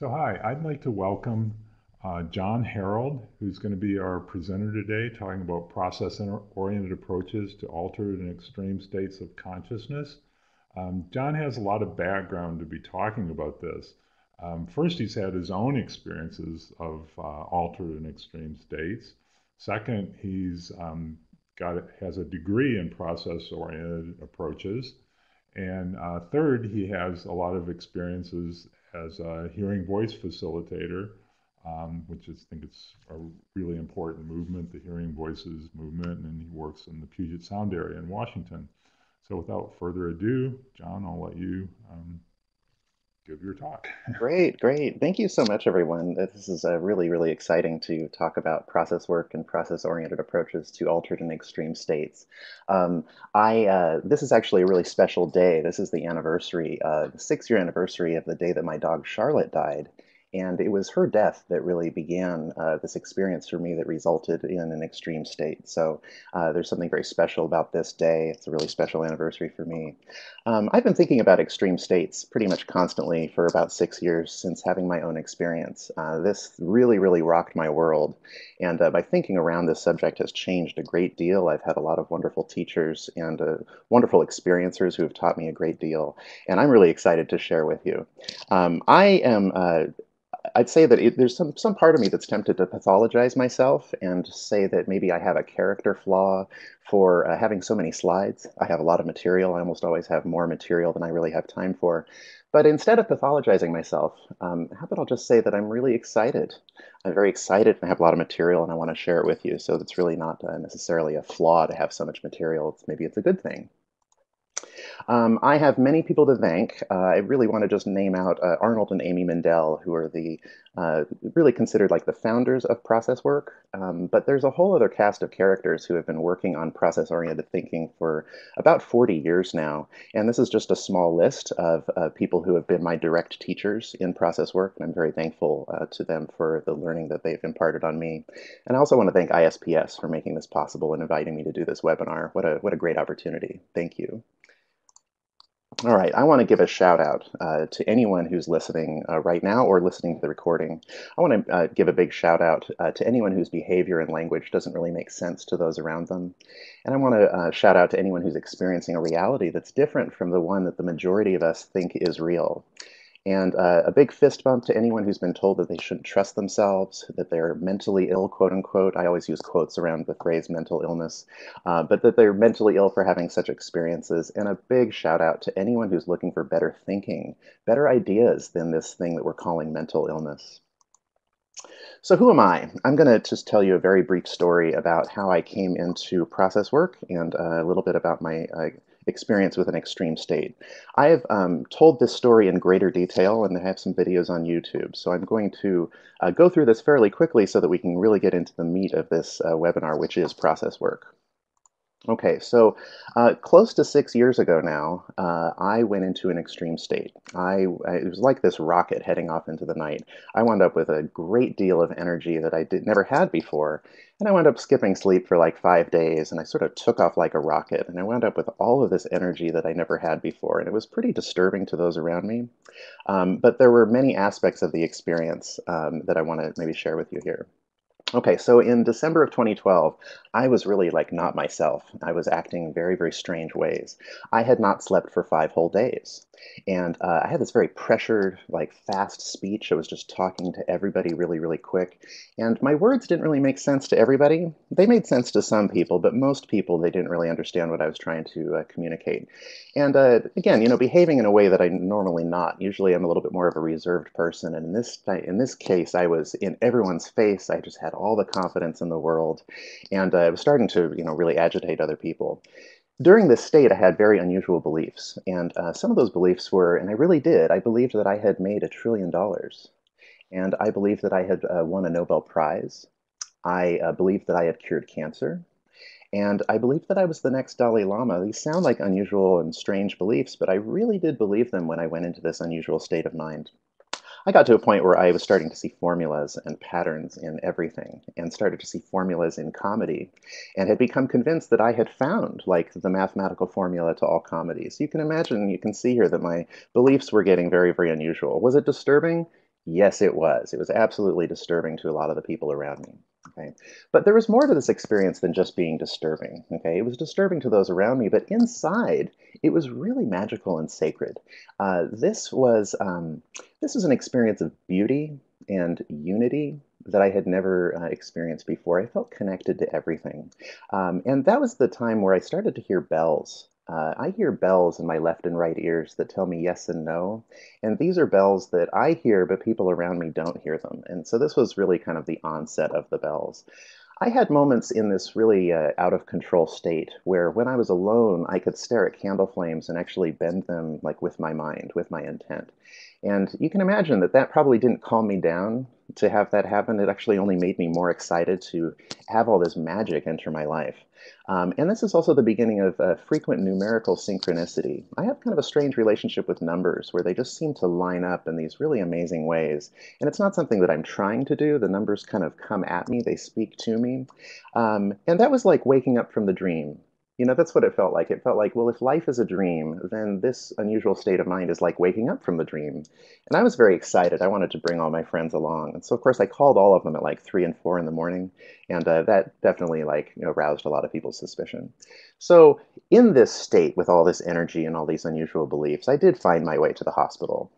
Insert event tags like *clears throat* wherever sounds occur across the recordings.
So, hi, I'd like to welcome uh, John Herold, who's going to be our presenter today, talking about process oriented approaches to altered and extreme states of consciousness. Um, John has a lot of background to be talking about this. Um, first, he's had his own experiences of uh, altered and extreme states. Second, he's um, got has a degree in process oriented approaches. And uh, third, he has a lot of experiences as a hearing voice facilitator, um, which I think it's a really important movement, the Hearing Voices movement, and he works in the Puget Sound area in Washington. So without further ado, John, I'll let you um, give your talk. great, great. Thank you so much, everyone. This is uh, really, really exciting to talk about process work and process-oriented approaches to altered and extreme states. Um, I uh, this is actually a really special day. This is the anniversary, uh, the six-year anniversary of the day that my dog Charlotte died. And it was her death that really began uh, this experience for me that resulted in an extreme state. So uh, there's something very special about this day. It's a really special anniversary for me. Um, I've been thinking about extreme states pretty much constantly for about six years since having my own experience. Uh, this really, really rocked my world. And uh, my thinking around this subject has changed a great deal. I've had a lot of wonderful teachers and uh, wonderful experiencers who have taught me a great deal. And I'm really excited to share with you. Um, I am uh, I'd say that it, there's some some part of me that's tempted to pathologize myself and say that maybe I have a character flaw for uh, having so many slides. I have a lot of material. I almost always have more material than I really have time for. But instead of pathologizing myself, um, how about I'll just say that I'm really excited. I'm very excited and I have a lot of material and I want to share it with you. So it's really not uh, necessarily a flaw to have so much material. It's, maybe it's a good thing. Um, I have many people to thank. Uh, I really want to just name out uh, Arnold and Amy Mindell, who are the uh, really considered like the founders of process work. Um, but there's a whole other cast of characters who have been working on process oriented thinking for about 40 years now. And this is just a small list of uh, people who have been my direct teachers in process work. And I'm very thankful uh, to them for the learning that they've imparted on me. And I also want to thank ISPS for making this possible and inviting me to do this webinar. What a, what a great opportunity. Thank you. All right, I want to give a shout out uh, to anyone who's listening uh, right now or listening to the recording. I want to uh, give a big shout out uh, to anyone whose behavior and language doesn't really make sense to those around them. And I want to uh, shout out to anyone who's experiencing a reality that's different from the one that the majority of us think is real. And uh, a big fist bump to anyone who's been told that they shouldn't trust themselves, that they're mentally ill, quote unquote. I always use quotes around the phrase mental illness, uh, but that they're mentally ill for having such experiences. And a big shout out to anyone who's looking for better thinking, better ideas than this thing that we're calling mental illness. So who am I? I'm going to just tell you a very brief story about how I came into process work and uh, a little bit about my uh, experience with an extreme state. I have um, told this story in greater detail and I have some videos on YouTube. So I'm going to uh, go through this fairly quickly so that we can really get into the meat of this uh, webinar, which is process work. Okay, so uh, close to six years ago now, uh, I went into an extreme state. I, I, it was like this rocket heading off into the night. I wound up with a great deal of energy that I did, never had before, and I wound up skipping sleep for like five days, and I sort of took off like a rocket, and I wound up with all of this energy that I never had before, and it was pretty disturbing to those around me. Um, but there were many aspects of the experience um, that I want to maybe share with you here. Okay, so in December of 2012, I was really like not myself. I was acting in very, very strange ways. I had not slept for five whole days. And uh, I had this very pressured, like fast speech. I was just talking to everybody really, really quick. And my words didn't really make sense to everybody. They made sense to some people, but most people, they didn't really understand what I was trying to uh, communicate. And uh, again, you know, behaving in a way that I normally not. Usually I'm a little bit more of a reserved person. And in this, in this case, I was in everyone's face. I just had all the confidence in the world. And uh, I was starting to, you know, really agitate other people during this state, I had very unusual beliefs. And uh, some of those beliefs were, and I really did, I believed that I had made a trillion dollars. And I believed that I had uh, won a Nobel Prize. I uh, believed that I had cured cancer. And I believed that I was the next Dalai Lama. These sound like unusual and strange beliefs, but I really did believe them when I went into this unusual state of mind. I got to a point where I was starting to see formulas and patterns in everything and started to see formulas in comedy and had become convinced that I had found like the mathematical formula to all comedies. You can imagine, you can see here that my beliefs were getting very, very unusual. Was it disturbing? Yes, it was. It was absolutely disturbing to a lot of the people around me. Okay. But there was more to this experience than just being disturbing. Okay. It was disturbing to those around me, but inside, it was really magical and sacred. Uh, this was um, this was an experience of beauty and unity that I had never uh, experienced before. I felt connected to everything. Um, and that was the time where I started to hear bells. Uh, I hear bells in my left and right ears that tell me yes and no. And these are bells that I hear, but people around me don't hear them. And so this was really kind of the onset of the bells. I had moments in this really uh, out of control state where when I was alone, I could stare at candle flames and actually bend them like with my mind, with my intent. And you can imagine that that probably didn't calm me down to have that happen. It actually only made me more excited to have all this magic enter my life. Um, and this is also the beginning of uh, frequent numerical synchronicity. I have kind of a strange relationship with numbers where they just seem to line up in these really amazing ways. And it's not something that I'm trying to do. The numbers kind of come at me, they speak to me. Um, and that was like waking up from the dream. You know, that's what it felt like. It felt like, well, if life is a dream, then this unusual state of mind is like waking up from the dream. And I was very excited. I wanted to bring all my friends along. And so, of course, I called all of them at like three and four in the morning. And uh, that definitely like, you know, roused a lot of people's suspicion. So in this state with all this energy and all these unusual beliefs, I did find my way to the hospital.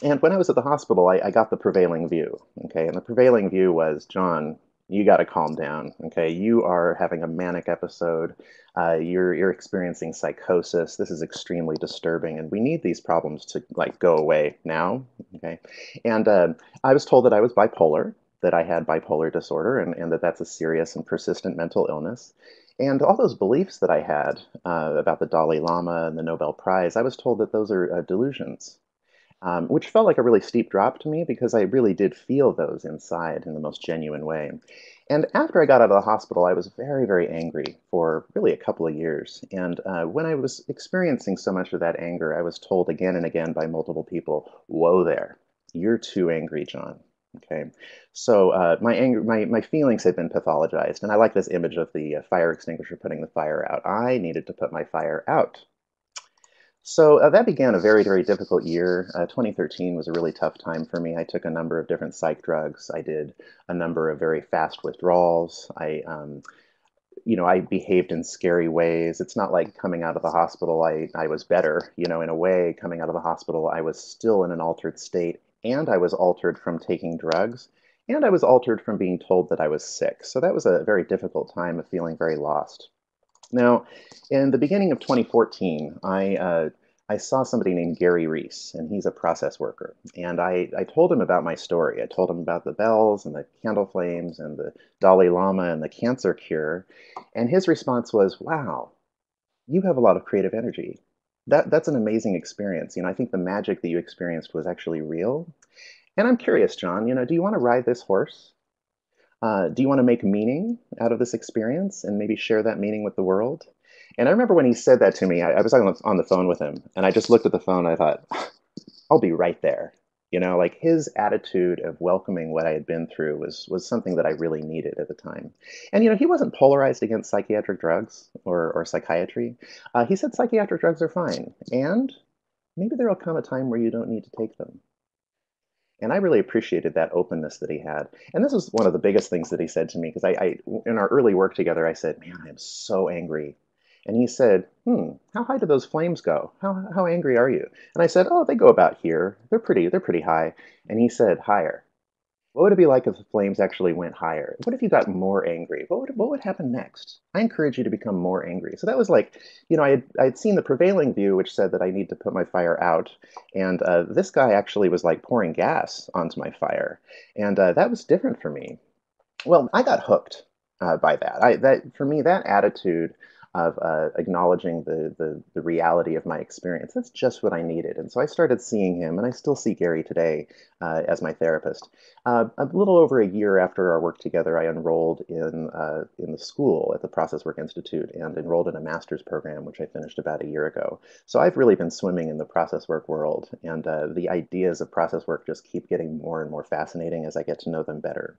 And when I was at the hospital, I, I got the prevailing view. Okay. And the prevailing view was, John, you got to calm down. Okay, you are having a manic episode. Uh, you're you're experiencing psychosis. This is extremely disturbing, and we need these problems to like go away now. Okay, and uh, I was told that I was bipolar, that I had bipolar disorder, and, and that that's a serious and persistent mental illness. And all those beliefs that I had uh, about the Dalai Lama and the Nobel Prize, I was told that those are uh, delusions um, which felt like a really steep drop to me because I really did feel those inside in the most genuine way. And after I got out of the hospital, I was very, very angry for really a couple of years. And uh, when I was experiencing so much of that anger, I was told again and again by multiple people, Whoa there, you're too angry, John. Okay, so uh, my anger, my, my feelings had been pathologized, and I like this image of the uh, fire extinguisher putting the fire out. I needed to put my fire out. So uh, that began a very, very difficult year. Uh, 2013 was a really tough time for me. I took a number of different psych drugs. I did a number of very fast withdrawals. I, um, you know, I behaved in scary ways. It's not like coming out of the hospital, I, I was better. You know, in a way, coming out of the hospital, I was still in an altered state, and I was altered from taking drugs, and I was altered from being told that I was sick. So that was a very difficult time of feeling very lost. Now, in the beginning of 2014, I uh, I saw somebody named Gary Reiss, and he's a process worker. And I, I told him about my story. I told him about the bells and the candle flames and the Dalai Lama and the cancer cure. And his response was, Wow, you have a lot of creative energy. That, that's an amazing experience. You know, I think the magic that you experienced was actually real. And I'm curious, John, you know, do you want to ride this horse? Uh, do you want to make meaning out of this experience and maybe share that meaning with the world? And I remember when he said that to me, I, I was on, on the phone with him, and I just looked at the phone. And I thought, *sighs* I'll be right there. You know, like his attitude of welcoming what I had been through was was something that I really needed at the time. And you know, he wasn't polarized against psychiatric drugs or or psychiatry. Uh, he said psychiatric drugs are fine, and maybe there will come a time where you don't need to take them. And I really appreciated that openness that he had. And this was one of the biggest things that he said to me because I, I, in our early work together, I said, "Man, I am so angry." And he said, "Hmm, how high do those flames go? How how angry are you?" And I said, "Oh, they go about here. They're pretty they're pretty high." And he said, "Higher." What would it be like if the flames actually went higher? What if you got more angry? What would, what would happen next? I encourage you to become more angry. So that was like, you know, I had, I had seen the prevailing view, which said that I need to put my fire out. And uh, this guy actually was like pouring gas onto my fire. And uh, that was different for me. Well, I got hooked uh, by that. I, that. For me, that attitude of uh, acknowledging the, the, the reality of my experience. That's just what I needed. And so I started seeing him, and I still see Gary today uh, as my therapist. Uh, a little over a year after our work together, I enrolled in uh, in the school at the Process Work Institute and enrolled in a master's program, which I finished about a year ago. So I've really been swimming in the process work world, and uh, the ideas of process work just keep getting more and more fascinating as I get to know them better.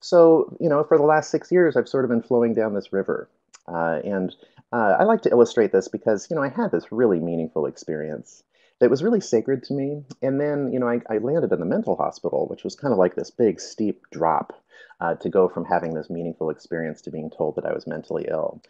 So, you know, for the last six years, I've sort of been flowing down this river. Uh, and uh, I like to illustrate this because, you know, I had this really meaningful experience. that was really sacred to me. And then, you know, I, I landed in the mental hospital, which was kind of like this big, steep drop uh, to go from having this meaningful experience to being told that I was mentally ill.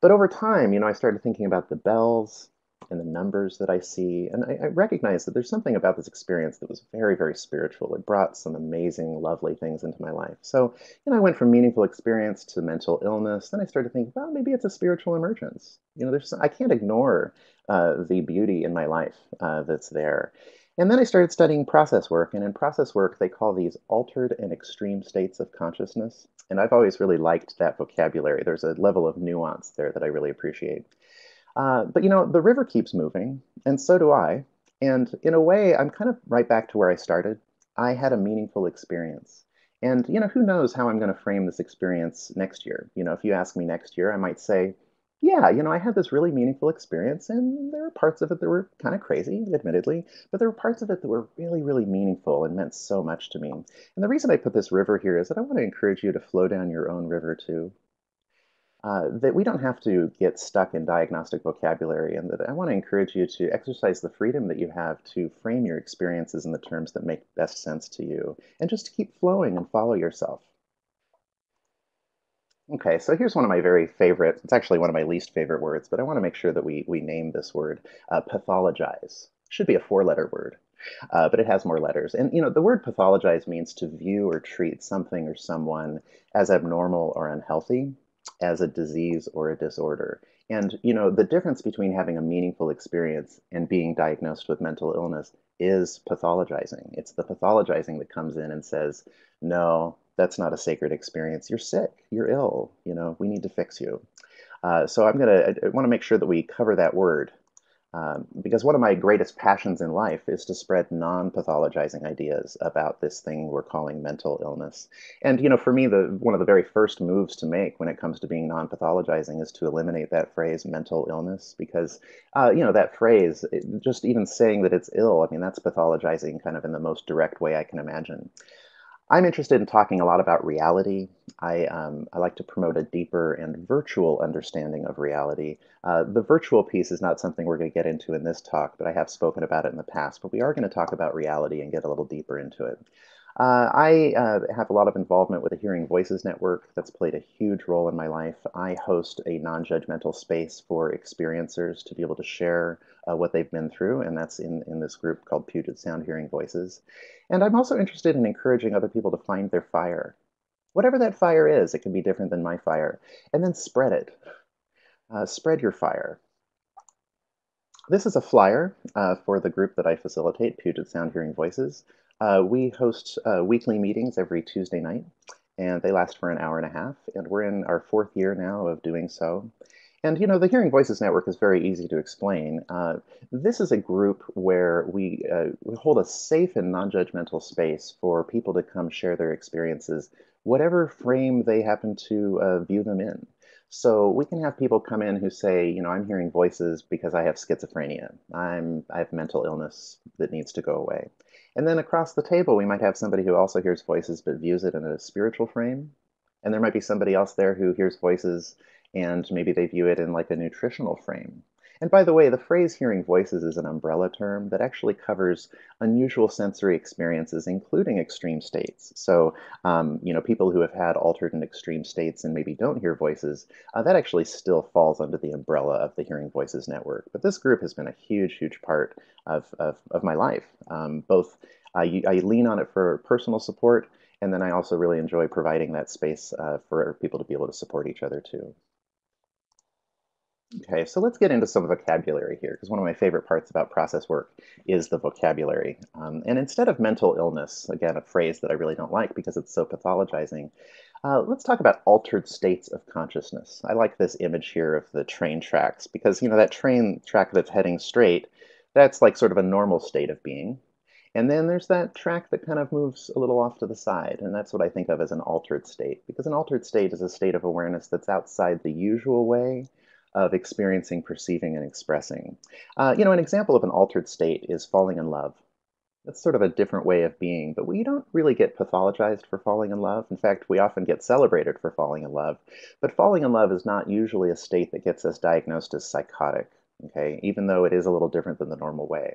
But over time, you know, I started thinking about the bells and the numbers that I see, and I, I recognized that there's something about this experience that was very, very spiritual. It brought some amazing, lovely things into my life. So, you know, I went from meaningful experience to mental illness. Then I started thinking, well, maybe it's a spiritual emergence. You know, there's I can't ignore uh, the beauty in my life uh, that's there. And then I started studying process work, and in process work, they call these altered and extreme states of consciousness. And I've always really liked that vocabulary. There's a level of nuance there that I really appreciate. Uh, but you know, the river keeps moving, and so do I. And in a way, I'm kind of right back to where I started. I had a meaningful experience. And you know, who knows how I'm going to frame this experience next year? You know, if you ask me next year, I might say, yeah, you know, I had this really meaningful experience, and there were parts of it that were kind of crazy, admittedly, but there were parts of it that were really, really meaningful and meant so much to me. And the reason I put this river here is that I want to encourage you to flow down your own river too. Uh, that we don't have to get stuck in diagnostic vocabulary, and that I want to encourage you to exercise the freedom that you have to frame your experiences in the terms that make best sense to you, and just to keep flowing and follow yourself. Okay, so here's one of my very favorite, it's actually one of my least favorite words, but I want to make sure that we, we name this word uh, pathologize. Should be a four letter word, uh, but it has more letters. And, you know, the word pathologize means to view or treat something or someone as abnormal or unhealthy, as a disease or a disorder. And, you know, the difference between having a meaningful experience and being diagnosed with mental illness is pathologizing. It's the pathologizing that comes in and says, no, that's not a sacred experience. You're sick. You're ill. You know, we need to fix you. Uh, so I'm gonna. I, I want to make sure that we cover that word um, because one of my greatest passions in life is to spread non-pathologizing ideas about this thing we're calling mental illness. And you know, for me, the one of the very first moves to make when it comes to being non-pathologizing is to eliminate that phrase "mental illness" because uh, you know that phrase, it, just even saying that it's ill, I mean, that's pathologizing kind of in the most direct way I can imagine. I'm interested in talking a lot about reality. I, um, I like to promote a deeper and virtual understanding of reality. Uh, the virtual piece is not something we're going to get into in this talk, but I have spoken about it in the past. But we are going to talk about reality and get a little deeper into it. Uh, I uh, have a lot of involvement with the Hearing Voices Network that's played a huge role in my life. I host a non judgmental space for experiencers to be able to share uh, what they've been through, and that's in, in this group called Puget Sound Hearing Voices. And I'm also interested in encouraging other people to find their fire. Whatever that fire is, it can be different than my fire, and then spread it. Uh, spread your fire. This is a flyer uh, for the group that I facilitate, Puget Sound Hearing Voices. Uh, we host uh, weekly meetings every Tuesday night, and they last for an hour and a half. And we're in our fourth year now of doing so. And you know, the Hearing Voices Network is very easy to explain. Uh, this is a group where we, uh, we hold a safe and non-judgmental space for people to come share their experiences, whatever frame they happen to uh, view them in. So we can have people come in who say, you know, I'm hearing voices because I have schizophrenia. I'm I have mental illness that needs to go away. And then across the table, we might have somebody who also hears voices but views it in a spiritual frame. And there might be somebody else there who hears voices and maybe they view it in like a nutritional frame. And by the way, the phrase hearing voices is an umbrella term that actually covers unusual sensory experiences, including extreme states. So, um, you know, people who have had altered and extreme states and maybe don't hear voices, uh, that actually still falls under the umbrella of the Hearing Voices Network. But this group has been a huge, huge part of, of, of my life. Um, both I, I lean on it for personal support, and then I also really enjoy providing that space uh, for people to be able to support each other too. Okay, so let's get into some vocabulary here, because one of my favorite parts about process work is the vocabulary. Um, and instead of mental illness, again, a phrase that I really don't like because it's so pathologizing, uh, let's talk about altered states of consciousness. I like this image here of the train tracks, because, you know, that train track that's heading straight, that's like sort of a normal state of being. And then there's that track that kind of moves a little off to the side, and that's what I think of as an altered state, because an altered state is a state of awareness that's outside the usual way of experiencing, perceiving, and expressing. Uh, you know, an example of an altered state is falling in love. That's sort of a different way of being, but we don't really get pathologized for falling in love. In fact, we often get celebrated for falling in love. But falling in love is not usually a state that gets us diagnosed as psychotic. okay, even though it is a little different than the normal way.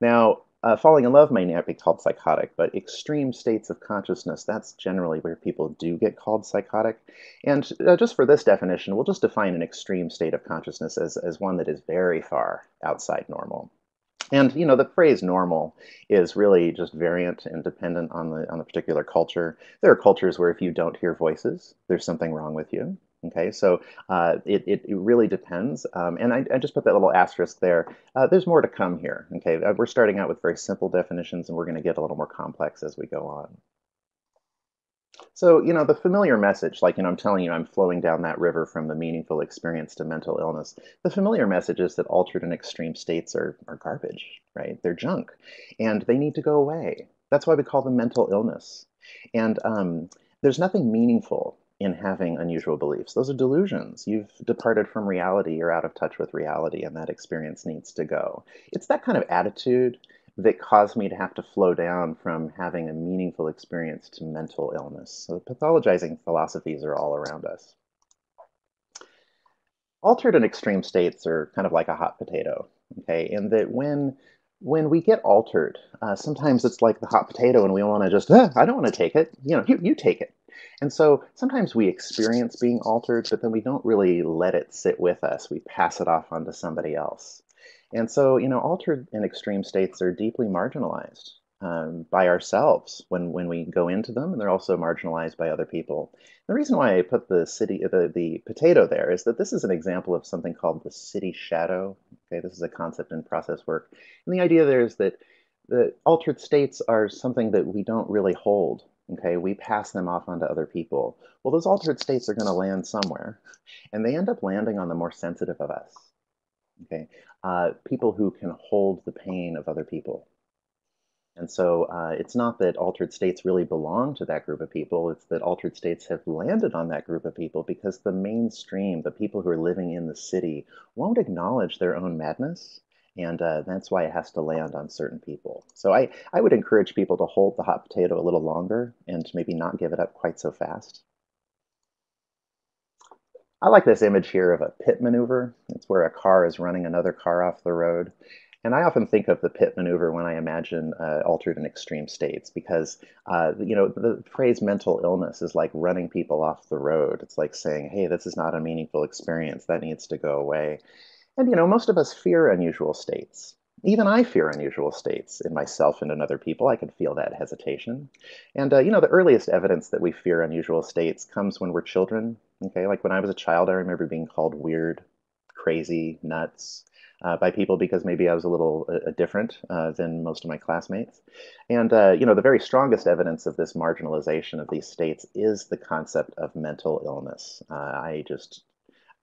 Now, uh, falling in love may not be called psychotic, but extreme states of consciousness, that's generally where people do get called psychotic. And uh, just for this definition, we'll just define an extreme state of consciousness as, as one that is very far outside normal. And you know, the phrase normal is really just variant and dependent on the on the particular culture. There are cultures where if you don't hear voices, there's something wrong with you. Okay, so uh, it, it, it, really depends. Um, and I, I, just put that little asterisk there. Uh, there's more to come here. Okay, uh, we're starting out with very simple definitions and we're going to get a little more complex as we go on. So, you know, the familiar message, like, you know, I'm telling you, I'm flowing down that river from the meaningful experience to mental illness. The familiar message is that altered and extreme states are, are garbage, right? They're junk and they need to go away. That's why we call them mental illness. And um, there's nothing meaningful in having unusual beliefs. Those are delusions. You've departed from reality, you're out of touch with reality, and that experience needs to go. It's that kind of attitude that caused me to have to flow down from having a meaningful experience to mental illness. So pathologizing philosophies are all around us. Altered and extreme states are kind of like a hot potato, okay? In that when when we get altered, uh, sometimes it's like the hot potato and we want to just, ah, I don't want to take it. You know, you, you take it. And so sometimes we experience being altered, but then we don't really let it sit with us. We pass it off onto somebody else. And so, you know, altered and extreme states are deeply marginalized um, by ourselves when, when we go into them, and they're also marginalized by other people. The reason why I put the city, the, the potato there is that this is an example of something called the city shadow. Okay, this is a concept in process work. And the idea there is that the altered states are something that we don't really hold. Okay, we pass them off onto other people. Well, those altered states are going to land somewhere, and they end up landing on the more sensitive of us. Okay, uh, people who can hold the pain of other people. And so uh, it's not that altered states really belong to that group of people, it's that altered states have landed on that group of people because the mainstream, the people who are living in the city, won't acknowledge their own madness. And uh, that's why it has to land on certain people. So I, I would encourage people to hold the hot potato a little longer and maybe not give it up quite so fast. I like this image here of a pit maneuver. It's where a car is running another car off the road. And I often think of the pit maneuver when I imagine uh, altered and extreme states because, uh, you know, the phrase mental illness is like running people off the road. It's like saying, hey, this is not a meaningful experience. That needs to go away. And, you know, most of us fear unusual states. Even I fear unusual states in myself and in other people. I can feel that hesitation. And, uh, you know, the earliest evidence that we fear unusual states comes when we're children Okay, like when I was a child, I remember being called weird, crazy, nuts uh, by people because maybe I was a little uh, uh, different uh, than most of my classmates. And, uh, you know, the very strongest evidence of this marginalization of these states is the concept of mental illness. Uh, I just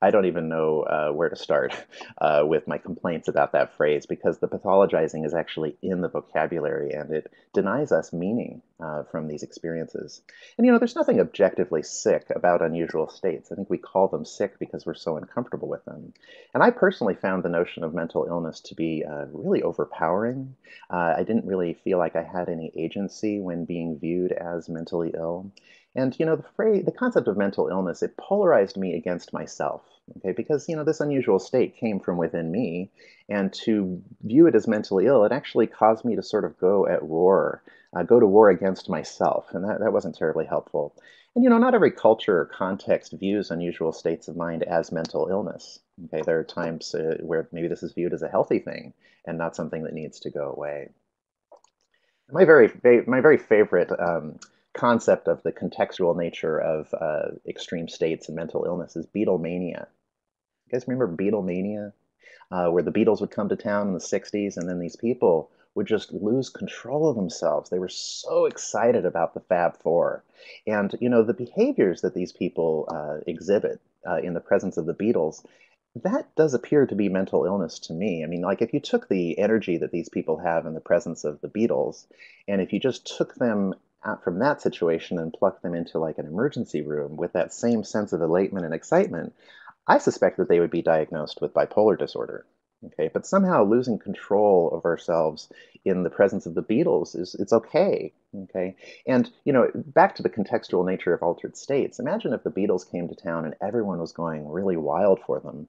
I don't even know uh, where to start *laughs* uh, with my complaints about that phrase because the pathologizing is actually in the vocabulary and it denies us meaning uh, from these experiences. And you know, there's nothing objectively sick about unusual states. I think we call them sick because we're so uncomfortable with them. And I personally found the notion of mental illness to be uh, really overpowering. Uh, I didn't really feel like I had any agency when being viewed as mentally ill. And you know, the phrase, the concept of mental illness, it polarized me against myself. Okay, because you know this unusual state came from within me, and to view it as mentally ill, it actually caused me to sort of go at war, uh, go to war against myself, and that, that wasn't terribly helpful. And you know, not every culture or context views unusual states of mind as mental illness. Okay, there are times uh, where maybe this is viewed as a healthy thing and not something that needs to go away. My very, my very favorite um, concept of the contextual nature of uh, extreme states and mental illness is Beatlemania. You guys remember Beatlemania? Uh, where the Beatles would come to town in the 60s and then these people would just lose control of themselves. They were so excited about the Fab Four. And, you know, the behaviors that these people uh, exhibit uh, in the presence of the Beatles, that does appear to be mental illness to me. I mean, like if you took the energy that these people have in the presence of the Beatles, and if you just took them out from that situation and pluck them into like an emergency room with that same sense of elatement and excitement, I suspect that they would be diagnosed with bipolar disorder. Okay, but somehow losing control of ourselves in the presence of the Beatles is it's okay. Okay, and you know, back to the contextual nature of altered states. Imagine if the Beatles came to town and everyone was going really wild for them,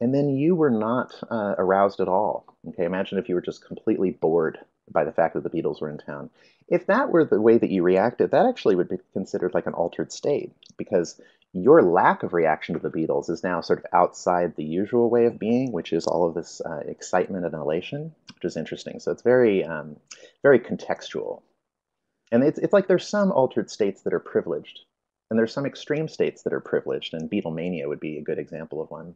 and then you were not uh, aroused at all. Okay, imagine if you were just completely bored by the fact that the Beatles were in town. If that were the way that you reacted, that actually would be considered like an altered state because your lack of reaction to the Beatles is now sort of outside the usual way of being, which is all of this uh, excitement and elation, which is interesting. So it's very, um, very contextual. And it's, it's like there's some altered states that are privileged, and there's some extreme states that are privileged, and Beatlemania would be a good example of one.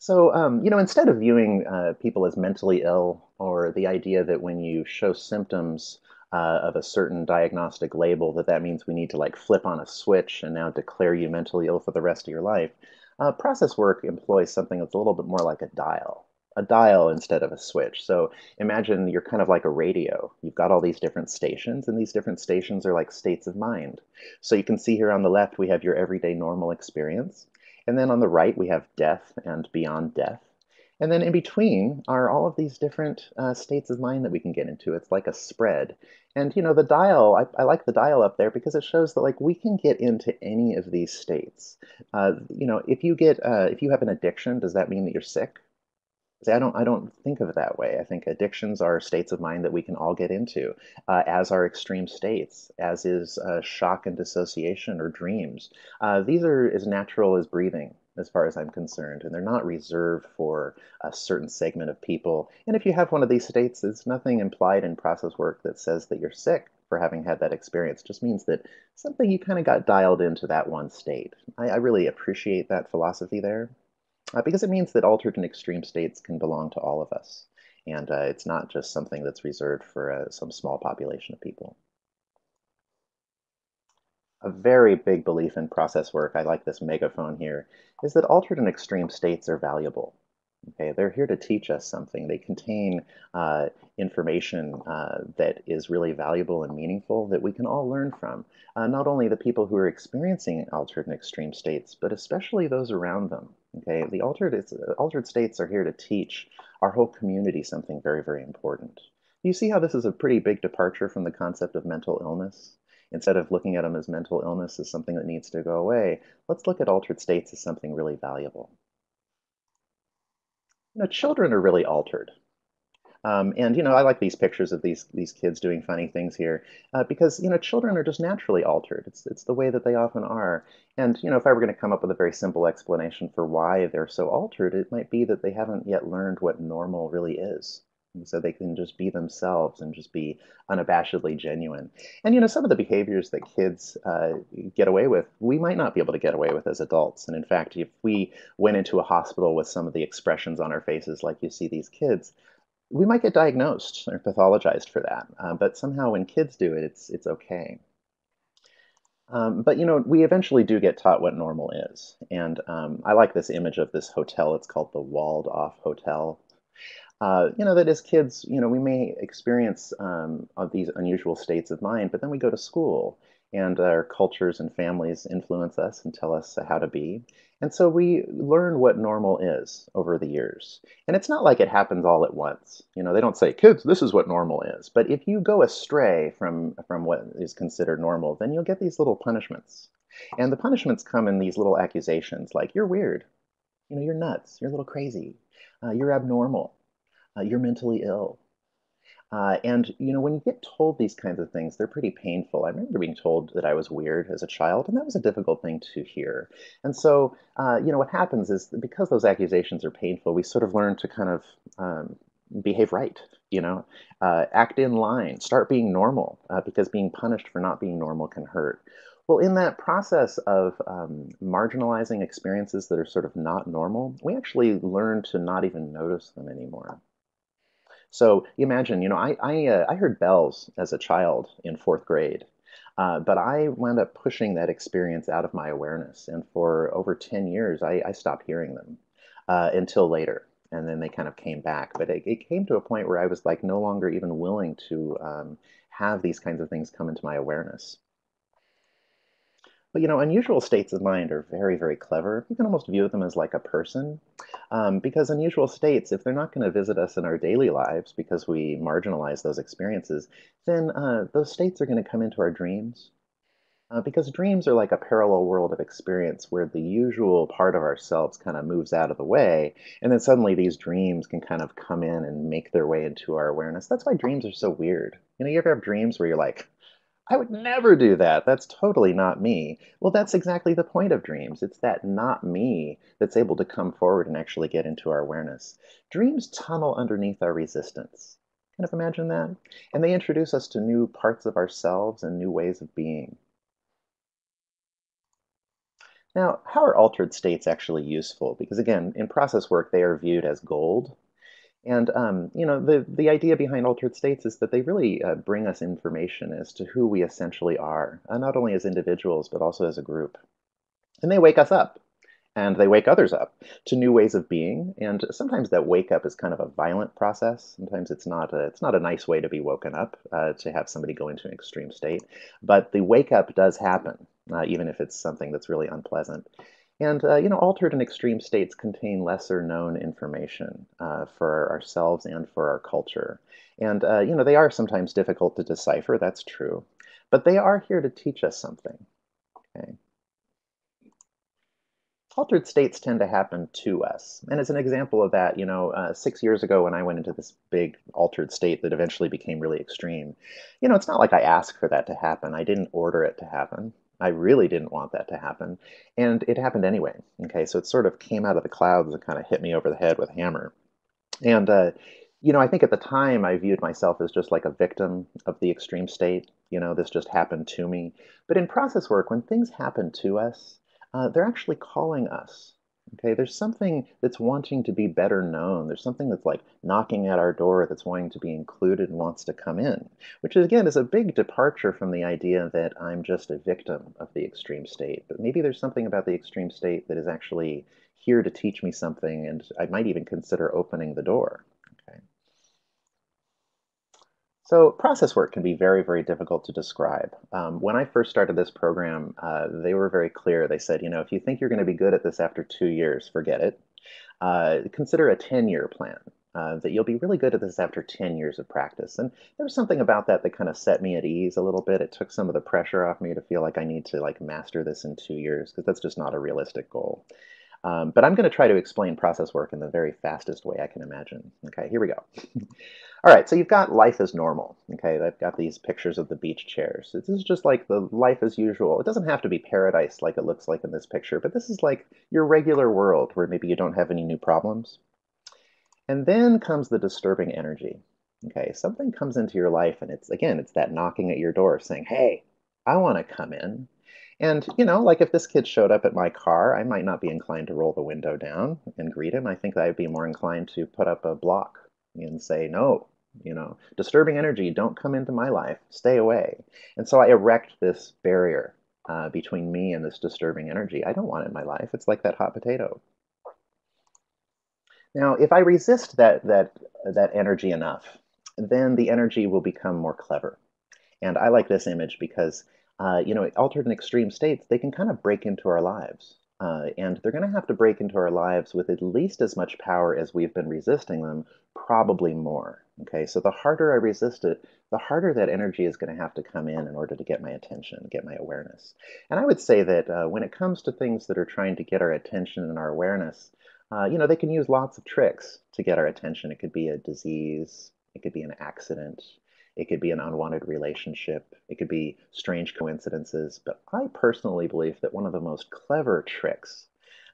So, um, you know, instead of viewing uh, people as mentally ill or the idea that when you show symptoms uh, of a certain diagnostic label, that that means we need to like flip on a switch and now declare you mentally ill for the rest of your life, uh, process work employs something that's a little bit more like a dial a dial instead of a switch. So imagine you're kind of like a radio. You've got all these different stations, and these different stations are like states of mind. So you can see here on the left, we have your everyday normal experience. And then on the right, we have death and beyond death. And then in between are all of these different uh, states of mind that we can get into. It's like a spread. And you know, the dial, I, I, like the dial up there because it shows that like we can get into any of these states. Uh, you know, if you get, uh, if you have an addiction, does that mean that you're sick? See, I don't, I don't think of it that way. I think addictions are states of mind that we can all get into, uh, as are extreme states, as is uh, shock and dissociation or dreams. Uh, these are as natural as breathing, as far as I'm concerned, and they're not reserved for a certain segment of people. And if you have one of these states, there's nothing implied in process work that says that you're sick for having had that experience. It just means that something you kind of got dialed into that one state. I, I really appreciate that philosophy there uh, because it means that altered and extreme states can belong to all of us. And uh, it's not just something that's reserved for uh, some small population of people. A very big belief in process work, I like this megaphone here, is that altered and extreme states are valuable. Okay, they're here to teach us something. They contain uh, information uh, that is really valuable and meaningful that we can all learn from. Uh, not only the people who are experiencing altered and extreme states, but especially those around them. Okay, the altered, altered states are here to teach our whole community something very, very important. You see how this is a pretty big departure from the concept of mental illness? Instead of looking at them as mental illness as something that needs to go away, let's look at altered states as something really valuable you know, children are really altered. Um, and you know, I like these pictures of these these kids doing funny things here uh, because you know, children are just naturally altered. It's it's the way that they often are. And you know, if I were going to come up with a very simple explanation for why they're so altered, it might be that they haven't yet learned what normal really is. So they can just be themselves and just be unabashedly genuine. And you know, some of the behaviors that kids uh, get away with, we might not be able to get away with as adults. And in fact, if we went into a hospital with some of the expressions on our faces, like you see these kids, we might get diagnosed or pathologized for that. Uh, but somehow, when kids do it, it's it's okay. Um, but you know, we eventually do get taught what normal is, and um, I like this image of this hotel. It's called the Walled Off Hotel uh, you know, that as kids, you know, we may experience um, these unusual states of mind, but then we go to school and our cultures and families influence us and tell us how to be. And so we learn what normal is over the years. And it's not like it happens all at once. You know, they don't say, kids, this is what normal is. But if you go astray from, from what is considered normal, then you'll get these little punishments. And the punishments come in these little accusations like, you're weird. You know, you're nuts. You're a little crazy. Uh, you're abnormal uh, you're mentally ill. Uh, and you know, when you get told these kinds of things, they're pretty painful. I remember being told that I was weird as a child, and that was a difficult thing to hear. And so, uh, you know, what happens is because those accusations are painful, we sort of learn to kind of um, behave right. You know, uh, act in line, start being normal, uh, because being punished for not being normal can hurt. Well, in that process of um, marginalizing experiences that are sort of not normal, we actually learn to not even notice them anymore. So imagine, you know, I I, uh, I heard bells as a child in fourth grade, uh, but I wound up pushing that experience out of my awareness, and for over ten years, I, I stopped hearing them uh, until later, and then they kind of came back. But it, it, came to a point where I was like no longer even willing to um, have these kinds of things come into my awareness. But you know, unusual states of mind are very, very clever. You can almost view them as like a person, um, because unusual states, if they're not going to visit us in our daily lives because we marginalize those experiences, then uh, those states are going to come into our dreams. Uh, because dreams are like a parallel world of experience where the usual part of ourselves kind of moves out of the way, and then suddenly these dreams can kind of come in and make their way into our awareness. That's why dreams are so weird. You know, you ever have dreams where you're like, I would never do that. That's totally not me. Well, that's exactly the point of dreams. It's that not me that's able to come forward and actually get into our awareness. Dreams tunnel underneath our resistance. Kind of imagine that? And they introduce us to new parts of ourselves and new ways of being. Now, how are altered states actually useful? Because again, in process work, they are viewed as gold. And um, you know, the the idea behind altered states is that they really uh, bring us information as to who we essentially are, uh, not only as individuals but also as a group. And they wake us up, and they wake others up to new ways of being. And sometimes that wake up is kind of a violent process. Sometimes it's not a, it's not a nice way to be woken up uh, to have somebody go into an extreme state. But the wake up does happen, uh, even if it's something that's really unpleasant. And uh, you know, altered and extreme states contain lesser known information uh, for ourselves and for our culture. And uh, you know, they are sometimes difficult to decipher. That's true, but they are here to teach us something. Okay. Altered states tend to happen to us. And as an example of that, you know, uh, six years ago when I went into this big altered state that eventually became really extreme, you know, it's not like I asked for that to happen. I didn't order it to happen. I really didn't want that to happen. And it happened anyway. Okay, so it sort of came out of the clouds and kind of hit me over the head with a hammer. And, uh, you know, I think at the time I viewed myself as just like a victim of the extreme state. You know, this just happened to me. But in process work, when things happen to us, uh, they're actually calling us. Okay, there's something that's wanting to be better known. There's something that's like knocking at our door that's wanting to be included and wants to come in, which is, again is a big departure from the idea that I'm just a victim of the extreme state. But maybe there's something about the extreme state that is actually here to teach me something, and I might even consider opening the door. So process work can be very, very difficult to describe. Um, when I first started this program, uh, they were very clear. They said, you know, if you think you're going to be good at this after two years, forget it. Uh, consider a 10-year plan. Uh, that you'll be really good at this after 10 years of practice. And there was something about that that kind of set me at ease a little bit. It took some of the pressure off me to feel like I need to like master this in two years because that's just not a realistic goal. Um, but I'm going to try to explain process work in the very fastest way I can imagine. Okay, here we go. *laughs* All right, so you've got life as normal. Okay, I've got these pictures of the beach chairs. This is just like the life as usual. It doesn't have to be paradise like it looks like in this picture, but this is like your regular world where maybe you don't have any new problems. And then comes the disturbing energy. Okay, something comes into your life and it's, again, it's that knocking at your door saying, hey, I want to come in. And, you know, like if this kid showed up at my car, I might not be inclined to roll the window down and greet him. I think I'd be more inclined to put up a block and say, no, you know, disturbing energy, don't come into my life, stay away. And so I erect this barrier uh, between me and this disturbing energy. I don't want it in my life. It's like that hot potato. Now, if I resist that, that, that energy enough, then the energy will become more clever. And I like this image because, uh, you know, altered and extreme states, they can kind of break into our lives. Uh, and they're going to have to break into our lives with at least as much power as we've been resisting them, probably more. Okay, so the harder I resist it, the harder that energy is going to have to come in in order to get my attention, get my awareness. And I would say that uh, when it comes to things that are trying to get our attention and our awareness, uh, you know, they can use lots of tricks to get our attention. It could be a disease, it could be an accident, it could be an unwanted relationship. It could be strange coincidences. But I personally believe that one of the most clever tricks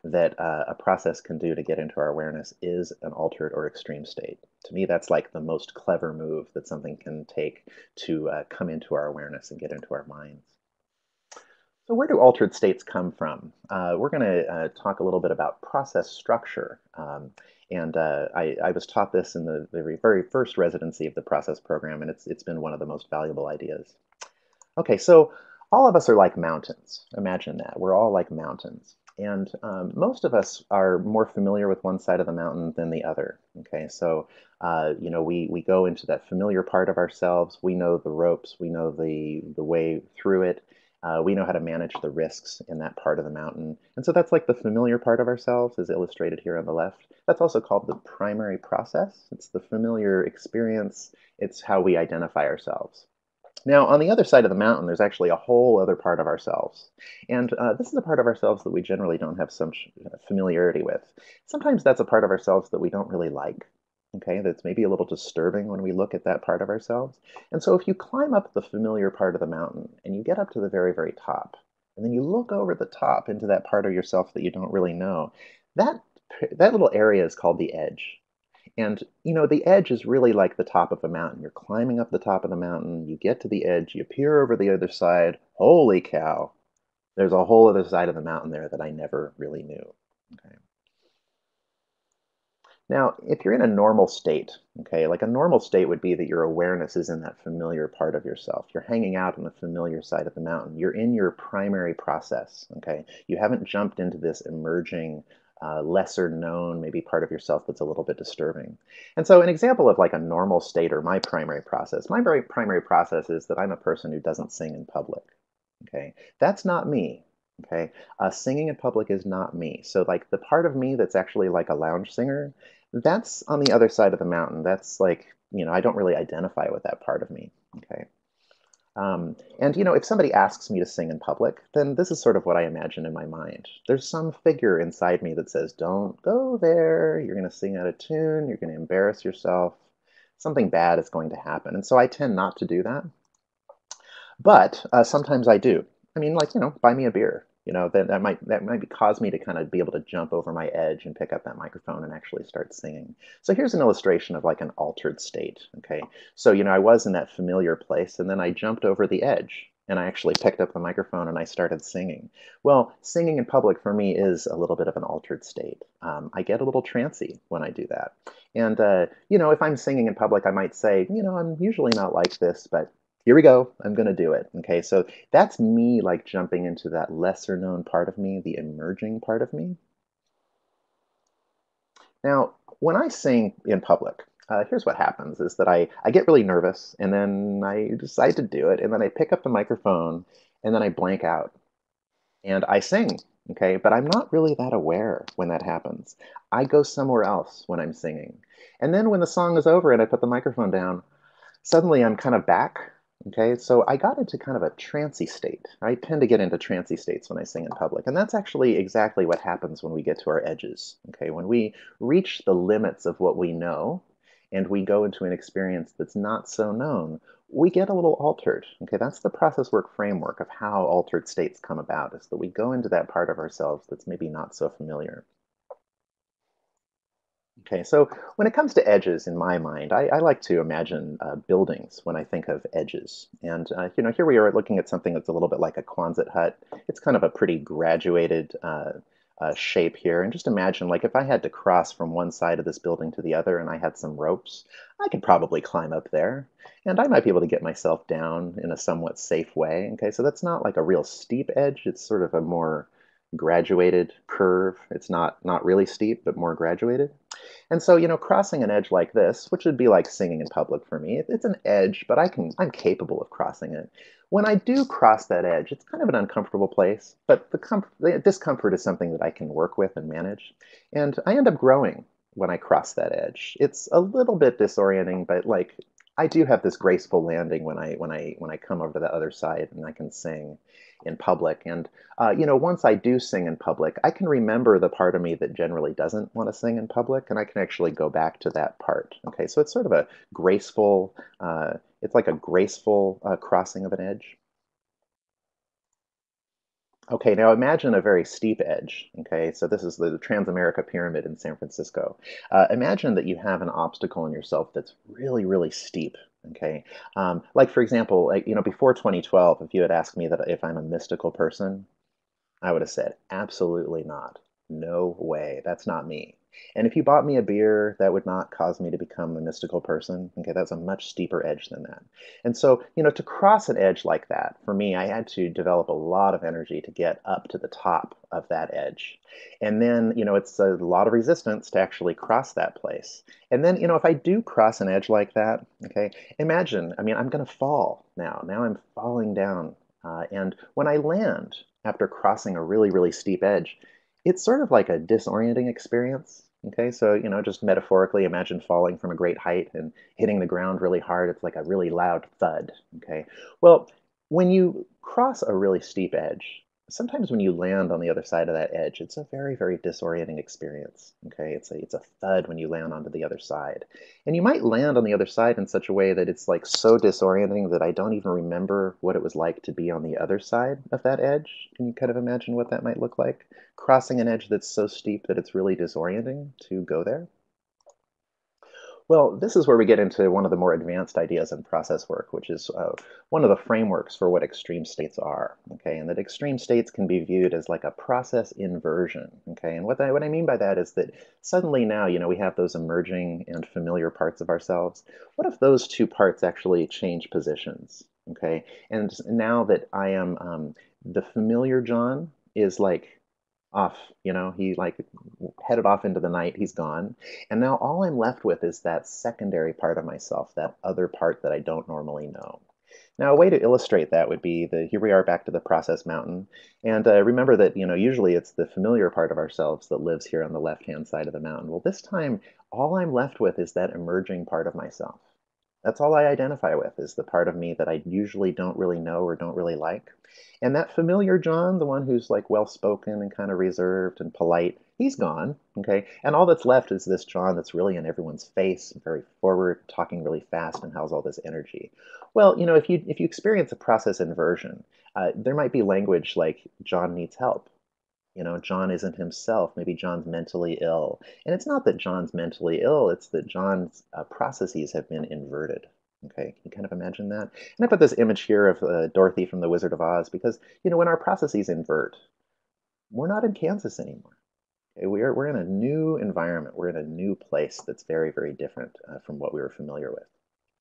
that uh, a process can do to get into our awareness is an altered or extreme state. To me, that's like the most clever move that something can take to uh, come into our awareness and get into our minds. So where do altered states come from? Uh, we're going to uh, talk a little bit about process structure. Um, and uh, I, I, was taught this in the very, very first residency of the process program, and it's, it's been one of the most valuable ideas. Okay, so all of us are like mountains. Imagine that. We're all like mountains. And um, most of us are more familiar with one side of the mountain than the other. Okay, so uh, you know we we go into that familiar part of ourselves. We know the ropes. We know the the way through it. Uh, we know how to manage the risks in that part of the mountain. And so that's like the familiar part of ourselves, as illustrated here on the left. That's also called the primary process. It's the familiar experience. It's how we identify ourselves. Now, on the other side of the mountain, there's actually a whole other part of ourselves. And uh, this is a part of ourselves that we generally don't have some familiarity with. Sometimes that's a part of ourselves that we don't really like. Okay, that's maybe a little disturbing when we look at that part of ourselves. And so if you climb up the familiar part of the mountain and you get up to the very, very top, and then you look over the top into that part of yourself that you don't really know, that, that little area is called the edge. And, you know, the edge is really like the top of a mountain. You're climbing up the top of the mountain, you get to the edge, you peer over the other side. Holy cow, there's a whole other side of the mountain there that I never really knew. Okay. Now, if you're in a normal state, okay, like a normal state would be that your awareness is in that familiar part of yourself. You're hanging out on the familiar side of the mountain. You're in your primary process, okay? You haven't jumped into this emerging uh, lesser known, maybe part of yourself that's a little bit disturbing. And so, an example of like a normal state or my primary process, my very primary process is that I'm a person who doesn't sing in public. Okay, that's not me. Okay, uh, singing in public is not me. So, like the part of me that's actually like a lounge singer, that's on the other side of the mountain. That's like, you know, I don't really identify with that part of me. Okay. Um, and you know, if somebody asks me to sing in public, then this is sort of what I imagine in my mind. There's some figure inside me that says, "Don't go there. You're going to sing out of tune. You're going to embarrass yourself. Something bad is going to happen." And so I tend not to do that. But uh, sometimes I do. I mean, like you know, buy me a beer you know that, that might that might cause me to kind of be able to jump over my edge and pick up that microphone and actually start singing. So here's an illustration of like an altered state okay? So you know i was in that familiar place and then i jumped over the edge and i actually picked up the microphone and i started singing. Well singing in public for me is a little bit of an altered state. Um, i get a little trancy when i do that. And uh, you know if i'm singing in public i might say you know i'm usually not like this but here we go. I'm going to do it. Okay, so that's me like jumping into that lesser known part of me, the emerging part of me. Now, when I sing in public, uh, here's what happens is that I, I get really nervous and then I decide to do it and then I pick up the microphone and then I blank out and I sing. Okay, but I'm not really that aware when that happens. I go somewhere else when I'm singing. And then when the song is over and I put the microphone down, suddenly I'm kind of back Okay, so I got into kind of a trancy state. I tend to get into trancy states when I sing in public, and that's actually exactly what happens when we get to our edges. Okay, when we reach the limits of what we know and we go into an experience that's not so known, we get a little altered. Okay, that's the process work framework of how altered states come about, is that we go into that part of ourselves that's maybe not so familiar. Okay, so when it comes to edges, in my mind, I, I like to imagine uh, buildings when I think of edges. And uh, you know, here we are looking at something that's a little bit like a Quonset hut. It's kind of a pretty graduated uh, uh, shape here. And just imagine, like, if I had to cross from one side of this building to the other, and I had some ropes, I could probably climb up there, and I might be able to get myself down in a somewhat safe way. Okay, so that's not like a real steep edge. It's sort of a more graduated curve. It's not not really steep, but more graduated. And so, you know, crossing an edge like this, which would be like singing in public for me, it's an edge, but I can I'm capable of crossing it. When I do cross that edge, it's kind of an uncomfortable place, but the, the discomfort is something that I can work with and manage. And I end up growing when I cross that edge. It's a little bit disorienting, but like I do have this graceful landing when I when I when I come over to the other side and I can sing in public. And uh, you know, once I do sing in public, I can remember the part of me that generally doesn't want to sing in public, and I can actually go back to that part. Okay, so it's sort of a graceful. Uh, it's like a graceful uh, crossing of an edge. Okay, now imagine a very steep edge. Okay, so this is the Transamerica Pyramid in San Francisco. Uh, imagine that you have an obstacle in yourself that's really, really steep. Okay, um, like for example, like, you know, before 2012, if you had asked me that if I'm a mystical person, I would have said absolutely not. No way, that's not me. And if you bought me a beer, that would not cause me to become a mystical person. Okay, that's a much steeper edge than that. And so, you know, to cross an edge like that, for me, I had to develop a lot of energy to get up to the top of that edge. And then, you know, it's a lot of resistance to actually cross that place. And then, you know, if I do cross an edge like that, okay, imagine, I mean, I'm going to fall now. Now I'm falling down. Uh, and when I land after crossing a really, really steep edge, it's sort of like a disorienting experience Okay, so, you know, just metaphorically imagine falling from a great height and hitting the ground really hard. It's like a really loud thud. Okay, well, when you cross a really steep edge, sometimes when you land on the other side of that edge, it's a very, very disorienting experience. Okay, it's a it's a thud when you land onto the other side, and you might land on the other side in such a way that it's like so disorienting that I don't even remember what it was like to be on the other side of that edge. Can you kind of imagine what that might look like? Crossing an edge that's so steep that it's really disorienting to go there. Well, this is where we get into one of the more advanced ideas in process work, which is uh, one of the frameworks for what extreme states are. Okay, and that extreme states can be viewed as like a process inversion. Okay, and what I, what I mean by that is that suddenly now, you know, we have those emerging and familiar parts of ourselves. What if those two parts actually change positions? Okay, and now that I am um, the familiar John is like off, you know, he like headed off into the night, he's gone. And now all I'm left with is that secondary part of myself, that other part that I don't normally know. Now, a way to illustrate that would be the here we are back to the process mountain. And uh, remember that, you know, usually it's the familiar part of ourselves that lives here on the left hand side of the mountain. Well, this time, all I'm left with is that emerging part of myself. That's all I identify with is the part of me that I usually don't really know or don't really like. And that familiar John, the one who's like well spoken and kind of reserved and polite, he's gone. Okay. And all that's left is this John that's really in everyone's face, very forward, talking really fast, and has all this energy. Well, you know, if you if you experience a process inversion, uh, there might be language like John needs help you know, John isn't himself. Maybe John's mentally ill. And it's not that John's mentally ill, it's that John's uh, processes have been inverted. Okay, can you kind of imagine that? And I put this image here of uh, Dorothy from The Wizard of Oz because, you know, when our processes invert, we're not in Kansas anymore. Okay, we're, we're in a new environment. We're in a new place that's very, very different uh, from what we were familiar with.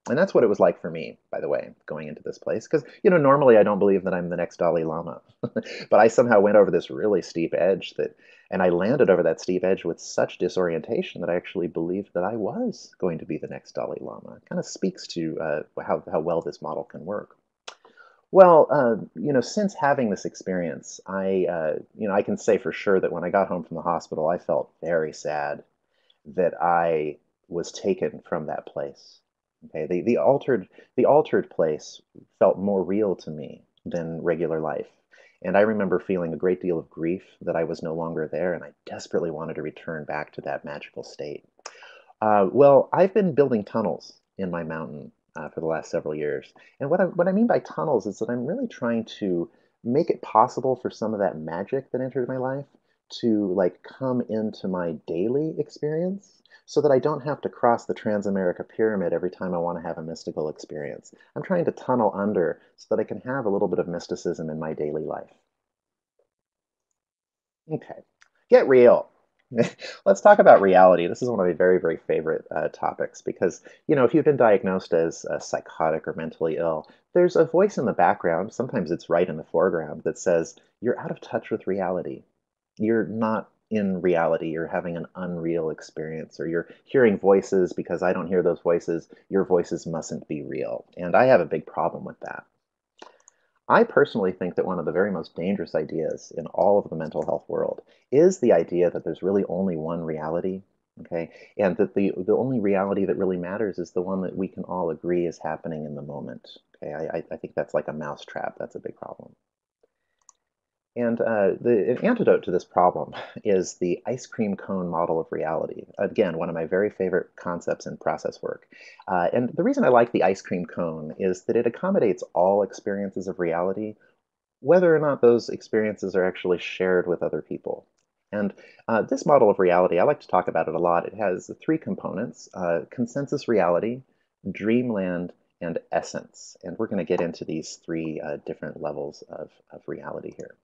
And that's what it was like for me, by the way, going into this place. Because, you know, normally I don't believe that I'm the next Dalai Lama. *laughs* but I somehow went over this really steep edge that, and I landed over that steep edge with such disorientation that I actually believed that I was going to be the next Dalai Lama. It kind of speaks to uh, how, how well this model can work. Well, uh, you know, since having this experience, I, uh, you know, I can say for sure that when I got home from the hospital, I felt very sad that I was taken from that place Okay, the, the altered the altered place felt more real to me than regular life. And I remember feeling a great deal of grief that I was no longer there, and I desperately wanted to return back to that magical state. Uh, well, I've been building tunnels in my mountain uh, for the last several years. And what I, what I mean by tunnels is that I'm really trying to make it possible for some of that magic that entered my life to like come into my daily experience so that I don't have to cross the Transamerica Pyramid every time I want to have a mystical experience. I'm trying to tunnel under so that I can have a little bit of mysticism in my daily life. Okay, get real. *laughs* Let's talk about reality. This is one of my very, very favorite uh, topics because, you know, if you've been diagnosed as uh, psychotic or mentally ill, there's a voice in the background, sometimes it's right in the foreground, that says, you're out of touch with reality. You're not in reality you're having an unreal experience or you're hearing voices because I don't hear those voices, your voices mustn't be real. And I have a big problem with that. I personally think that one of the very most dangerous ideas in all of the mental health world is the idea that there's really only one reality, okay? And that the, the only reality that really matters is the one that we can all agree is happening in the moment, okay? I, I think that's like a mousetrap. That's a big problem. And uh, the antidote to this problem *laughs* is the ice cream cone model of reality. Again, one of my very favorite concepts in process work. Uh, and the reason I like the ice cream cone is that it accommodates all experiences of reality, whether or not those experiences are actually shared with other people. And uh, this model of reality, I like to talk about it a lot. It has three components, uh, consensus reality, dreamland, and essence. And we're going to get into these three uh, different levels of, of reality here.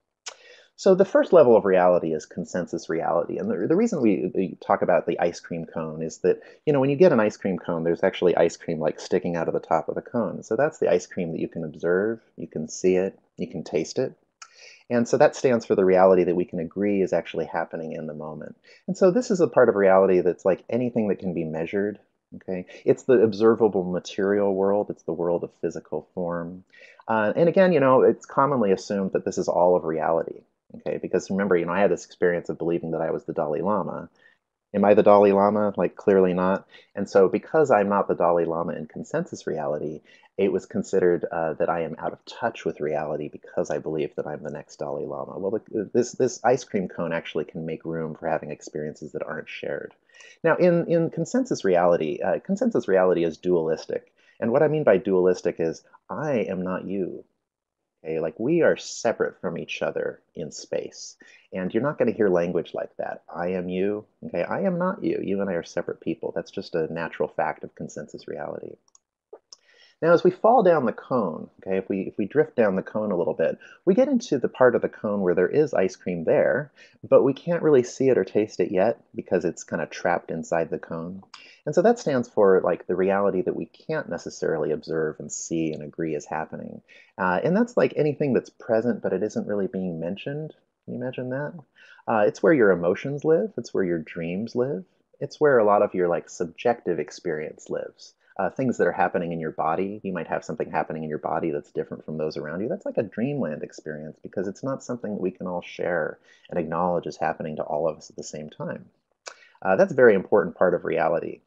So the first level of reality is consensus reality. And the, the reason we, we, talk about the ice cream cone is that, you know, when you get an ice cream cone, there's actually ice cream like sticking out of the top of the cone. So that's the ice cream that you can observe, you can see it, you can taste it. And so that stands for the reality that we can agree is actually happening in the moment. And so this is a part of reality that's like anything that can be measured. Okay, it's the observable material world. It's the world of physical form. Uh, and again, you know, it's commonly assumed that this is all of reality. Okay, because remember, you know, I had this experience of believing that I was the Dalai Lama, Am I the Dalai Lama? Like, clearly not. And so, because I'm not the Dalai Lama in consensus reality, it was considered uh, that I am out of touch with reality because I believe that I'm the next Dalai Lama. Well, the, this this ice cream cone actually can make room for having experiences that aren't shared. Now, in in consensus reality, uh, consensus reality is dualistic, and what I mean by dualistic is I am not you. Okay, like we are separate from each other in space. And you're not going to hear language like that. I am you. Okay, I am not you. You and I are separate people. That's just a natural fact of consensus reality. Now, as we fall down the cone, okay, if we if we drift down the cone a little bit, we get into the part of the cone where there is ice cream there, but we can't really see it or taste it yet because it's kind of trapped inside the cone. And so that stands for like the reality that we can't necessarily observe and see and agree is happening. Uh, and that's like anything that's present, but it isn't really being mentioned. Can you imagine that? Uh, it's where your emotions live. It's where your dreams live. It's where a lot of your like subjective experience lives uh, things that are happening in your body. You might have something happening in your body that's different from those around you. That's like a dreamland experience because it's not something that we can all share and acknowledge is happening to all of us at the same time. Uh, that's a very important part of reality.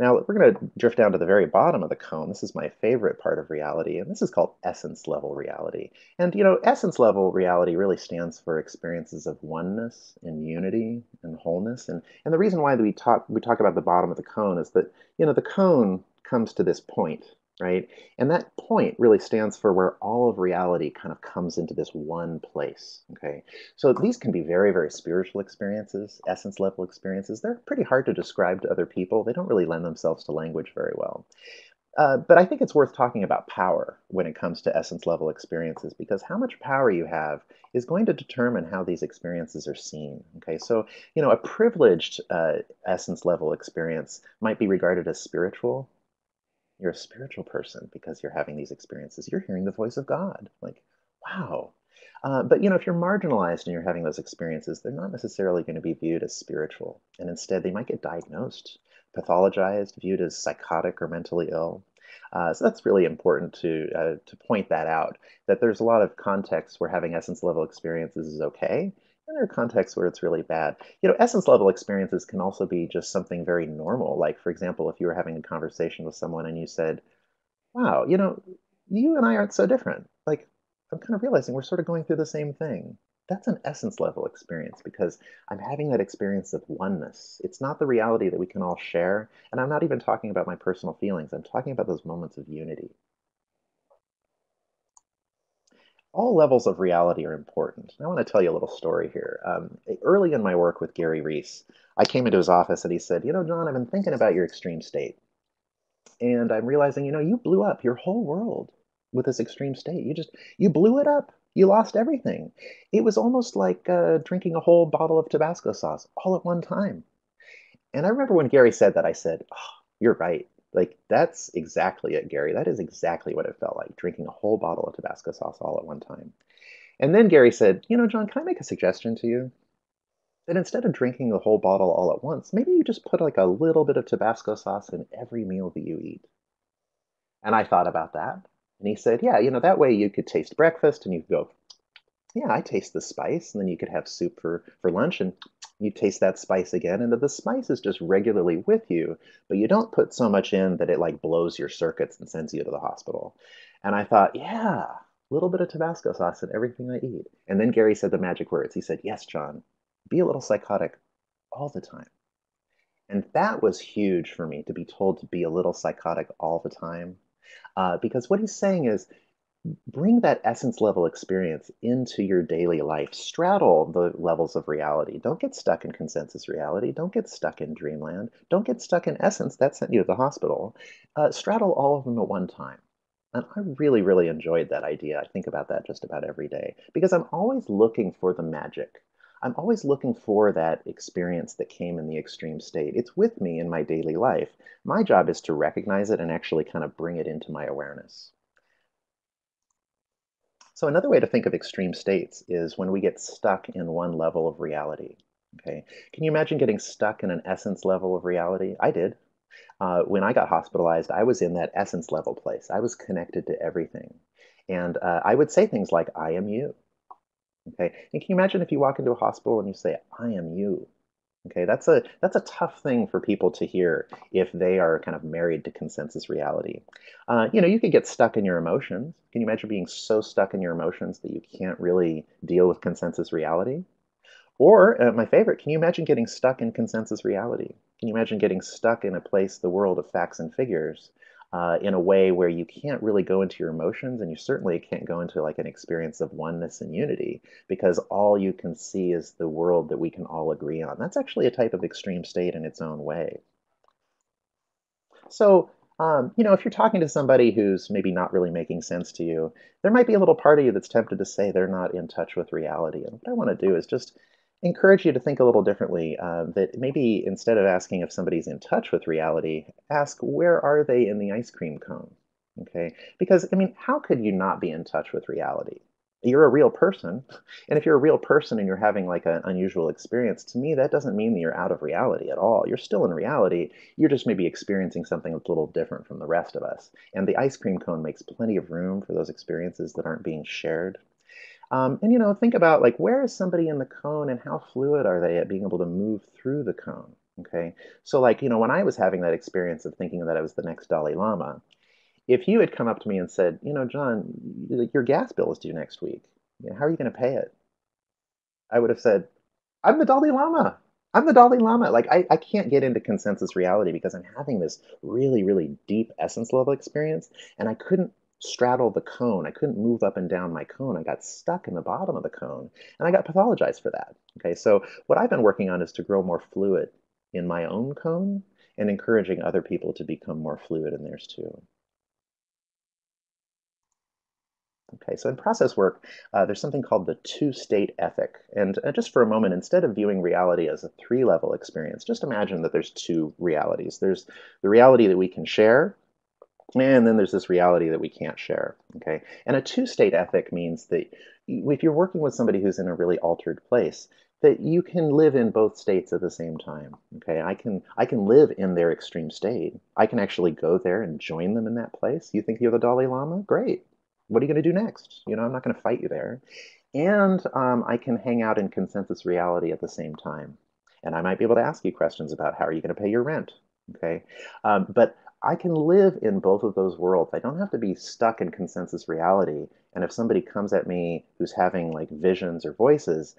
Now we're going to drift down to the very bottom of the cone. This is my favorite part of reality, and this is called essence level reality. And you know, essence level reality really stands for experiences of oneness and unity and wholeness. And and the reason why we talk we talk about the bottom of the cone is that you know the cone comes to this point right? And that point really stands for where all of reality kind of comes into this one place, okay? So these can be very, very spiritual experiences, essence level experiences. They're pretty hard to describe to other people. They don't really lend themselves to language very well. Uh, but I think it's worth talking about power when it comes to essence level experiences because how much power you have is going to determine how these experiences are seen. Okay, so you know, a privileged uh, essence level experience might be regarded as spiritual, you're a spiritual person because you're having these experiences. You're hearing the voice of God. Like, wow. Uh, but you know, if you're marginalized and you're having those experiences, they're not necessarily going to be viewed as spiritual, and instead they might get diagnosed, pathologized, viewed as psychotic or mentally ill. Uh, so that's really important to uh, to point that out. That there's a lot of contexts where having essence level experiences is okay, and there are contexts where it's really bad. You know, essence level experiences can also be just something very normal. Like, for example, if you were having a conversation with someone and you said, Wow, you know, you and I aren't so different. Like, I'm kind of realizing we're sort of going through the same thing. That's an essence level experience because I'm having that experience of oneness. It's not the reality that we can all share. And I'm not even talking about my personal feelings, I'm talking about those moments of unity. All levels of reality are important. I want to tell you a little story here. Um, early in my work with Gary Reiss, I came into his office and he said, You know, John, I've been thinking about your extreme state. And I'm realizing, you know, you blew up your whole world with this extreme state. You just, you blew it up. You lost everything. It was almost like uh, drinking a whole bottle of Tabasco sauce all at one time. And I remember when Gary said that, I said, oh, You're right. Like that's exactly it, Gary. That is exactly what it felt like, drinking a whole bottle of Tabasco sauce all at one time. And then Gary said, You know, John, can I make a suggestion to you? That instead of drinking the whole bottle all at once, maybe you just put like a little bit of Tabasco sauce in every meal that you eat. And I thought about that. And he said, Yeah, you know, that way you could taste breakfast and you could go, Yeah, I taste the spice. And then you could have soup for, for lunch and you taste that spice again and the spice is just regularly with you but you don't put so much in that it like blows your circuits and sends you to the hospital. And i thought yeah a little bit of tabasco sauce in everything i eat. And then gary said the magic words. He said yes john be a little psychotic all the time. And that was huge for me to be told to be a little psychotic all the time. Uh, because what he's saying is bring that essence level experience into your daily life. Straddle the levels of reality. Don't get stuck in consensus reality. Don't get stuck in dreamland. Don't get stuck in essence. That sent you to the hospital. Uh, straddle all of them at one time. And I really, really enjoyed that idea. I think about that just about every day because I'm always looking for the magic. I'm always looking for that experience that came in the extreme state. It's with me in my daily life. My job is to recognize it and actually kind of bring it into my awareness. So another way to think of extreme states is when we get stuck in one level of reality. Okay, can you imagine getting stuck in an essence level of reality? I did. Uh, when I got hospitalized, I was in that essence level place. I was connected to everything, and uh, I would say things like, "I am you." Okay, and can you imagine if you walk into a hospital and you say, "I am you"? Okay, that's a that's a tough thing for people to hear if they are kind of married to consensus reality. Uh, you know, you could get stuck in your emotions. Can you imagine being so stuck in your emotions that you can't really deal with consensus reality? Or, uh, my favorite, can you imagine getting stuck in consensus reality? Can you imagine getting stuck in a place, the world of facts and figures, uh, in a way where you can't really go into your emotions and you certainly can't go into like an experience of oneness and unity because all you can see is the world that we can all agree on. That's actually a type of extreme state in its own way. So, um, you know, if you're talking to somebody who's maybe not really making sense to you, there might be a little part of you that's tempted to say they're not in touch with reality. And what I want to do is just encourage you to think a little differently. Uh, that maybe instead of asking if somebody's in touch with reality, ask where are they in the ice cream cone? Okay, because I mean, how could you not be in touch with reality? You're a real person, *laughs* and if you're a real person and you're having like an unusual experience, to me that doesn't mean that you're out of reality at all. You're still in reality. You're just maybe experiencing something that's a little different from the rest of us. And the ice cream cone makes plenty of room for those experiences that aren't being shared um, and you know, think about like where is somebody in the cone and how fluid are they at being able to move through the cone? Okay, so like you know, when I was having that experience of thinking that I was the next Dalai Lama, if you had come up to me and said, you know, John, your gas bill is due next week. How are you going to pay it? I would have said, I'm the Dalai Lama. I'm the Dalai Lama. Like I, I can't get into consensus reality because I'm having this really, really deep essence level experience, and I couldn't straddle the cone. I couldn't move up and down my cone. I got stuck in the bottom of the cone and I got pathologized for that. Okay, so what I've been working on is to grow more fluid in my own cone and encouraging other people to become more fluid in theirs too. Okay, so in process work, uh, there's something called the two-state ethic. And uh, just for a moment, instead of viewing reality as a three-level experience, just imagine that there's two realities. There's the reality that we can share, and then there's this reality that we can't share. Okay. And a two state ethic means that if you're working with somebody who's in a really altered place, that you can live in both states at the same time. Okay. I can I can live in their extreme state. I can actually go there and join them in that place. You think you're the Dalai Lama? Great. What are you going to do next? You know, I'm not going to fight you there. And um, I can hang out in consensus reality at the same time. And I might be able to ask you questions about how are you going to pay your rent? Okay. Um, but I can live in both of those worlds. I don't have to be stuck in consensus reality. And if somebody comes at me who's having like visions or voices,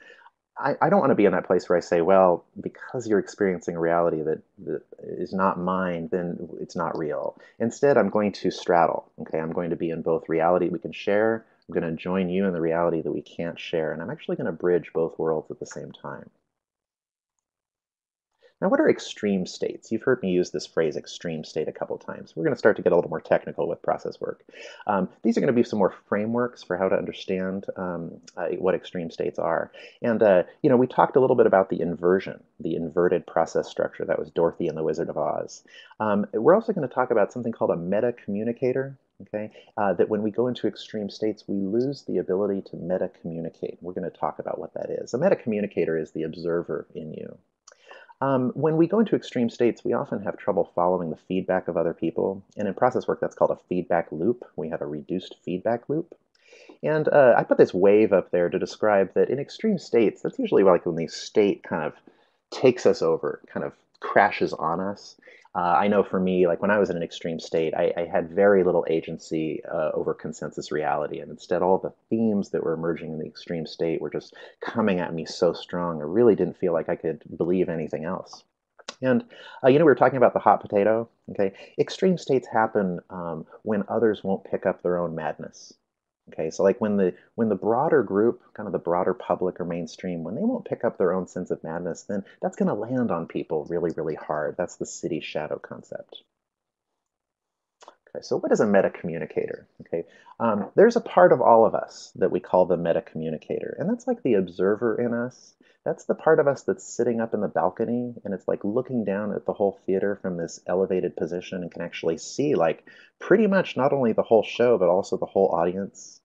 I, I don't want to be in that place where I say, well, because you're experiencing a reality that, that is not mine, then it's not real. Instead, I'm going to straddle. Okay, I'm going to be in both reality we can share. I'm going to join you in the reality that we can't share. And I'm actually going to bridge both worlds at the same time. Now, what are extreme states? You've heard me use this phrase extreme state a couple times. We're going to start to get a little more technical with process work. Um, these are going to be some more frameworks for how to understand um, uh, what extreme states are. And, uh, you know, we talked a little bit about the inversion, the inverted process structure. That was Dorothy and the Wizard of Oz. Um, we're also going to talk about something called a meta communicator. Okay, uh, that when we go into extreme states, we lose the ability to meta communicate. We're going to talk about what that is. A meta communicator is the observer in you. Um, when we go into extreme states, we often have trouble following the feedback of other people. And in process work, that's called a feedback loop. We have a reduced feedback loop. And uh, I put this wave up there to describe that in extreme states, that's usually like when the state kind of takes us over, kind of crashes on us. Uh, I know for me, like when I was in an extreme state, I, I had very little agency uh, over consensus reality. And instead, all the themes that were emerging in the extreme state were just coming at me so strong. I really didn't feel like I could believe anything else. And, uh, you know, we were talking about the hot potato. Okay. Extreme states happen um, when others won't pick up their own madness. Okay, so like when the when the broader group, kind of the broader public or mainstream, when they won't pick up their own sense of madness, then that's going to land on people really, really hard. That's the city shadow concept. Okay, so what is a meta communicator? Okay, um, there's a part of all of us that we call the meta communicator, and that's like the observer in us. That's the part of us that's sitting up in the balcony and it's like looking down at the whole theater from this elevated position and can actually see like pretty much not only the whole show but also the whole audience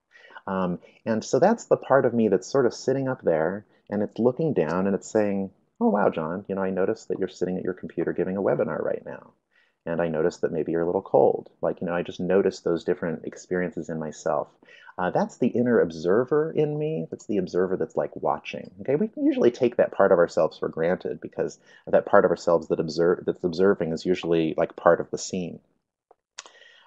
um, and so that's the part of me that's sort of sitting up there and it's looking down and it's saying, oh, wow, John, you know, I noticed that you're sitting at your computer giving a webinar right now. And I notice that maybe you're a little cold. Like, you know, I just notice those different experiences in myself. Uh, that's the inner observer in me. That's the observer that's like watching. Okay, we usually take that part of ourselves for granted because that part of ourselves that observe that's observing is usually like part of the scene.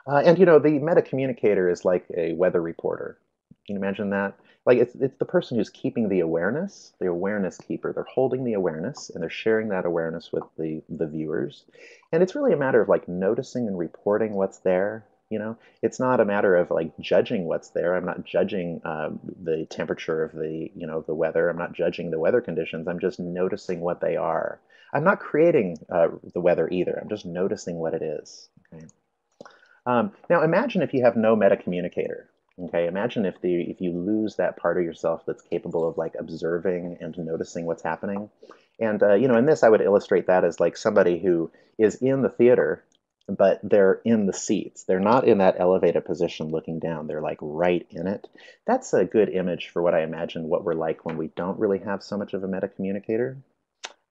Uh, and you know, the meta communicator is like a weather reporter. Can you imagine that? Like it's it's the person who's keeping the awareness, the awareness keeper. They're holding the awareness and they're sharing that awareness with the the viewers. And it's really a matter of like noticing and reporting what's there. You know, it's not a matter of like judging what's there. I'm not judging um, the temperature of the you know the weather. I'm not judging the weather conditions. I'm just noticing what they are. I'm not creating uh, the weather either. I'm just noticing what it is. Okay. Um, now imagine if you have no meta communicator. Okay, imagine if the if you lose that part of yourself that's capable of like observing and noticing what's happening. And uh, you know, in this, I would illustrate that as like somebody who is in the theater, but they're in the seats. They're not in that elevated position looking down. They're like right in it. That's a good image for what I imagine what we're like when we don't really have so much of a meta communicator.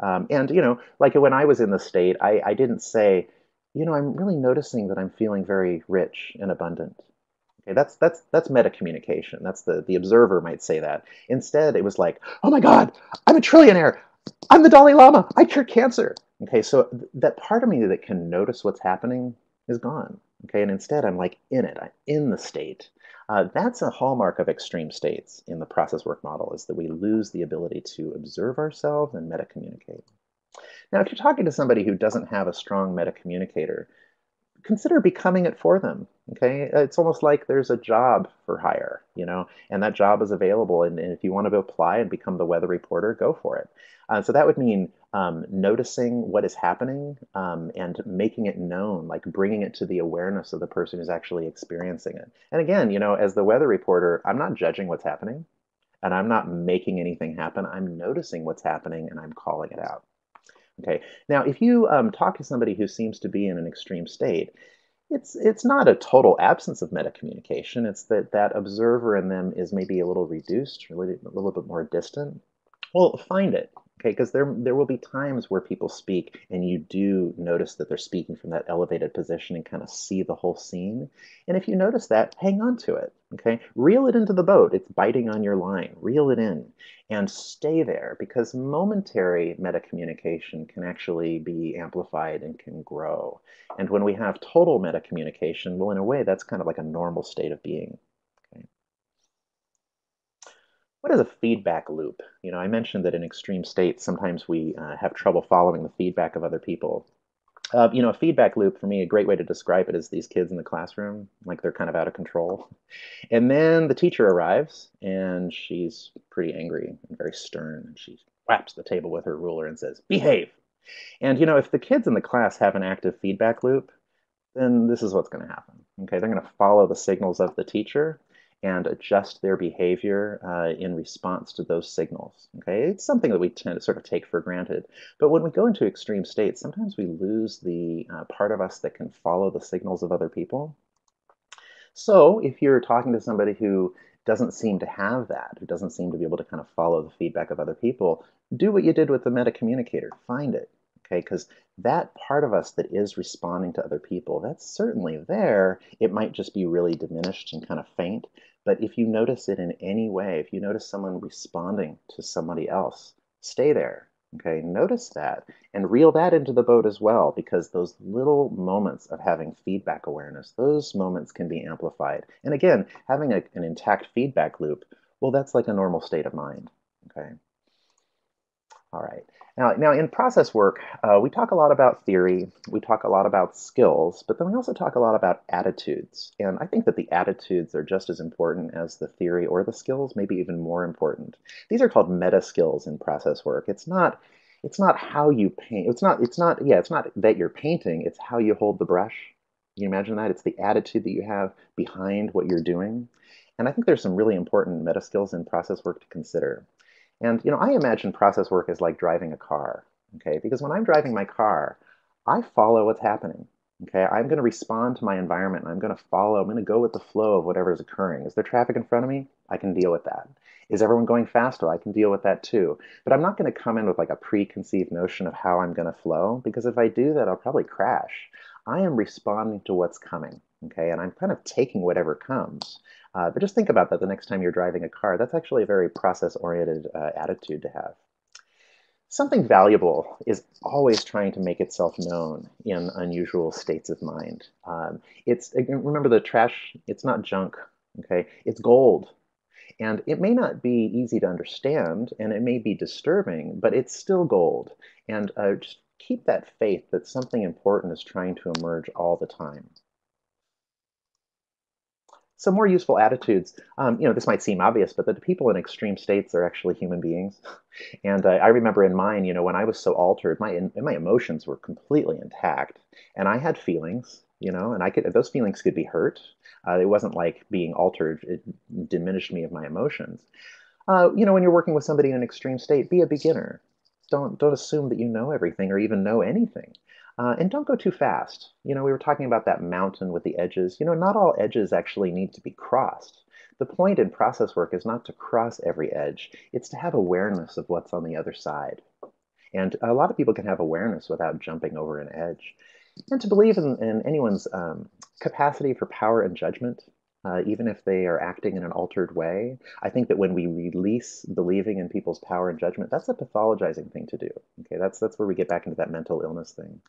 Um, and you know, like when I was in the state, I, I didn't say, you know, I'm really noticing that I'm feeling very rich and abundant. Okay, that's that's that's meta communication. That's the the observer might say that. Instead, it was like, oh my God, I'm a trillionaire. I'm the Dalai Lama. I cure cancer. Okay, so that part of me that can notice what's happening is gone. Okay, and instead I'm like in it. I'm in the state. Uh, that's a hallmark of extreme states in the process work model is that we lose the ability to observe ourselves and meta communicate. Now, if you're talking to somebody who doesn't have a strong meta communicator, consider becoming it for them. Okay, it's almost like there's a job for hire, you know, and that job is available. And, and if you want to apply and become the weather reporter, go for it. Uh, so that would mean um, noticing what is happening um, and making it known, like bringing it to the awareness of the person who's actually experiencing it. And again, you know, as the weather reporter, I'm not judging what's happening and I'm not making anything happen. I'm noticing what's happening and I'm calling it out. Okay, now if you um, talk to somebody who seems to be in an extreme state, it's it's not a total absence of meta communication. It's that that observer in them is maybe a little reduced, a little, a little bit more distant. Well, find it. Okay, because there there will be times where people speak and you do notice that they're speaking from that elevated position and kind of see the whole scene. And if you notice that, hang on to it. Okay, reel it into the boat. It's biting on your line. Reel it in and stay there because momentary meta communication can actually be amplified and can grow. And when we have total meta communication, well, in a way, that's kind of like a normal state of being. What is a feedback loop? You know, I mentioned that in extreme states, sometimes we uh, have trouble following the feedback of other people. Uh, you know, a feedback loop for me, a great way to describe it is these kids in the classroom, like they're kind of out of control. And then the teacher arrives and she's pretty angry and very stern. And she whaps the table with her ruler and says, behave. And, you know, if the kids in the class have an active feedback loop, then this is what's going to happen. Okay, they're going to follow the signals of the teacher and adjust their behavior uh, in response to those signals. Okay, it's something that we tend to sort of take for granted. But when we go into extreme states, sometimes we lose the uh, part of us that can follow the signals of other people. So if you're talking to somebody who doesn't seem to have that, who doesn't seem to be able to kind of follow the feedback of other people, do what you did with the meta communicator. Find it okay? Because that part of us that is responding to other people, that's certainly there. It might just be really diminished and kind of faint. But if you notice it in any way, if you notice someone responding to somebody else, stay there. Okay, notice that and reel that into the boat as well, because those little moments of having feedback awareness, those moments can be amplified. And again, having a, an intact feedback loop, well, that's like a normal state of mind. Okay. All right. Now, now in process work, uh, we talk a lot about theory, we talk a lot about skills, but then we also talk a lot about attitudes. And I think that the attitudes are just as important as the theory or the skills, maybe even more important. These are called meta skills in process work. It's not it's not how you paint. It's not it's not yeah, it's not that you're painting, it's how you hold the brush. Can you imagine that? It's the attitude that you have behind what you're doing. And I think there's some really important meta skills in process work to consider. And you know, I imagine process work is like driving a car, okay? Because when I'm driving my car, I follow what's happening. Okay, I'm going to respond to my environment and I'm going to follow, I'm going to go with the flow of whatever is occurring. Is there traffic in front of me? I can deal with that. Is everyone going faster? I can deal with that too. But I'm not going to come in with like a preconceived notion of how I'm going to flow because if I do that, I'll probably crash. I am responding to what's coming, okay? And I'm kind of taking whatever comes. Uh, but just think about that the next time you're driving a car. That's actually a very process-oriented uh, attitude to have. Something valuable is always trying to make itself known in unusual states of mind. Um, it's remember the trash. It's not junk. Okay, it's gold. And it may not be easy to understand and it may be disturbing, but it's still gold. And uh, just keep that faith that something important is trying to emerge all the time. Some more useful attitudes. Um, you know, this might seem obvious, but the people in extreme states are actually human beings. *laughs* And uh, I remember in mine, you know, when I was so altered, my my emotions were completely intact, and I had feelings, you know, and I could those feelings could be hurt. Uh, it wasn't like being altered; it diminished me of my emotions. Uh, you know, when you're working with somebody in an extreme state, be a beginner. Don't don't assume that you know everything or even know anything. Uh, and don't go too fast. You know, we were talking about that mountain with the edges. You know, not all edges actually need to be crossed. The point in process work is not to cross every edge. It's to have awareness of what's on the other side. And a lot of people can have awareness without jumping over an edge. And to believe in, in anyone's um, capacity for power and judgment, uh, even if they are acting in an altered way. I think that when we release believing in people's power and judgment, that's a pathologizing thing to do. Okay, that's that's where we get back into that mental illness thing.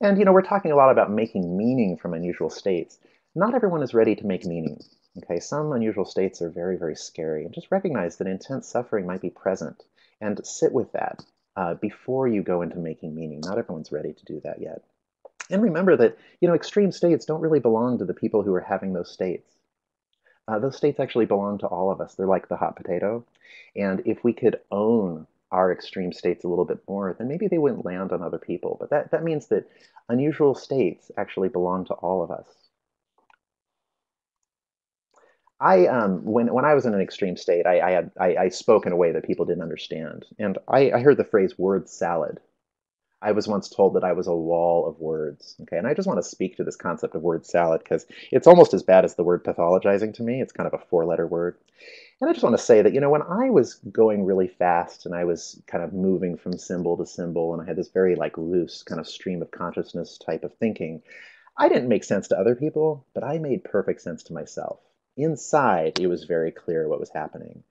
And you know, we're talking a lot about making meaning from unusual states. Not everyone is ready to make meaning. Okay, some unusual states are very, very scary. And just recognize that intense suffering might be present and sit with that uh, before you go into making meaning. Not everyone's ready to do that yet. And remember that, you know, extreme states don't really belong to the people who are having those states. Uh, those states actually belong to all of us. They're like the hot potato. And if we could own our extreme states a little bit more, then maybe they wouldn't land on other people. But that, that means that unusual states actually belong to all of us. I um, when when I was in an extreme state, I, I had I, I, spoke in a way that people didn't understand, and I, I heard the phrase "word salad." I was once told that I was a wall of words. Okay, and I just want to speak to this concept of word salad because it's almost as bad as the word pathologizing to me. It's kind of a four-letter word. And I just want to say that, you know, when I was going really fast and I was kind of moving from symbol to symbol and I had this very like loose kind of stream of consciousness type of thinking, I didn't make sense to other people, but I made perfect sense to myself. Inside, it was very clear what was happening.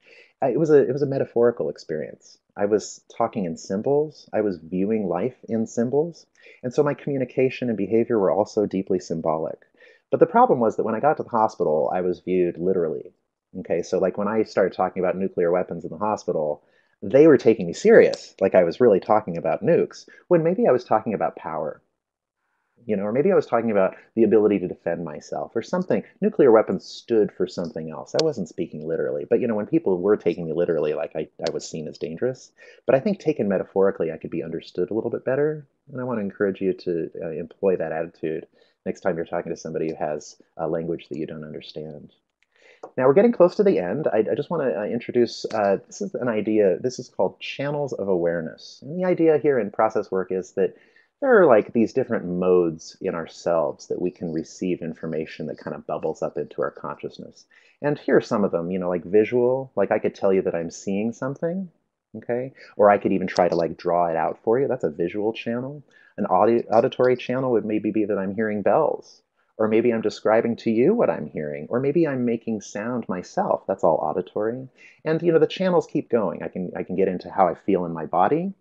It was a it was a metaphorical experience. I was talking in symbols. I was viewing life in symbols. And so my communication and behavior were also deeply symbolic. But the problem was that when I got to the hospital, I was viewed literally. Okay, so like when I started talking about nuclear weapons in the hospital, they were taking me serious, like I was really talking about nukes, when maybe I was talking about power. You know, or maybe I was talking about the ability to defend myself or something. Nuclear weapons stood for something else. I wasn't speaking literally, but you know, when people were taking me literally, like I, I was seen as dangerous. But I think taken metaphorically, I could be understood a little bit better. And I want to encourage you to uh, employ that attitude next time you're talking to somebody who has a language that you don't understand. Now we're getting close to the end. I, I just want to uh, introduce, uh, this is an idea, this is called channels of awareness. And the idea here in process work is that there are like these different modes in ourselves that we can receive information that kind of bubbles up into our consciousness. And here are some of them, you know, like visual, like I could tell you that I'm seeing something, okay? Or I could even try to like draw it out for you. That's a visual channel. An audio, auditory channel would maybe be that I'm hearing bells or maybe I'm describing to you what I'm hearing, or maybe I'm making sound myself. That's all auditory. And you know, the channels keep going. I can I can get into how I feel in my body.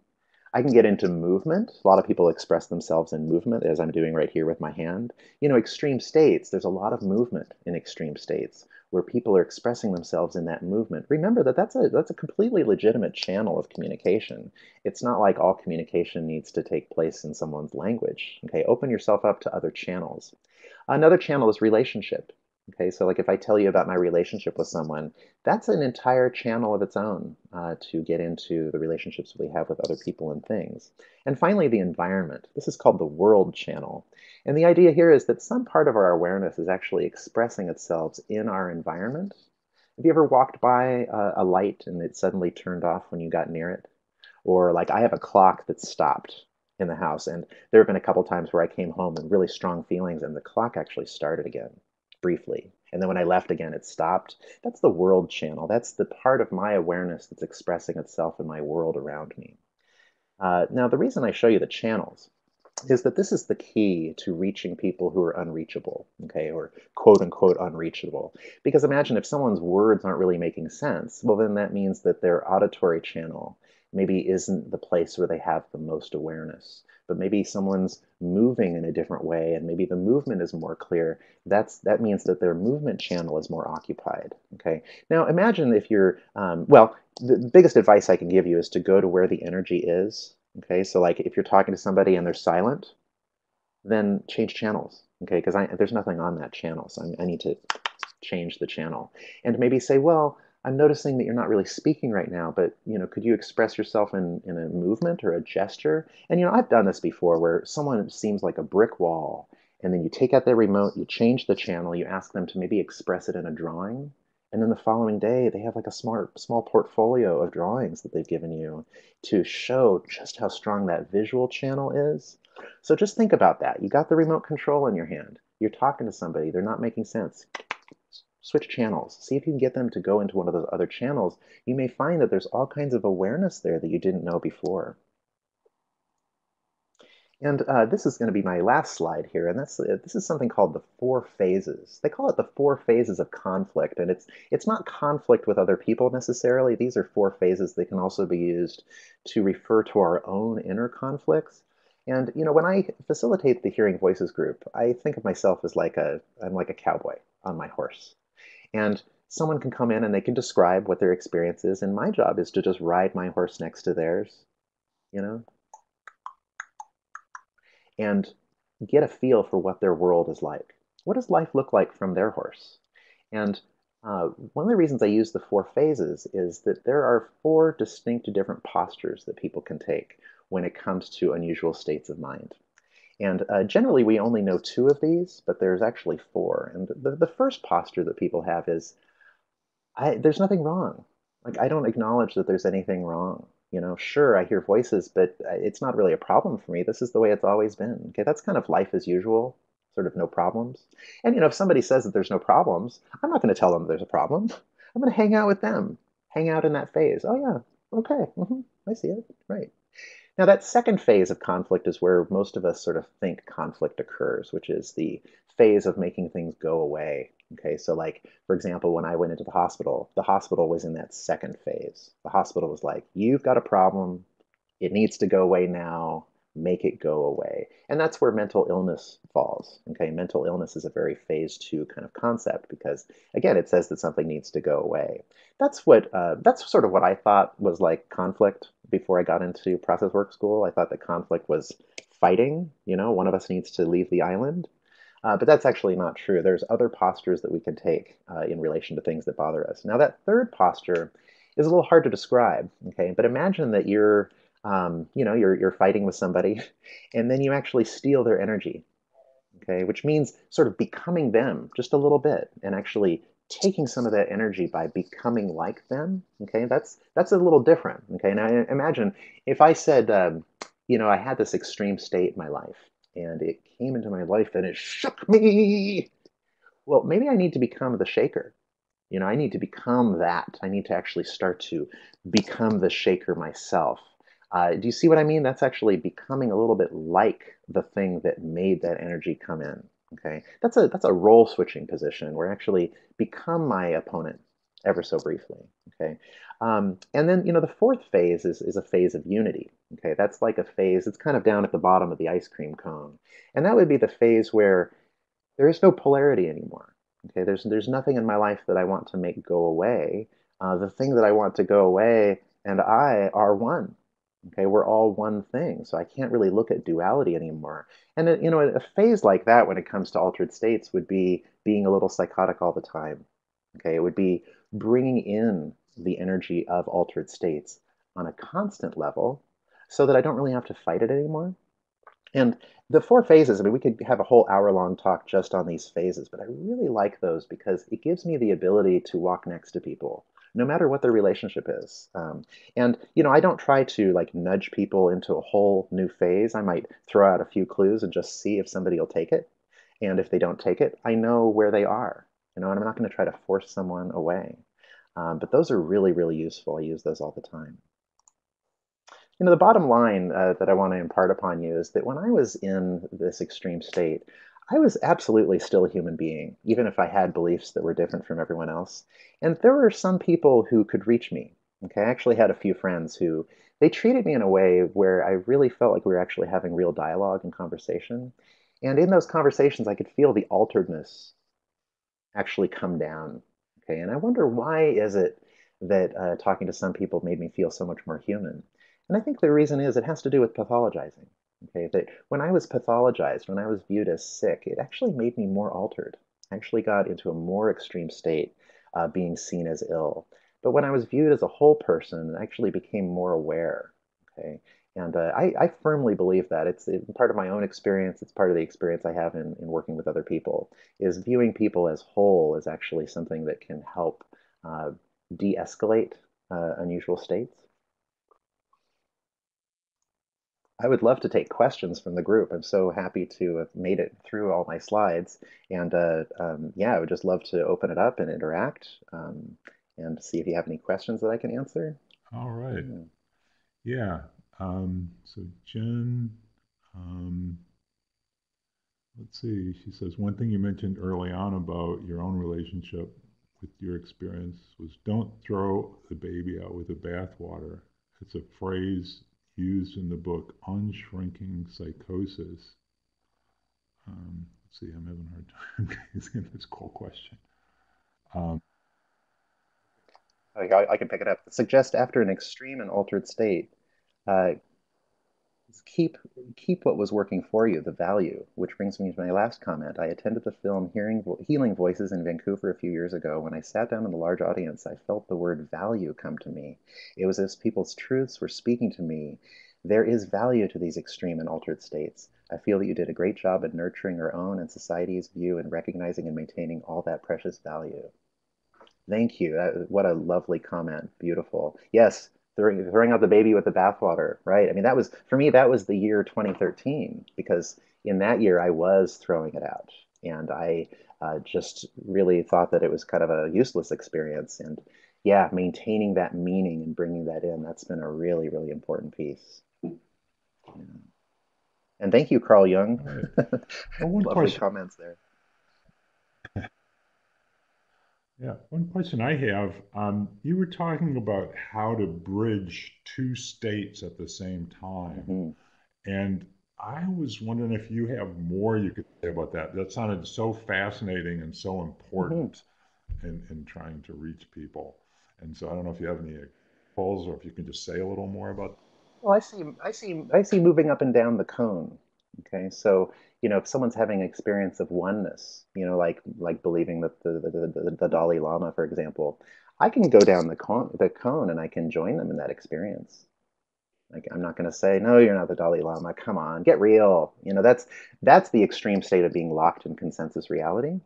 I can get into movement. A lot of people express themselves in movement, as I'm doing right here with my hand. You know, extreme states, there's a lot of movement in extreme states where people are expressing themselves in that movement. Remember that that's a, that's a completely legitimate channel of communication. It's not like all communication needs to take place in someone's language. Okay, open yourself up to other channels. Another channel is relationship. Okay, so like if I tell you about my relationship with someone, that's an entire channel of its own uh, to get into the relationships we have with other people and things. And finally, the environment. This is called the world channel. And the idea here is that some part of our awareness is actually expressing itself in our environment. Have you ever walked by a, a light and it suddenly turned off when you got near it? Or like I have a clock that stopped in the house. And there have been a couple times where I came home and really strong feelings and the clock actually started again briefly. And then when I left again, it stopped. That's the world channel. That's the part of my awareness that's expressing itself in my world around me. Uh, now, the reason I show you the channels is that this is the key to reaching people who are unreachable, okay, or quote unquote unreachable. Because imagine if someone's words aren't really making sense, well, then that means that their auditory channel maybe isn't the place where they have the most awareness. But maybe someone's moving in a different way, and maybe the movement is more clear. That's that means that their movement channel is more occupied. Okay. Now imagine if you're um, well, the biggest advice I can give you is to go to where the energy is Okay, so like if you're talking to somebody and they're silent, then change channels. Okay, because I there's nothing on that channel, so I, I need to change the channel. And maybe say, well, I'm noticing that you're not really speaking right now, but you know, could you express yourself in, in a movement or a gesture? And you know, I've done this before where someone seems like a brick wall, and then you take out their remote, you change the channel, you ask them to maybe express it in a drawing, and then the following day, they have like a smart, small portfolio of drawings that they've given you to show just how strong that visual channel is. So just think about that. You got the remote control in your hand. You're talking to somebody. They're not making sense. Switch channels. See if you can get them to go into one of those other channels. You may find that there's all kinds of awareness there that you didn't know before. And uh, this is going to be my last slide here, and that's uh, this is something called the four phases. They call it the four phases of conflict, and it's it's not conflict with other people necessarily. These are four phases that can also be used to refer to our own inner conflicts. And you know, when I facilitate the Hearing Voices group, I think of myself as like a I'm like a cowboy on my horse, and someone can come in and they can describe what their experience is, and my job is to just ride my horse next to theirs, you know, and get a feel for what their world is like. What does life look like from their horse? And uh, one of the reasons I use the four phases is that there are four distinct different postures that people can take when it comes to unusual states of mind. And uh, generally, we only know two of these, but there's actually four. And the, the first posture that people have is I, there's nothing wrong. Like, I don't acknowledge that there's anything wrong you know, sure, I hear voices, but uh, it's not really a problem for me. This is the way it's always been. Okay, that's kind of life as usual, sort of no problems. And, you know, if somebody says that there's no problems, I'm not going to tell them there's a problem. *laughs* I'm going to hang out with them, hang out in that phase. Oh, yeah, okay, mm-hmm, I see it, right. Now, that second phase of conflict is where most of us sort of think conflict occurs, which is the phase of making things go away. Okay, so like, for example, when I went into the hospital, the hospital was in that second phase. The hospital was like, you've got a problem, it needs to go away now, make it go away. And that's where mental illness falls. Okay, mental illness is a very phase two kind of concept because, again, it says that something needs to go away. That's what, uh, that's sort of what I thought was like conflict before I got into process work school. I thought that conflict was fighting, you know, one of us needs to leave the island. Uh, but that's actually not true. There's other postures that we can take uh, in relation to things that bother us. Now, that third posture is a little hard to describe, okay? But imagine that you're, um, you know, you're, you're fighting with somebody, *laughs* and then you actually steal their energy, okay? Which means sort of becoming them just a little bit and actually taking some of that energy by becoming like them, okay? That's, that's a little different, okay? Now, imagine if I said, um, you know, I had this extreme state in my life, and it came into my life and it shook me. Well, maybe I need to become the shaker. You know, I need to become that. I need to actually start to become the shaker myself. Uh, do you see what I mean? That's actually becoming a little bit like the thing that made that energy come in. Okay, that's a that's a role switching position where I actually become my opponent ever so briefly. Okay, um, and then you know the fourth phase is is a phase of unity. Okay, that's like a phase, it's kind of down at the bottom of the ice cream cone. And that would be the phase where there is no polarity anymore. Okay, there's, there's nothing in my life that I want to make go away. Uh, the thing that I want to go away and I are one. Okay, we're all one thing, so I can't really look at duality anymore. And uh, you know, a phase like that, when it comes to altered states, would be being a little psychotic all the time. Okay, it would be bringing in the energy of altered states on a constant level, so that I don't really have to fight it anymore. And the four phases, I mean, we could have a whole hour long talk just on these phases, but I really like those because it gives me the ability to walk next to people no matter what their relationship is. Um, and, you know, I don't try to like nudge people into a whole new phase. I might throw out a few clues and just see if somebody will take it. And if they don't take it, I know where they are, you know, and I'm not going to try to force someone away. Um, but those are really, really useful. I use those all the time. You know, the bottom line uh, that I want to impart upon you is that when I was in this extreme state, I was absolutely still a human being, even if I had beliefs that were different from everyone else. And there were some people who could reach me. Okay, I actually had a few friends who they treated me in a way where I really felt like we were actually having real dialogue and conversation. And in those conversations, I could feel the alteredness actually come down. Okay, and I wonder why is it that uh, talking to some people made me feel so much more human? And I think the reason is it has to do with pathologizing. Okay, that when I was pathologized, when I was viewed as sick, it actually made me more altered. I actually got into a more extreme state, uh, being seen as ill. But when I was viewed as a whole person, I actually became more aware. Okay, and uh, I, I, firmly believe that it's, part of my own experience. It's part of the experience I have in, in working with other people. Is viewing people as whole is actually something that can help uh, de-escalate uh, unusual states. I would love to take questions from the group. I'm so happy to have made it through all my slides. And uh, um, yeah, I would just love to open it up and interact um, and see if you have any questions that I can answer. All right. Yeah. yeah. Um, so Jen, um, let's see, she says, one thing you mentioned early on about your own relationship with your experience was don't throw the baby out with the bathwater. It's a phrase used in the book Unshrinking Psychosis. Um, let's see, I'm having a hard time *laughs* getting this cool question. Um, I, I, can pick it up. Suggest after an extreme and altered state, uh, keep keep what was working for you, the value. Which brings me to my last comment. I attended the film Hearing Healing Voices in Vancouver a few years ago. When I sat down in the large audience, I felt the word value come to me. It was as people's truths were speaking to me. There is value to these extreme and altered states. I feel that you did a great job at nurturing our own and society's view and recognizing and maintaining all that precious value. Thank you. That, what a lovely comment. Beautiful. Yes, throwing, throwing out the baby with the bathwater, right? I mean, that was, for me, that was the year 2013, because in that year I was throwing it out. And I uh, just really thought that it was kind of a useless experience. And yeah, maintaining that meaning and bringing that in, that's been a really, really important piece. Yeah. And thank you, Carl Jung. Right. *laughs* Lovely question. comments there. Yeah, one question I have, um, you were talking about how to bridge two states at the same time. Mm-hmm. And I was wondering if you have more you could say about that. That sounded so fascinating and so important mm-hmm. in, in trying to reach people. And so I don't know if you have any examples or if you can just say a little more about. Well, I see, I see, I see moving up and down the cone. Okay, so you know, if someone's having an experience of oneness, you know, like like believing that the the, the, the Dalai Lama, for example, I can go down the cone, the cone and I can join them in that experience. Like I'm not going to say, no, you're not the Dalai Lama. Come on, get real. You know, that's that's the extreme state of being locked in consensus reality.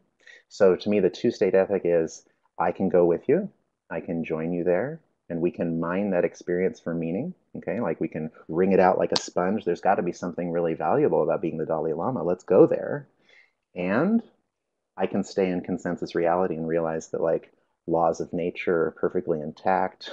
So to me, the two-state ethic is I can go with you, I can join you there, and we can mine that experience for meaning. Okay, like we can wring it out like a sponge. There's got to be something really valuable about being the Dalai Lama. Let's go there. And I can stay in consensus reality and realize that like laws of nature are perfectly intact.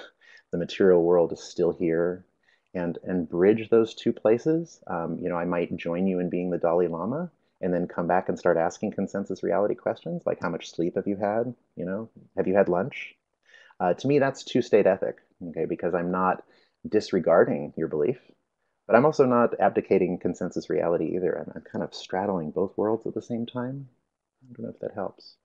The material world is still here. And, and bridge those two places. Um, you know, I might join you in being the Dalai Lama and then come back and start asking consensus reality questions like how much sleep have you had? You know, have you had lunch? Uh, to me, that's two-state ethic, okay, because I'm not disregarding your belief, but I'm also not abdicating consensus reality either. I'm, I'm kind of straddling both worlds at the same time. I don't know if that helps.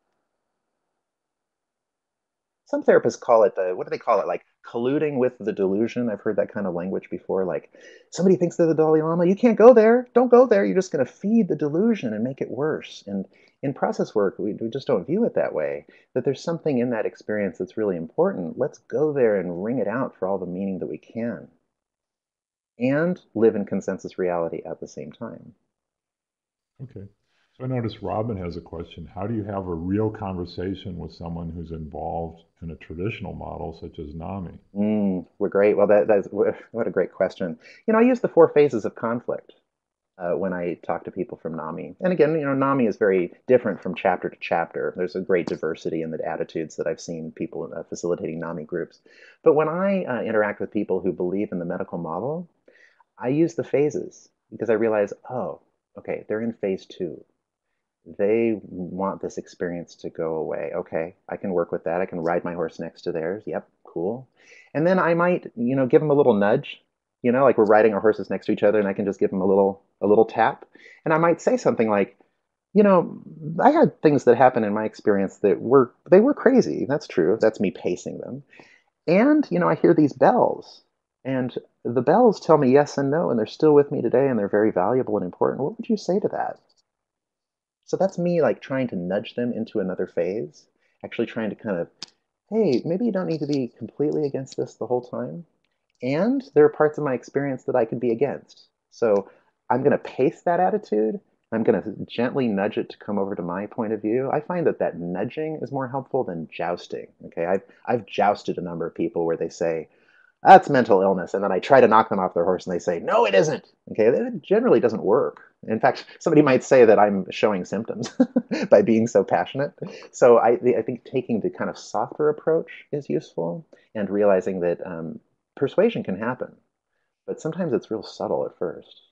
Some therapists call it the, what do they call it? Like colluding with the delusion. I've heard that kind of language before. Like somebody thinks they're the Dalai Lama. You can't go there. Don't go there. You're just going to feed the delusion and make it worse. And in process work, we, we just don't view it that way. That there's something in that experience that's really important. Let's go there and wring it out for all the meaning that we can. And live in consensus reality at the same time. Okay. So I noticed Robin has a question. How do you have a real conversation with someone who's involved in a traditional model such as NAMI? Mm, we're great. Well, that, that's *laughs* what a great question. You know, I use the four phases of conflict uh, when I talk to people from NAMI. And again, you know, NAMI is very different from chapter to chapter. There's a great diversity in the attitudes that I've seen people uh, facilitating NAMI groups. But when I uh, interact with people who believe in the medical model, I use the phases because I realize, oh, okay, they're in phase two. They want this experience to go away. Okay, I can work with that. I can ride my horse next to theirs. Yep, cool. And then I might, you know, give them a little nudge, you know, like we're riding our horses next to each other and I can just give them a little a little tap. And I might say something like, you know, I had things that happened in my experience that were they were crazy. That's true. That's me pacing them. And, you know, I hear these bells. And the bells tell me yes and no, and they're still with me today and they're very valuable and important. What would you say to that? So that's me like trying to nudge them into another phase, actually trying to kind of, hey, maybe you don't need to be completely against this the whole time. And there are parts of my experience that I could be against. So I'm going to pace that attitude. I'm going to gently nudge it to come over to my point of view. I find that that nudging is more helpful than jousting. Okay, I've I've jousted a number of people where they say, "That's mental illness," and then I try to knock them off their horse, and they say, "No, it isn't." Okay, it generally doesn't work. In fact, somebody might say that I'm showing symptoms *laughs* by being so passionate. So I, I think taking the kind of softer approach is useful, and realizing that um, persuasion can happen, but sometimes it's real subtle at first.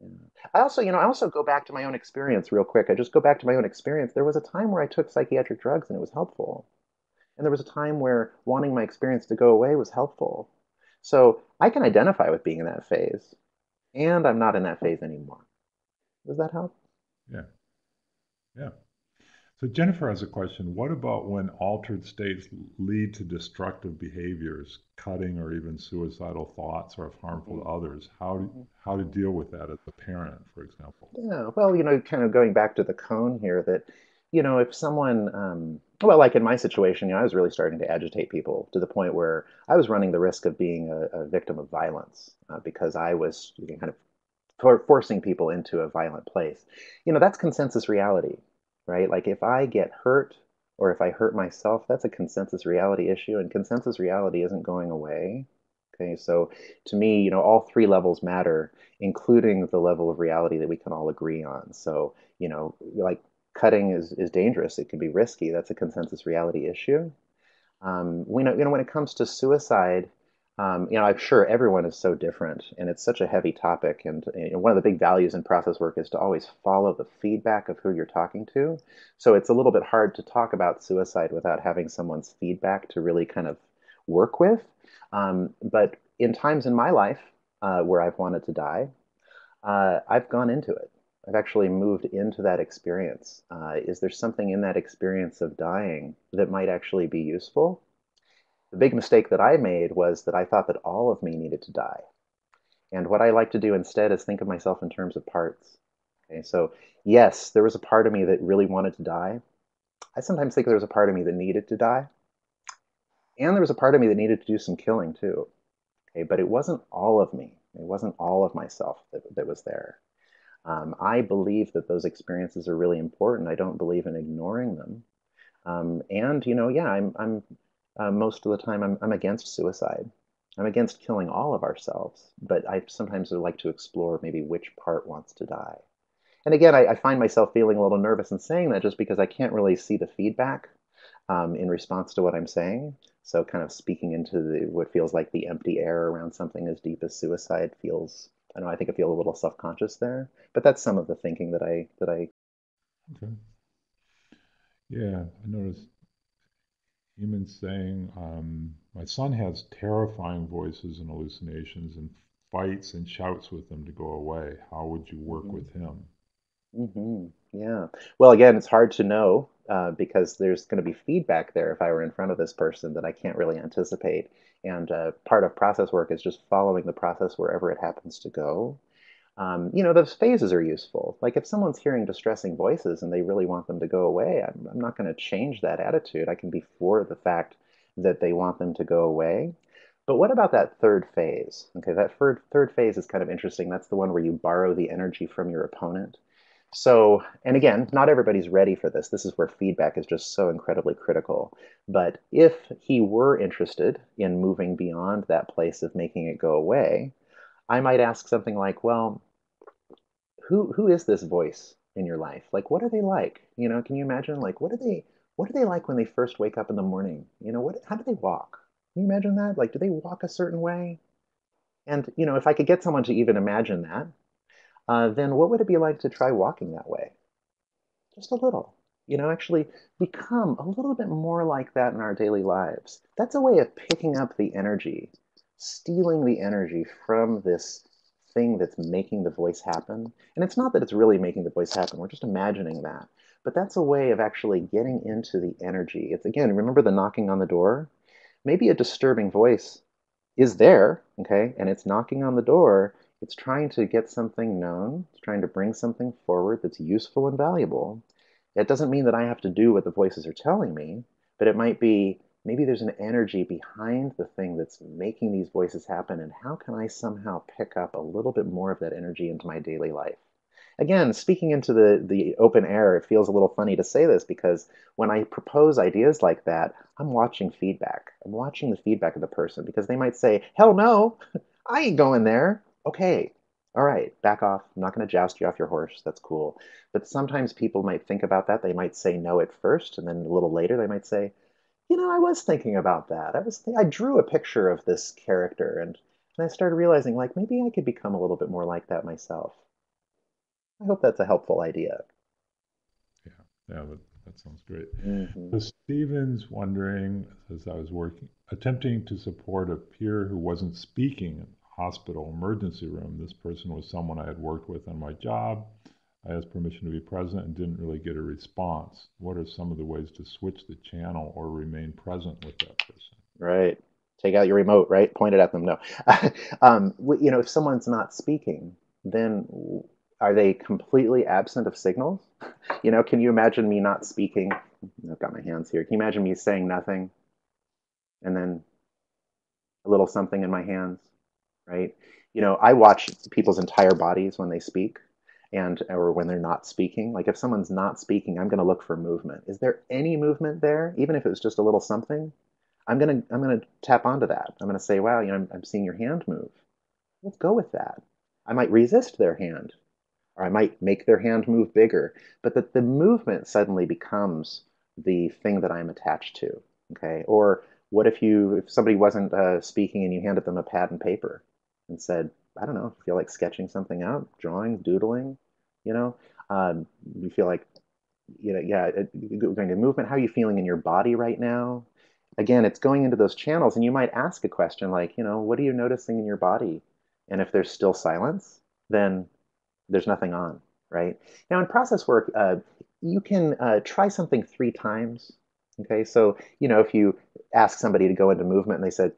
Yeah. I also, you know, I also go back to my own experience real quick. I just go back to my own experience. There was a time where I took psychiatric drugs and it was helpful. And there was a time where wanting my experience to go away was helpful. So I can identify with being in that phase. And I'm not in that phase anymore. Does that help? Yeah. Yeah. So Jennifer has a question. What about when altered states lead to destructive behaviors, cutting or even suicidal thoughts or if harmful to others? How to, how to deal with that as a parent, for example? Yeah, well, you know, kind of going back to the cone here that, you know, if someone, um, well, like in my situation, you know, I was really starting to agitate people to the point where I was running the risk of being a, a victim of violence uh, because I was kind of for forcing people into a violent place. You know, that's consensus reality right? Like if I get hurt or if I hurt myself, that's a consensus reality issue, and consensus reality isn't going away. Okay, so to me, you know, all three levels matter, including the level of reality that we can all agree on. So, you know, like cutting is, is dangerous, it can be risky. That's a consensus reality issue. Um, we know, you know, when it comes to suicide, um, you know, I'm sure everyone is so different, and it's such a heavy topic. And know, one of the big values in process work is to always follow the feedback of who you're talking to. So it's a little bit hard to talk about suicide without having someone's feedback to really kind of work with. Um, but in times in my life uh, where I've wanted to die, uh, I've gone into it. I've actually moved into that experience. Uh, is there something in that experience of dying that might actually be useful? The big mistake that I made was that I thought that all of me needed to die. And what I like to do instead is think of myself in terms of parts. Okay, so yes, there was a part of me that really wanted to die. I sometimes think there was a part of me that needed to die. And there was a part of me that needed to do some killing too. Okay, but it wasn't all of me. It wasn't all of myself that, that was there. Um, I believe that those experiences are really important. I don't believe in ignoring them. Um, and you know, yeah, I'm I'm uh, most of the time I'm, I'm against suicide. I'm against killing all of ourselves, but I sometimes would like to explore maybe which part wants to die. And again, I, I find myself feeling a little nervous in saying that just because I can't really see the feedback um, in response to what I'm saying. So, kind of speaking into the, what feels like the empty air around something as deep as suicide feels. I know. I think I feel a little self-conscious there, but that's some of the thinking that I that I. Okay. Yeah, I noticed Heman's saying, um, my son has terrifying voices and hallucinations and fights and shouts with them to go away. How would you work Mhm. with him? Mhm. Yeah. Well, again, it's hard to know uh, because there's going to be feedback there if I were in front of this person that I can't really anticipate. And uh, part of process work is just following the process wherever it happens to go. Um, you know, those phases are useful. Like if someone's hearing distressing voices and they really want them to go away, I'm, I'm not going to change that attitude. I can be for the fact that they want them to go away. But what about that third phase? Okay, that third third phase is kind of interesting. That's the one where you borrow the energy from your opponent. So, and again, not everybody's ready for this. This is where feedback is just so incredibly critical. But if he were interested in moving beyond that place of making it go away, I might ask something like, well, who who is this voice in your life? Like, what are they like? You know, can you imagine? Like, what are they what are they like when they first wake up in the morning? You know, what how do they walk? Can you imagine that? Like, do they walk a certain way? And, you know, if I could get someone to even imagine that, uh, then what would it be like to try walking that way? Just a little. You know, actually become a little bit more like that in our daily lives. That's a way of picking up the energy, stealing the energy from this thing that's making the voice happen. And it's not that it's really making the voice happen, we're just imagining that. But that's a way of actually getting into the energy. It's again, remember the knocking on the door? Maybe a disturbing voice is there, okay, and it's knocking on the door. It's trying to get something known, it's trying to bring something forward that's useful and valuable. It doesn't mean that I have to do what the voices are telling me, but it might be maybe there's an energy behind the thing that's making these voices happen, and how can I somehow pick up a little bit more of that energy into my daily life? Again, speaking into the, the open air, it feels a little funny to say this because when I propose ideas like that, I'm watching feedback. I'm watching the feedback of the person because they might say, hell no, *laughs* I ain't going there. Okay, all right, back off. I'm not going to joust you off your horse. That's cool. But sometimes people might think about that. They might say no at first, and then a little later they might say, you know, I was thinking about that. I was th- I drew a picture of this character, and, and I started realizing like maybe I could become a little bit more like that myself. I hope that's a helpful idea. Yeah, yeah, that, that sounds great. hmm So Stephen's wondering, as I was working, attempting to support a peer who wasn't speaking in hospital emergency room. This person was someone I had worked with on my job. I asked permission to be present and didn't really get a response. What are some of the ways to switch the channel or remain present with that person? Right. Take out your remote, right? Point it at them. No. *laughs* um, you know, if someone's not speaking, then are they completely absent of signals? *laughs* You know, can you imagine me not speaking? I've got my hands here. Can you imagine me saying nothing and then a little something in my hands, right? You know, I watch people's entire bodies when they speak and or when they're not speaking. Like if someone's not speaking, I'm going to look for movement. Is there any movement there, even if it was just a little something? I'm going to I'm going to tap onto that. I'm going to say, "Wow, you know, I'm, I'm seeing your hand move. Let's go with that." I might resist their hand, or I might make their hand move bigger, but that the movement suddenly becomes the thing that I'm attached to. Okay. Or what if you, if somebody wasn't uh, speaking and you handed them a pad and paper and said, I don't know, feel like sketching something out, drawing, doodling, you know, um, you feel like, you know, yeah, going to movement. How are you feeling in your body right now? Again, it's going into those channels, and you might ask a question like, you know, what are you noticing in your body? And if there's still silence, then there's nothing on, right? Now, in process work, uh, you can uh, try something three times. Okay, so you know, if you ask somebody to go into movement and they said,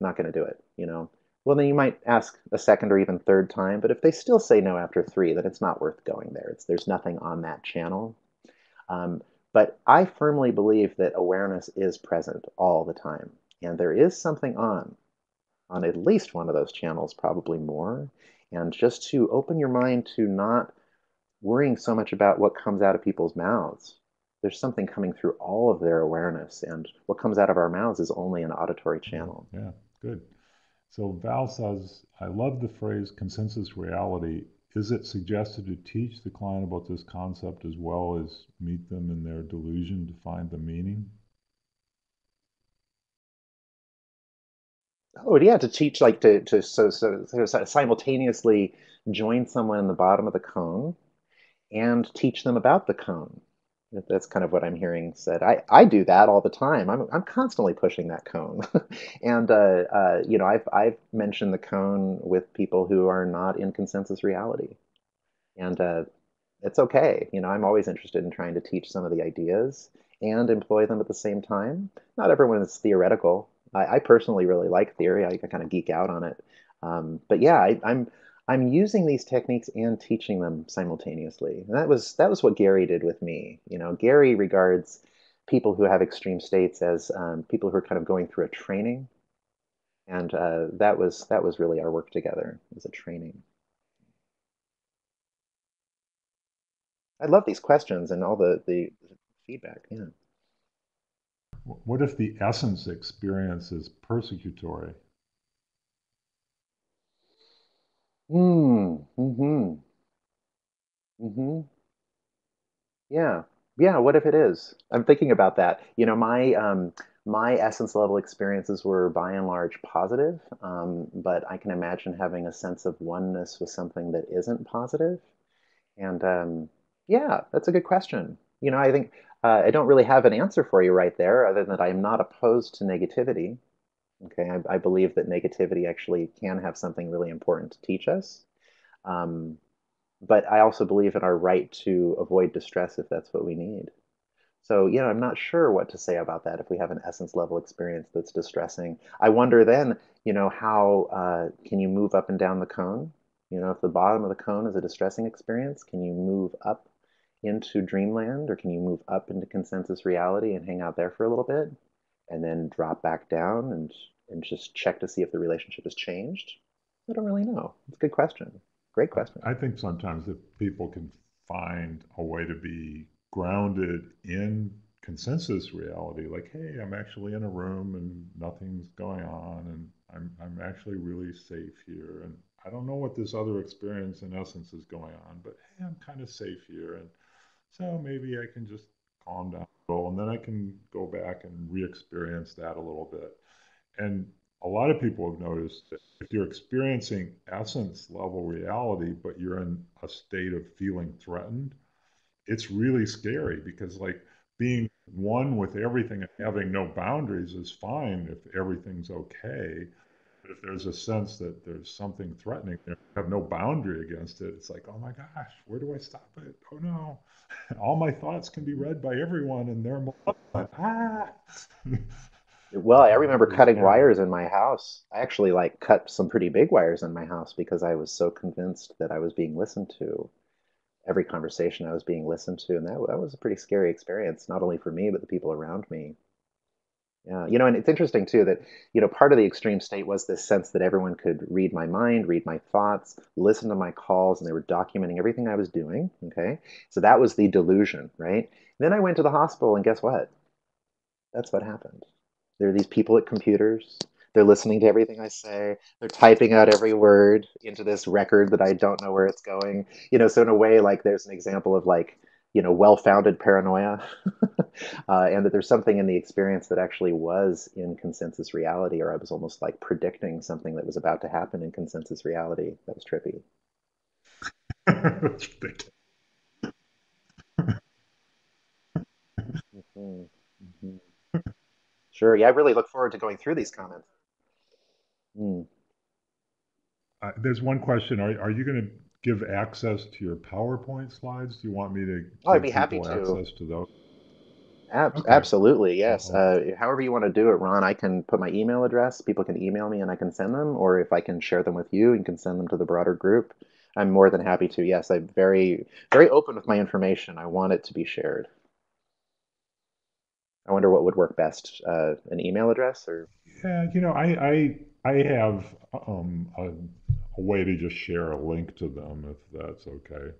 not going to do it, you know, well, then you might ask a second or even third time. But if they still say no after three, then it's not worth going there. It's there's nothing on that channel. Um, but I firmly believe that awareness is present all the time, and there is something on on at least one of those channels, probably more. And just to open your mind to not worrying so much about what comes out of people's mouths. There's something coming through all of their awareness, and what comes out of our mouths is only an auditory channel. yeah, good. So Val says, I love the phrase consensus reality. Is it suggested to teach the client about this concept as well as meet them in their delusion to find the meaning? Oh, yeah, to teach like to to so so, so simultaneously join someone in the bottom of the cone and teach them about the cone. That's kind of what I'm hearing said. I, I do that all the time. I'm I'm constantly pushing that cone, *laughs* and uh, uh, you know I've I've mentioned the cone with people who are not in consensus reality, and uh, it's okay. You know I'm always interested in trying to teach some of the ideas and employ them at the same time. Not everyone is theoretical. I, I personally really like theory. I, I kind of geek out on it, um, but yeah, I, I'm I'm using these techniques and teaching them simultaneously. And that was that was what Gary did with me. You know, Gary regards people who have extreme states as um, people who are kind of going through a training, and uh, that was that was really our work together as a training. I love these questions and all the the feedback. Yeah. What if the essence experience is persecutory? Hmm. Mm-hmm. Mm-hmm. Yeah. Yeah. What if it is? I'm thinking about that. You know, my um, my essence level experiences were by and large positive, um, but I can imagine having a sense of oneness with something that isn't positive. And um, yeah, that's a good question. You know, I think uh, I don't really have an answer for you right there, other than that I am not opposed to negativity. Okay, I, I believe that negativity actually can have something really important to teach us. Um, but I also believe in our right to avoid distress if that's what we need. So, you know, I'm not sure what to say about that if we have an essence level experience that's distressing. I wonder then, you know, how uh, can you move up and down the cone? You know, if the bottom of the cone is a distressing experience, can you move up into dreamland or can you move up into consensus reality and hang out there for a little bit and then drop back down and, and just check to see if the relationship has changed? I don't really know. It's a good question. Great question. I think sometimes if people can find a way to be grounded in consensus reality, like, hey, I'm actually in a room and nothing's going on, and I'm I'm actually really safe here, and I don't know what this other experience in essence is going on, but hey, I'm kind of safe here, and so maybe I can just calm down, and then I can go back and re-experience that a little bit, and a lot of people have noticed that if you're experiencing essence level reality, but you're in a state of feeling threatened, it's really scary because like being one with everything and having no boundaries is fine if everything's okay. If there's a sense that there's something threatening there, have no boundary against it, it's like, oh my gosh, where do I stop it? Oh no. *laughs* All my thoughts can be read by everyone and they're ah. Well, I remember cutting wires in my house. I actually like cut some pretty big wires in my house because I was so convinced that I was being listened to. Every conversation I was being listened to, and that that was a pretty scary experience, not only for me but the people around me. Yeah, you know, and it's interesting too that you know part of the extreme state was this sense that everyone could read my mind, read my thoughts, listen to my calls, and they were documenting everything I was doing. Okay, so that was the delusion, right? Then I went to the hospital, and guess what? That's what happened. There are these people at computers. They're listening to everything I say. They're typing out every word into this record that I don't know where it's going. You know, so in a way, like there's an example of like, you know, well-founded paranoia, *laughs* uh, and that there's something in the experience that actually was in consensus reality, or I was almost like predicting something that was about to happen in consensus reality. That was trippy. mm-hmm. *laughs* Mm-hmm. Sure. Yeah, I really look forward to going through these comments. Mm. Uh, there's one question. Are, are you going to give access to your PowerPoint slides? Do you want me to oh, I'd be happy to. access to those? Ab okay. Absolutely, yes. Uh, however you want to do it, Ron, I can put my email address. People can email me and I can send them, or if I can share them with you, you can send them to the broader group. I'm more than happy to. Yes, I'm very, very open with my information. I want it to be shared. I wonder what would work best. Uh, an email address or? Yeah, you know, I I, I have um, a, a, way to just share a link to them if that's okay.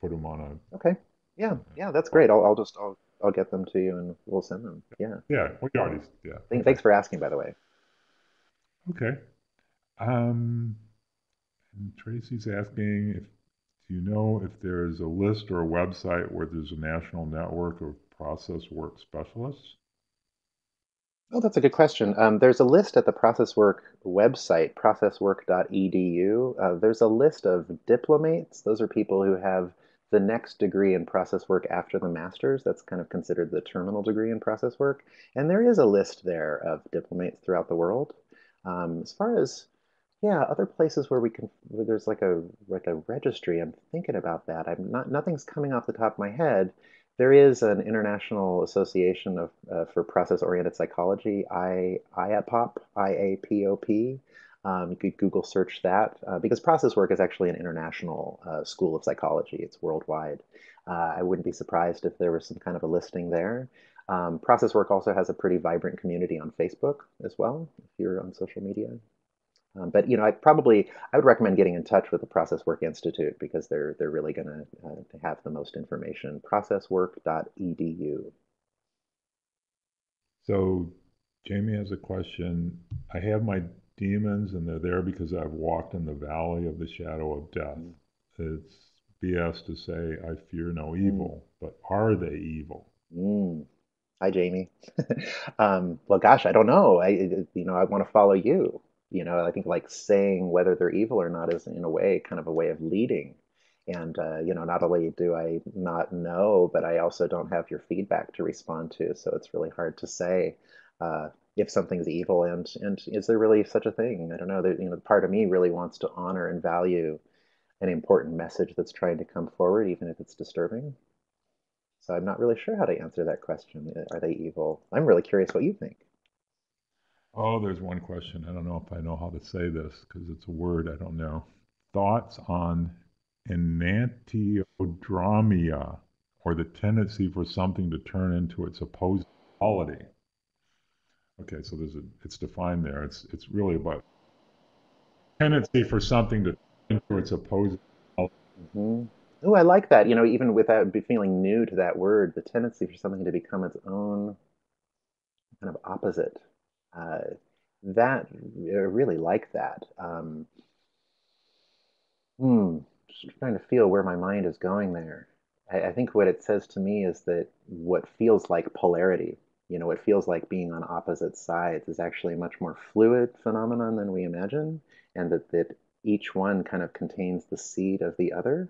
Put them on a. Okay. Yeah, yeah, that's great. I'll, I'll just I'll I'll get them to you and we'll send them. Yeah. Yeah, we already yeah. Thanks, thanks for asking, by the way. Okay. Um, Tracy's asking if do you know if there's a list or a website where there's a national network of process work specialists? Oh, that's a good question. Um, there's a list at the ProcessWork website, processwork.edu. Uh, there's a list of diplomates. Those are people who have the next degree in process work after the master's. That's kind of considered the terminal degree in process work. And there is a list there of diplomates throughout the world. Um, as far as yeah, other places where we can where there's like a like a registry. I'm thinking about that. I'm not nothing's coming off the top of my head. There is an international association of uh, for process-oriented psychology, I IAPOP, IAPOP. Um, you could Google search that uh, because process work is actually an international uh, school of psychology. It's worldwide. Uh, I wouldn't be surprised if there was some kind of a listing there. Um, process work also has a pretty vibrant community on Facebook as well, if you're on social media. Um, but you know, I probably I would recommend getting in touch with the Process Work Institute because they're they're really going to uh, have the most information. Processwork.edu. So, Jamie has a question. I have my demons, and they're there because I've walked in the valley of the shadow of death. Mm. It's BS to say I fear no evil, mm. but are they evil? Mm. Hi, Jamie. *laughs* Um, well, gosh, I don't know. I, you know, I want to follow you. You know, I think like saying whether they're evil or not is in a way kind of a way of leading. And uh, you know, not only do I not know, but I also don't have your feedback to respond to. So it's really hard to say uh, if something's evil and and is there really such a thing? I don't know. That, you know, part of me really wants to honor and value an important message that's trying to come forward, even if it's disturbing. So I'm not really sure how to answer that question. Are they evil? I'm really curious what you think. Oh, there's one question. I don't know if I know how to say this because it's a word I don't know. Thoughts on enantiodromia, or the tendency for something to turn into its opposing quality. Okay, so there's a, it's defined there. It's it's really about tendency for something to turn into its opposing quality. hmm Oh, I like that. You know, even without feeling new to that word, the tendency for something to become its own kind of opposite. Uh, that really like that. Um, hmm, just trying to feel where my mind is going there. I, I think what it says to me is that what feels like polarity, you know, what feels like being on opposite sides is actually a much more fluid phenomenon than we imagine, and that, that each one kind of contains the seed of the other,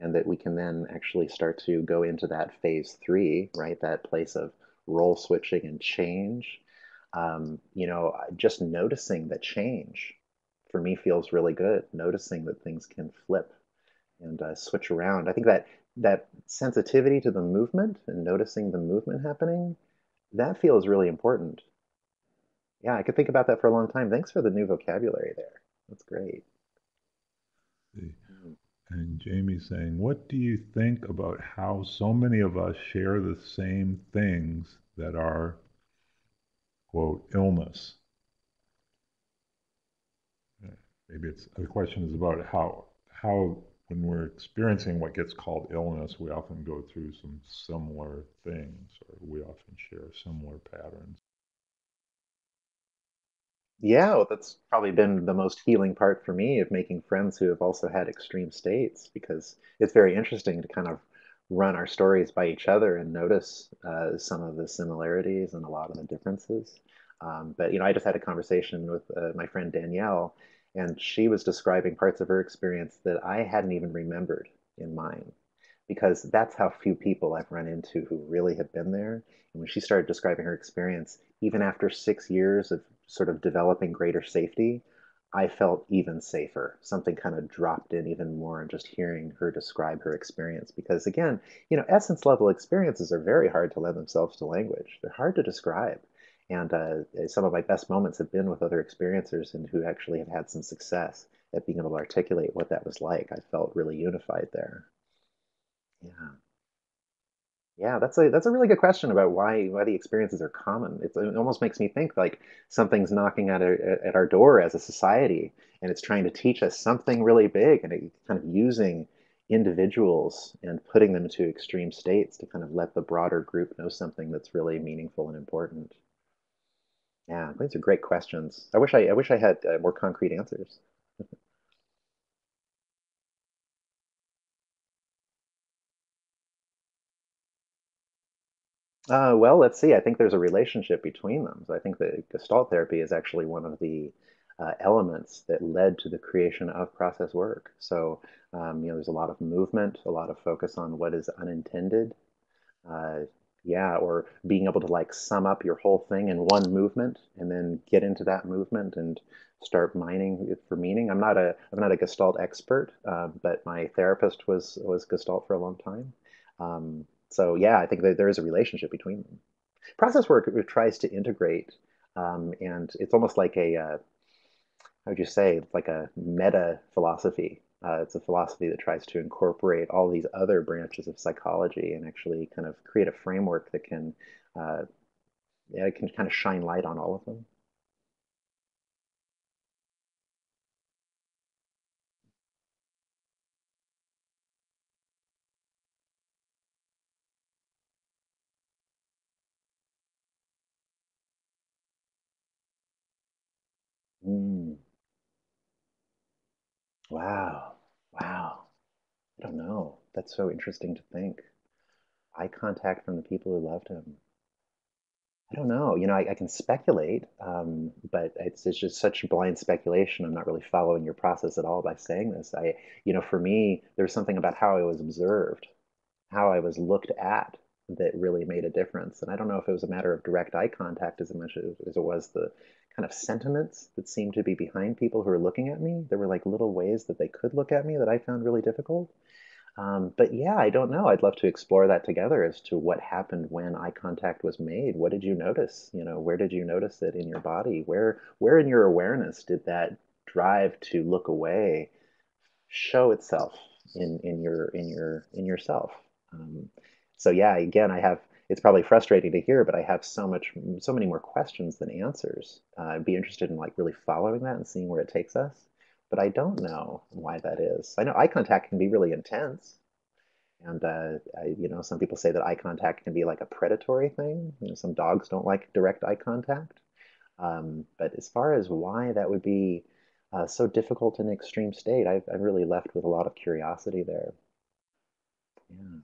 and that we can then actually start to go into that phase three, right? That place of role switching and change. Um, you know, just noticing the change for me feels really good. Noticing that things can flip and uh, switch around. I think that that sensitivity to the movement and noticing the movement happening, that feels really important. Yeah, I could think about that for a long time. Thanks for the new vocabulary there. That's great. Mm. And Jamie's saying, What do you think about how so many of us share the same things that are, quote, illness? Maybe it's the question is about how how when we're experiencing what gets called illness, we often go through some similar things, or we often share similar patterns. Yeah, well, that's probably been the most healing part for me of making friends who have also had extreme states because it's very interesting to kind of run our stories by each other and notice uh, some of the similarities and a lot of the differences. Um, but you know, I just had a conversation with uh, my friend Danielle, and she was describing parts of her experience that I hadn't even remembered in mine because that's how few people I've run into who really have been there. And when she started describing her experience, even after six years of sort of developing greater safety, I felt even safer. Something kind of dropped in even more and just hearing her describe her experience. Because again, you know, essence level experiences are very hard to lend themselves to language. They're hard to describe. And uh, some of my best moments have been with other experiencers and who actually have had some success at being able to articulate what that was like. I felt really unified there. Yeah. Yeah, that's a that's a really good question about why why the experiences are common. It's, it almost makes me think like something's knocking at our, at our door as a society, and it's trying to teach us something really big, and it kind of using individuals and putting them into extreme states to kind of let the broader group know something that's really meaningful and important. Yeah, these are great questions. I wish I I wish I had uh, more concrete answers. Uh, well, let's see. I think there's a relationship between them. So I think that Gestalt therapy is actually one of the uh, elements that led to the creation of process work. So, um, you know, there's a lot of movement, a lot of focus on what is unintended. Uh, yeah, or being able to like sum up your whole thing in one movement and then get into that movement and start mining for meaning. I'm not a I'm not a Gestalt expert, uh, but my therapist was was Gestalt for a long time. Um, so yeah, I think that there is a relationship between them. Process work tries to integrate, um, and it's almost like a uh, how would you say, it's like a meta philosophy. Uh, it's a philosophy that tries to incorporate all these other branches of psychology and actually kind of create a framework that can, uh, yeah, it can kind of shine light on all of them. Wow, wow. I don't know. That's so interesting to think. Eye contact from the people who loved him. I don't know. You know, I, I can speculate, um, but it's, it's just such blind speculation. I'm not really following your process at all by saying this. I, you know, for me, there's something about how I was observed, how I was looked at that really made a difference. And I don't know if it was a matter of direct eye contact as much as, as it was the kind of sentiments that seemed to be behind people who were looking at me. There were like little ways that they could look at me that I found really difficult. Um, but yeah, I don't know. I'd love to explore that together as to what happened when eye contact was made. What did you notice? You know, where did you notice it in your body? Where where in your awareness did that drive to look away show itself in in your in your in yourself? Um, so yeah, again, I have. It's probably frustrating to hear, but I have so much, so many more questions than answers. Uh, I'd be interested in like really following that and seeing where it takes us but I don't know why that is. I know eye contact can be really intense, and uh, I, you know, some people say that eye contact can be like a predatory thing. You know, some dogs don't like direct eye contact. Um, but as far as why that would be uh, so difficult in an extreme state, I've, I'm really left with a lot of curiosity there. Yeah.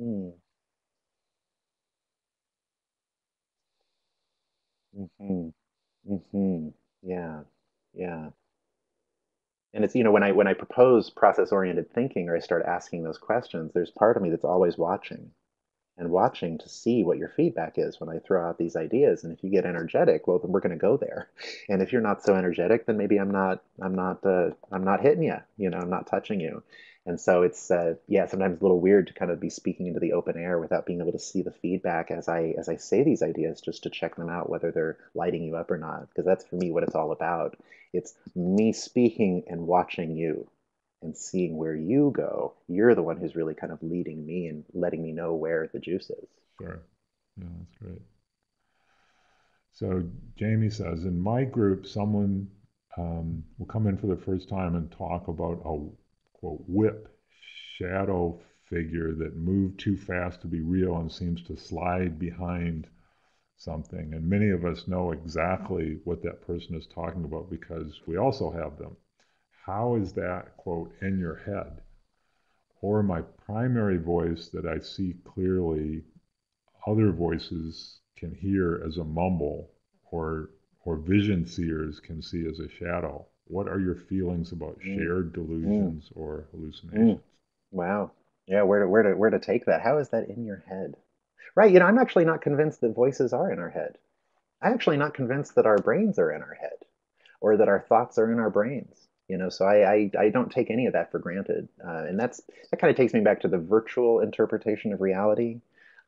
Mm. Mm-hmm. Mm-hmm. Yeah. Yeah. And it's, you know, when I when I propose process-oriented thinking or I start asking those questions, there's part of me that's always watching and watching to see what your feedback is when I throw out these ideas. And if you get energetic, well, then we're going to go there. *laughs* And if you're not so energetic, then maybe I'm not, I'm not, uh, I'm not hitting you. You know, I'm not touching you. And so it's, uh, yeah, sometimes a little weird to kind of be speaking into the open air without being able to see the feedback as I as I say these ideas, just to check them out whether they're lighting you up or not. Because that's for me what it's all about. It's me speaking and watching you and seeing where you go, you're the one who's really kind of leading me and letting me know where the juice is. Sure. Yeah, that's great. So Jamie says, in my group, someone um, will come in for the first time and talk about a quote whip shadow figure that moved too fast to be real and seems to slide behind something. And many of us know exactly what that person is talking about because we also have them. How is that, quote, in your head? Or my primary voice that I see clearly, other voices can hear as a mumble, or, or vision seers can see as a shadow. What are your feelings about Mm, shared mm, delusions or mm. hallucinations? Wow. Yeah, where to where to where to take that? How is that in your head? Right, you know, I'm actually not convinced that voices are in our head. I'm actually not convinced that our brains are in our head or that our thoughts are in our brains. You know, so I, I, I don't take any of that for granted. Uh, and that's that kind of takes me back to the virtual interpretation of reality.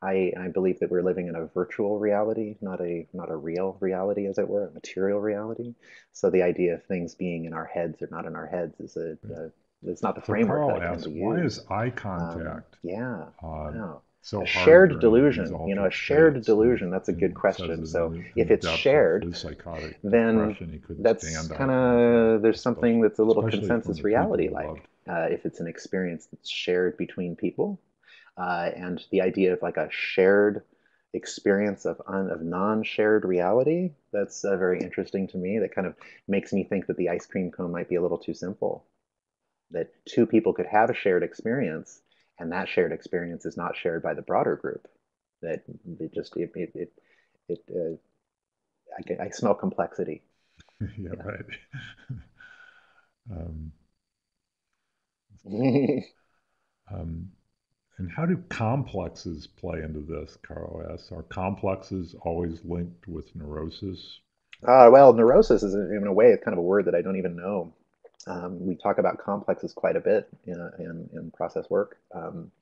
I, I believe that we're living in a virtual reality, not a not a real reality, as it were, a material reality. So the idea of things being in our heads or not in our heads is a, a it's not the So framework that Carl I tend asks, why is eye Um, contact yeah, uh, wow. so A shared delusion, you know, a shared delusion, that's a good question. So if it's shared, psychotic then depression, he couldn't that's kind of, there's something that's a little consensus reality like. Uh, if it's an experience that's shared between people, uh, and the idea of like a shared experience of, un, of non-shared reality, that's uh, very interesting to me. That kind of makes me think that the ice cream cone might be a little too simple that two people could have a shared experience and that shared experience is not shared by the broader group that it just it it it, it uh, I, can, I smell complexity *laughs* yeah, right. *laughs* um, *laughs* um, and how do complexes play into this, Carl asks? Are complexes always linked with neurosis? uh, well neurosis is in a way it's kind of a word that I don't even know um, we talk about complexes quite a bit in, in, in process work um,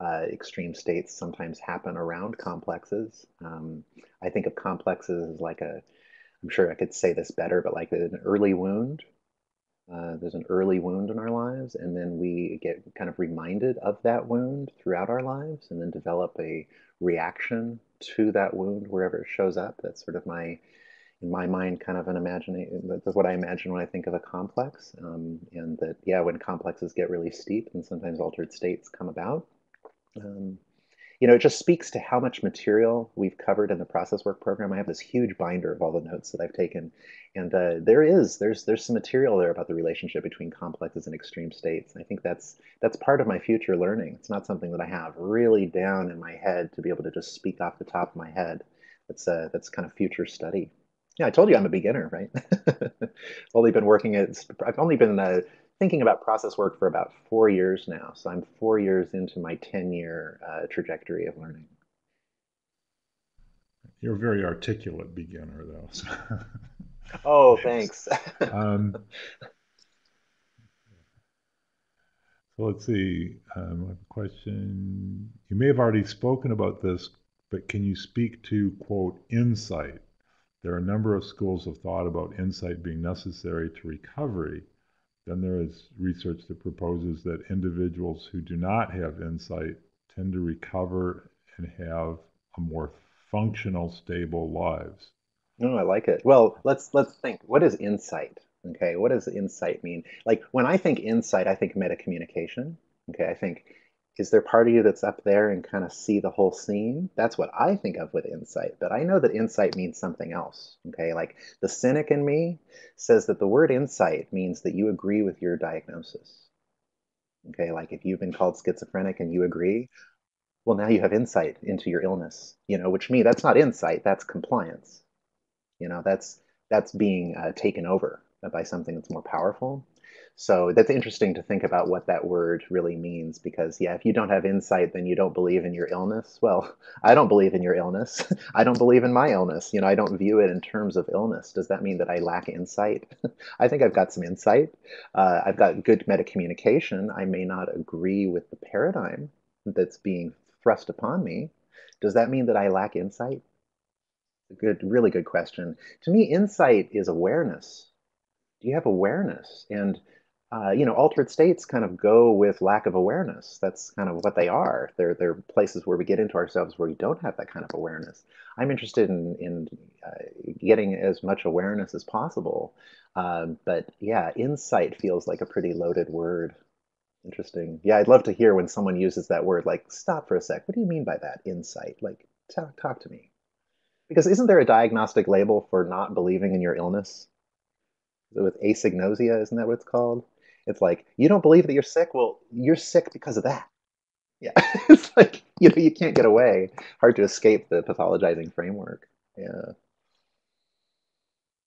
uh, extreme states sometimes happen around complexes um, I think of complexes as like a I'm sure I could say this better, but like an early wound. Uh, there's an early wound in our lives, and then we get kind of reminded of that wound throughout our lives, and then develop a reaction to that wound wherever it shows up. That's sort of my, in my mind, kind of an imagination. That's what I imagine when I think of a complex. Um, and that, yeah, when complexes get really steep, and sometimes altered states come about. Um, you know, it just speaks to how much material we've covered in the process work program. I have this huge binder of all the notes that I've taken, and uh, there is there's there's some material there about the relationship between complexes and extreme states. And I think that's that's part of my future learning. It's not something that I have really down in my head to be able to just speak off the top of my head. That's uh, that's kind of future study. Yeah, I told you I'm a beginner, right? *laughs* Only been working at I've only been uh, thinking about process work for about four years now. So I'm four years into my 10 year uh, trajectory of learning. You're a very articulate beginner, though. So. *laughs* oh, thanks. *laughs* um, so let's see. Um, I have a question. You may have already spoken about this, but can you speak to, quote, insight? There are a number of schools of thought about insight being necessary to recovery then there is research that proposes that individuals who do not have insight tend to recover and have a more functional, stable lives. Oh, I like it. Well, let's let's think. What is insight? Okay, what does insight mean? Like when I think insight, I think meta communication. Okay, I think is there part of you that's up there and kind of see the whole scene? That's what I think of with insight. But I know that insight means something else. Okay, like the cynic in me says that the word insight means that you agree with your diagnosis. Okay, like if you've been called schizophrenic and you agree, well, now you have insight into your illness. You know, which me, that's not insight, that's compliance. You know, that's that's being uh, taken over by something that's more powerful. So that's interesting to think about what that word really means because, yeah, if you don't have insight, then you don't believe in your illness. Well, *laughs* I don't believe in your illness. *laughs* I don't believe in my illness. You know, I don't view it in terms of illness. Does that mean that I lack insight? *laughs* I think I've got some insight. Uh, I've got good metacommunication. I may not agree with the paradigm that's being thrust upon me. Does that mean that I lack insight? Good, really good question. To me, insight is awareness. Do you have awareness? And uh, you know, altered states kind of go with lack of awareness. That's kind of what they are. They're, they're places where we get into ourselves where we don't have that kind of awareness. I'm interested in, in uh, getting as much awareness as possible. Um, but yeah, insight feels like a pretty loaded word. Interesting. Yeah, I'd love to hear when someone uses that word, like, stop for a sec. What do you mean by that? Insight. Like, talk, talk to me. Because isn't there a diagnostic label for not believing in your illness? With anosognosia, isn't that what it's called? It's like, you don't believe that you're sick? Well, you're sick because of that. Yeah. *laughs* it's like, you know, you can't get away. Hard to escape the pathologizing framework. Yeah.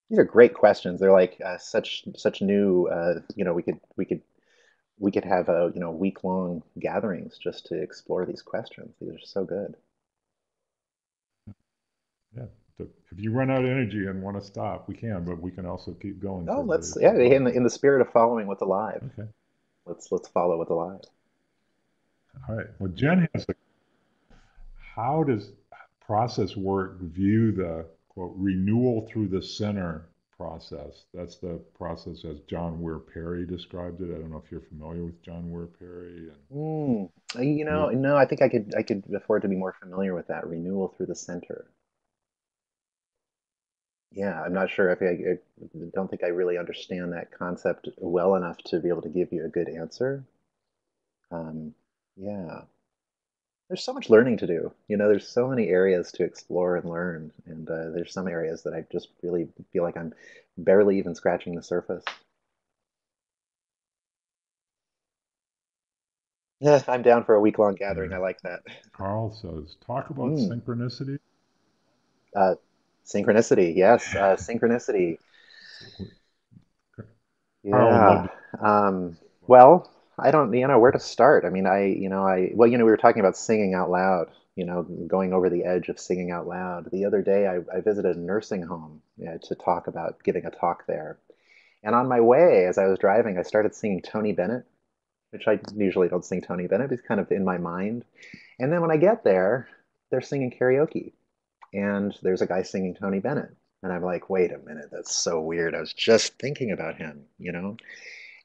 These are great questions. They're like uh, such such new. Uh, you know, we could we could we could have a you know week long gatherings just to explore these questions. These are so good. Yeah if you run out of energy and want to stop, we can, but we can also keep going. Oh, let's yeah, in the in the spirit of following what's alive. Okay. Let's let's follow what's alive. All right. Well, Jen has a. How does process work view the quote renewal through the center process? That's the process as John Weir Perry described it. I don't know if you're familiar with John Weir Perry. And, mm, you know, yeah. no, I think I could I could afford to be more familiar with that renewal through the center. Yeah, I'm not sure if I, I don't think I really understand that concept well enough to be able to give you a good answer. Um, yeah, there's so much learning to do. You know, there's so many areas to explore and learn, and uh, there's some areas that I just really feel like I'm barely even scratching the surface. Yeah, I'm down for a week long gathering. I like that. Carl says, talk about mm. synchronicity. Uh, Synchronicity, yes, uh, synchronicity. Yeah. Um, well, I don't, you know, where to start. I mean, I, you know, I, well, you know, we were talking about singing out loud. You know, going over the edge of singing out loud. The other day, I, I visited a nursing home you know, to talk about giving a talk there. And on my way, as I was driving, I started singing Tony Bennett, which I usually don't sing Tony Bennett. It's kind of in my mind. And then when I get there, they're singing karaoke and there's a guy singing Tony Bennett. And I'm like, wait a minute, that's so weird. I was just thinking about him, you know?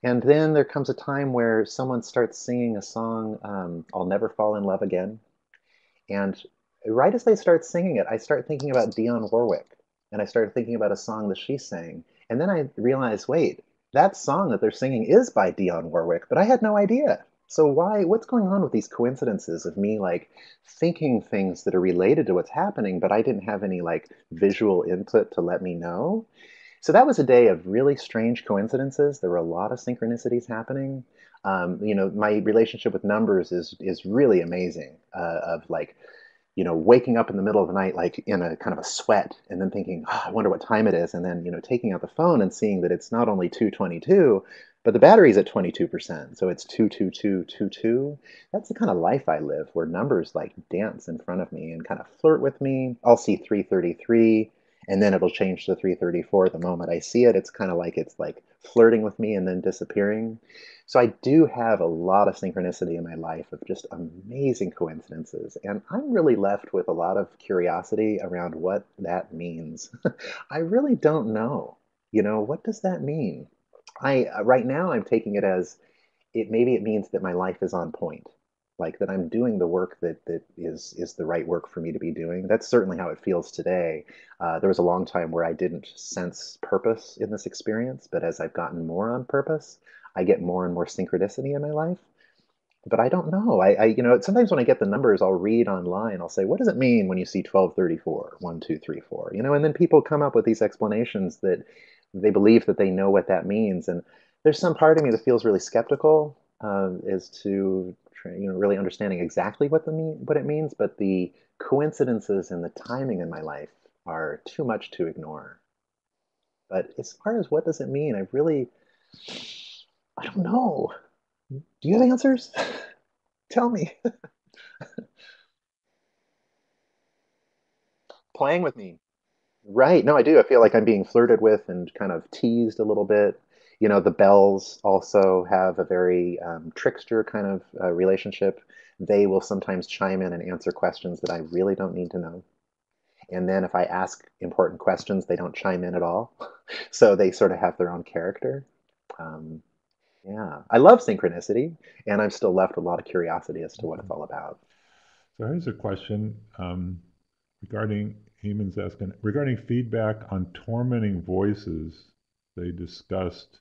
And then there comes a time where someone starts singing a song, um, I'll Never Fall in Love Again. And right as they start singing it, I start thinking about Dionne Warwick. And I started thinking about a song that she sang. And then I realized, wait, that song that they're singing is by Dionne Warwick, but I had no idea. So why, what's going on with these coincidences of me like thinking things that are related to what's happening, but I didn't have any like visual input to let me know? So that was a day of really strange coincidences. There were a lot of synchronicities happening. Um, you know, my relationship with numbers is is really amazing. Uh, of like, you know, waking up in the middle of the night like in a kind of a sweat, and then thinking, oh, I wonder what time it is, and then you know, taking out the phone and seeing that it's not only 222, but the battery's at 22%, so it's 22222. That's the kind of life I live, where numbers like dance in front of me and kind of flirt with me. I'll see 333 and then it'll change to 334 the moment I see it. It's kind of like it's like flirting with me and then disappearing. So I do have a lot of synchronicity in my life of just amazing coincidences. And I'm really left with a lot of curiosity around what that means. *laughs* I really don't know. You know, what does that mean? I uh, right now I'm taking it as it maybe it means that my life is on point like that I'm doing the work that that is is the right work for me to be doing. That's certainly how it feels today. Uh, there was a long time where I didn't sense purpose in this experience, but as I've gotten more on purpose, I get more and more synchronicity in my life. But I don't know. I, I you know sometimes when I get the numbers, I'll read online. I'll say, what does it mean when you see 1234, 1, 2, 3, 4? You know, and then people come up with these explanations that they believe that they know what that means. And there's some part of me that feels really skeptical um, as to you know really understanding exactly what the mean what it means, but the coincidences and the timing in my life are too much to ignore. But as far as what does it mean, I really I don't know. Do you have answers? *laughs* Tell me. *laughs* Playing with me. Right. No, I do. I feel like I'm being flirted with and kind of teased a little bit. You know, the bells also have a very um, trickster kind of uh, relationship. They will sometimes chime in and answer questions that I really don't need to know. And then if I ask important questions, they don't chime in at all. *laughs* so they sort of have their own character. Um, yeah, I love synchronicity, and I'm still left with a lot of curiosity as to what it's all about. So here's a question um, regarding Eamon's asking regarding feedback on tormenting voices they discussed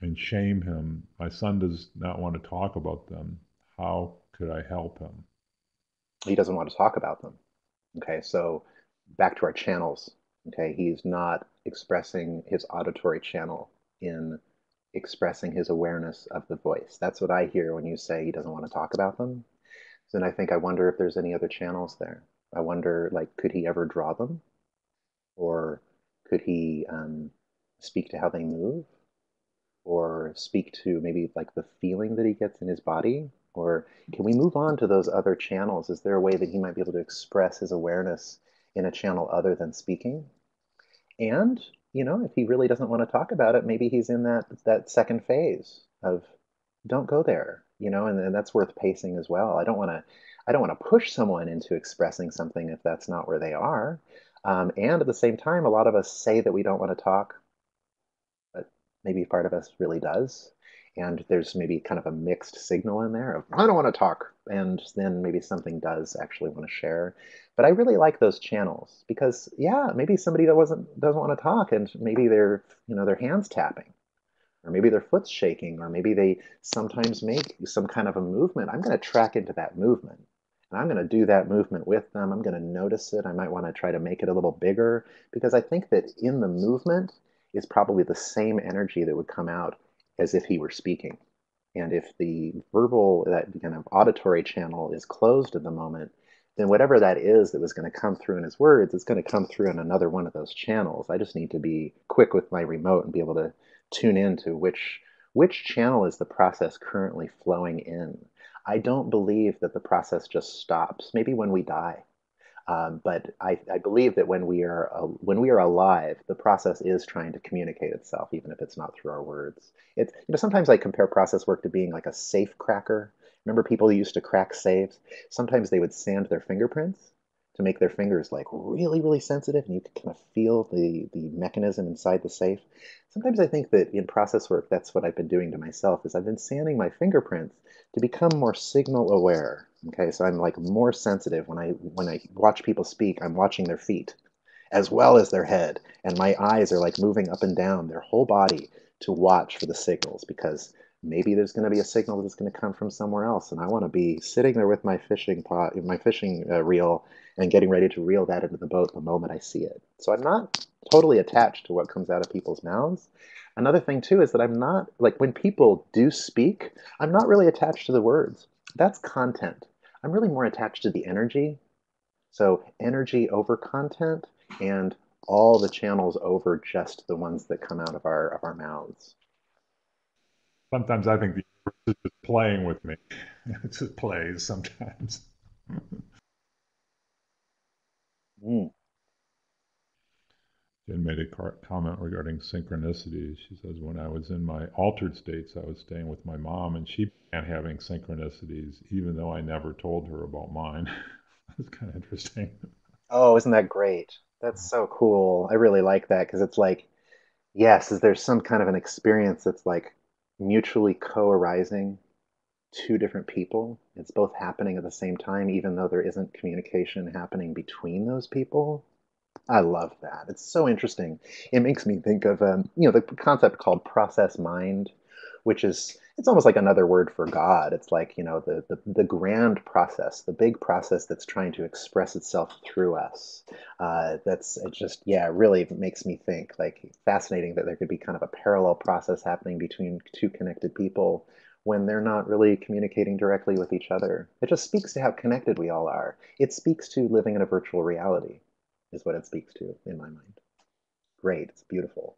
and shame him. My son does not want to talk about them. How could I help him? He doesn't want to talk about them. Okay, so back to our channels. Okay, he's not expressing his auditory channel in expressing his awareness of the voice. That's what I hear when you say he doesn't want to talk about them. Then I think I wonder if there's any other channels there. I wonder, like, could he ever draw them? Or could he um, speak to how they move? Or speak to maybe like the feeling that he gets in his body? Or can we move on to those other channels? Is there a way that he might be able to express his awareness in a channel other than speaking? And, you know, if he really doesn't want to talk about it, maybe he's in that that second phase of don't go there, you know, and, and that's worth pacing as well. I don't want to I don't want to push someone into expressing something if that's not where they are. Um, and at the same time, a lot of us say that we don't want to talk, but maybe part of us really does. And there's maybe kind of a mixed signal in there of, I don't want to talk. And then maybe something does actually want to share. But I really like those channels because, yeah, maybe somebody that wasn't doesn't want to talk and maybe they're, you know, their hands tapping or maybe their foot's shaking, or maybe they sometimes make some kind of a movement. I'm going to track into that movement. And I'm going to do that movement with them. I'm going to notice it. I might want to try to make it a little bigger because I think that in the movement is probably the same energy that would come out as if he were speaking. And if the verbal, that kind of auditory channel is closed at the moment, then whatever that is that was going to come through in his words, it's going to come through in another one of those channels. I just need to be quick with my remote and be able to tune into which which channel is the process currently flowing in. I don't believe that the process just stops. Maybe when we die, um, but I, I, believe that when we are uh, when we are alive, the process is trying to communicate itself, even if it's not through our words. It's you know sometimes I compare process work to being like a safe cracker. Remember people used to crack safes? Sometimes they would sand their fingerprints to make their fingers like really really sensitive, and you can kind of feel the the mechanism inside the safe. Sometimes I think that in process work, that's what I've been doing to myself. Is I've been sanding my fingerprints to become more signal aware. Okay, so I'm like more sensitive when I when I watch people speak. I'm watching their feet as well as their head, and my eyes are like moving up and down their whole body to watch for the signals because maybe there's going to be a signal that's going to come from somewhere else, and I want to be sitting there with my fishing pot, my fishing uh, reel, and getting ready to reel that into the boat the moment I see it. So I'm not totally attached to what comes out of people's mouths. Another thing too is that I'm not like when people do speak, I'm not really attached to the words. That's content. I'm really more attached to the energy. So energy over content and all the channels over just the ones that come out of our of our mouths. Sometimes I think the universe is just playing with me. *laughs* It just plays sometimes. *laughs* Mm. Jen made a comment regarding synchronicity. She says, When I was in my altered states, I was staying with my mom, and she began having synchronicities, even though I never told her about mine. It's kind of interesting. Oh, isn't that great? That's so cool. I really like that because it's like, yes, is there some kind of an experience that's like mutually co-arising two different people? It's both happening at the same time, even though there isn't communication happening between those people. I love that. It's so interesting. It makes me think of um, you know the concept called process mind, which is it's almost like another word for God. It's like you know the the, the grand process, the big process that's trying to express itself through us. Uh, that's it just yeah, really makes me think. Like fascinating that there could be kind of a parallel process happening between two connected people when they're not really communicating directly with each other. It just speaks to how connected we all are. It speaks to living in a virtual reality is what it speaks to in my mind. Great, it's beautiful.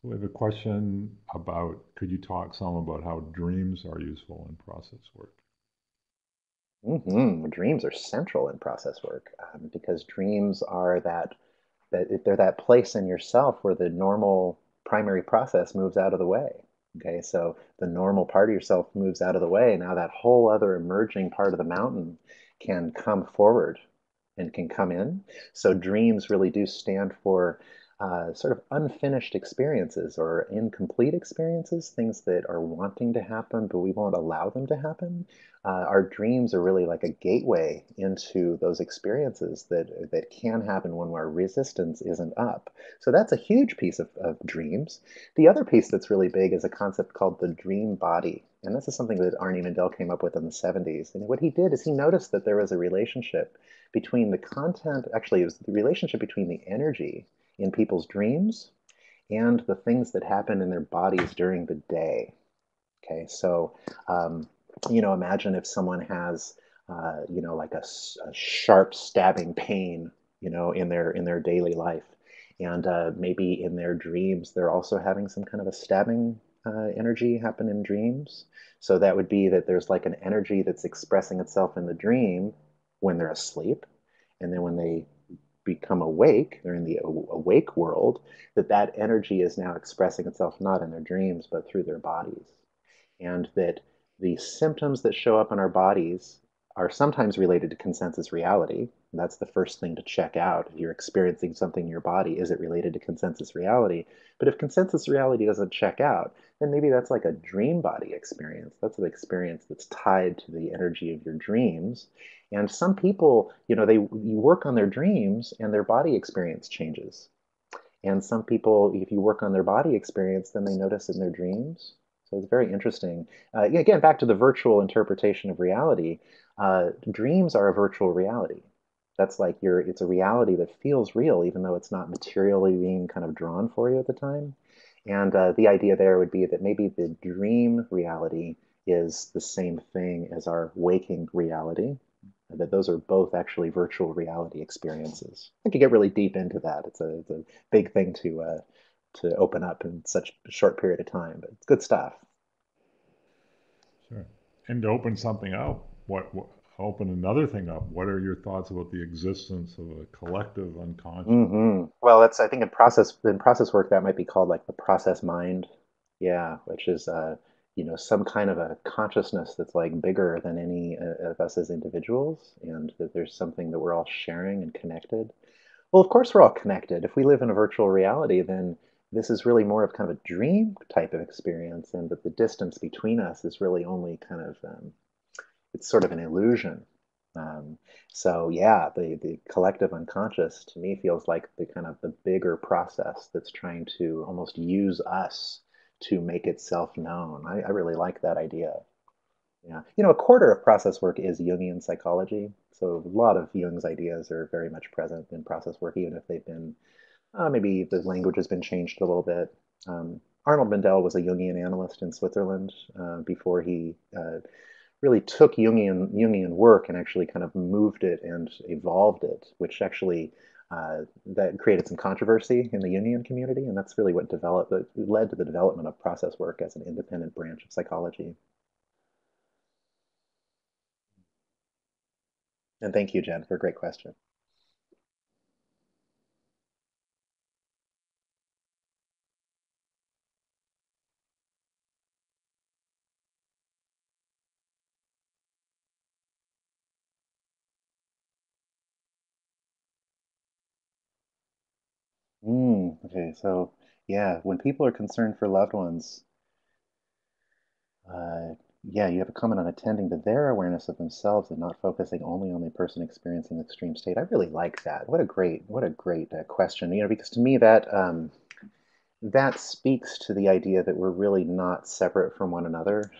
So we have a question about, could you talk some about how dreams are useful in process work? Mm-hmm. Dreams are central in process work um, because dreams are that that they're that place in yourself where the normal primary process moves out of the way. Okay, so the normal part of yourself moves out of the way. Now that whole other emerging part of the mountain can come forward and can come in. So dreams really do stand for uh, sort of unfinished experiences or incomplete experiences, things that are wanting to happen, but we won't allow them to happen. Uh, our dreams are really like a gateway into those experiences that, that can happen when our resistance isn't up. So that's a huge piece of, of dreams. The other piece that's really big is a concept called the dream body. And this is something that Arnie Mindell came up with in the 70s. And what he did is he noticed that there was a relationship between the content, actually, it was the relationship between the energy in people's dreams and the things that happen in their bodies during the day. Okay, so, um, you know, imagine if someone has, uh, you know, like a, a, sharp stabbing pain, you know, in their in their daily life, and uh, maybe in their dreams they're also having some kind of a stabbing uh, energy happen in dreams. So that would be that there's like an energy that's expressing itself in the dream when they're asleep, and then when they become awake, they're in the awake world, that that energy is now expressing itself not in their dreams, but through their bodies. And that the symptoms that show up in our bodies are sometimes related to consensus reality. And that's the first thing to check out. If you're experiencing something in your body, is it related to consensus reality? But if consensus reality doesn't check out, then maybe that's like a dream body experience. That's an experience that's tied to the energy of your dreams. And some people, you know, they you work on their dreams and their body experience changes. And some people, if you work on their body experience, then they notice in their dreams. So it's very interesting. Uh, again, back to the virtual interpretation of reality. Uh, dreams are a virtual reality. That's like your, it's a reality that feels real, even though it's not materially being kind of drawn for you at the time. And uh, the idea there would be that maybe the dream reality is the same thing as our waking reality that those are both actually virtual reality experiences. I could get really deep into that. It's a, it's a big thing to uh, to open up in such a short period of time, but it's good stuff. Sure. And to open something up, what, what open another thing up? What are your thoughts about the existence of a collective unconscious? Mm-hmm. Well, that's I think in process in process work that might be called like the process mind. Yeah, which is uh, you know some kind of a consciousness that's like bigger than any uh, of us as individuals and that there's something that we're all sharing and connected well of course we're all connected if we live in a virtual reality then this is really more of kind of a dream type of experience and that the distance between us is really only kind of um, it's sort of an illusion Um, so yeah, the the collective unconscious to me feels like the kind of the bigger process that's trying to almost use us to make itself known. I, I really like that idea. Yeah, you know, a quarter of process work is Jungian psychology. So a lot of Jung's ideas are very much present in process work, even if they've been uh, maybe the language has been changed a little bit. Um, Arnold Mindell was a Jungian analyst in Switzerland uh, before he uh, really took Jungian Jungian work and actually kind of moved it and evolved it, which actually uh, that created some controversy in the Jungian community, and that's really what developed that led to the development of process work as an independent branch of psychology. And thank you, Jen, for a great question. Mm, okay, so yeah, when people are concerned for loved ones, uh, yeah, you have a comment on attending to their awareness of themselves and not focusing only on the person experiencing the extreme state. I really like that. What a great, what a great uh, question. You know, because to me that um, that speaks to the idea that we're really not separate from one another,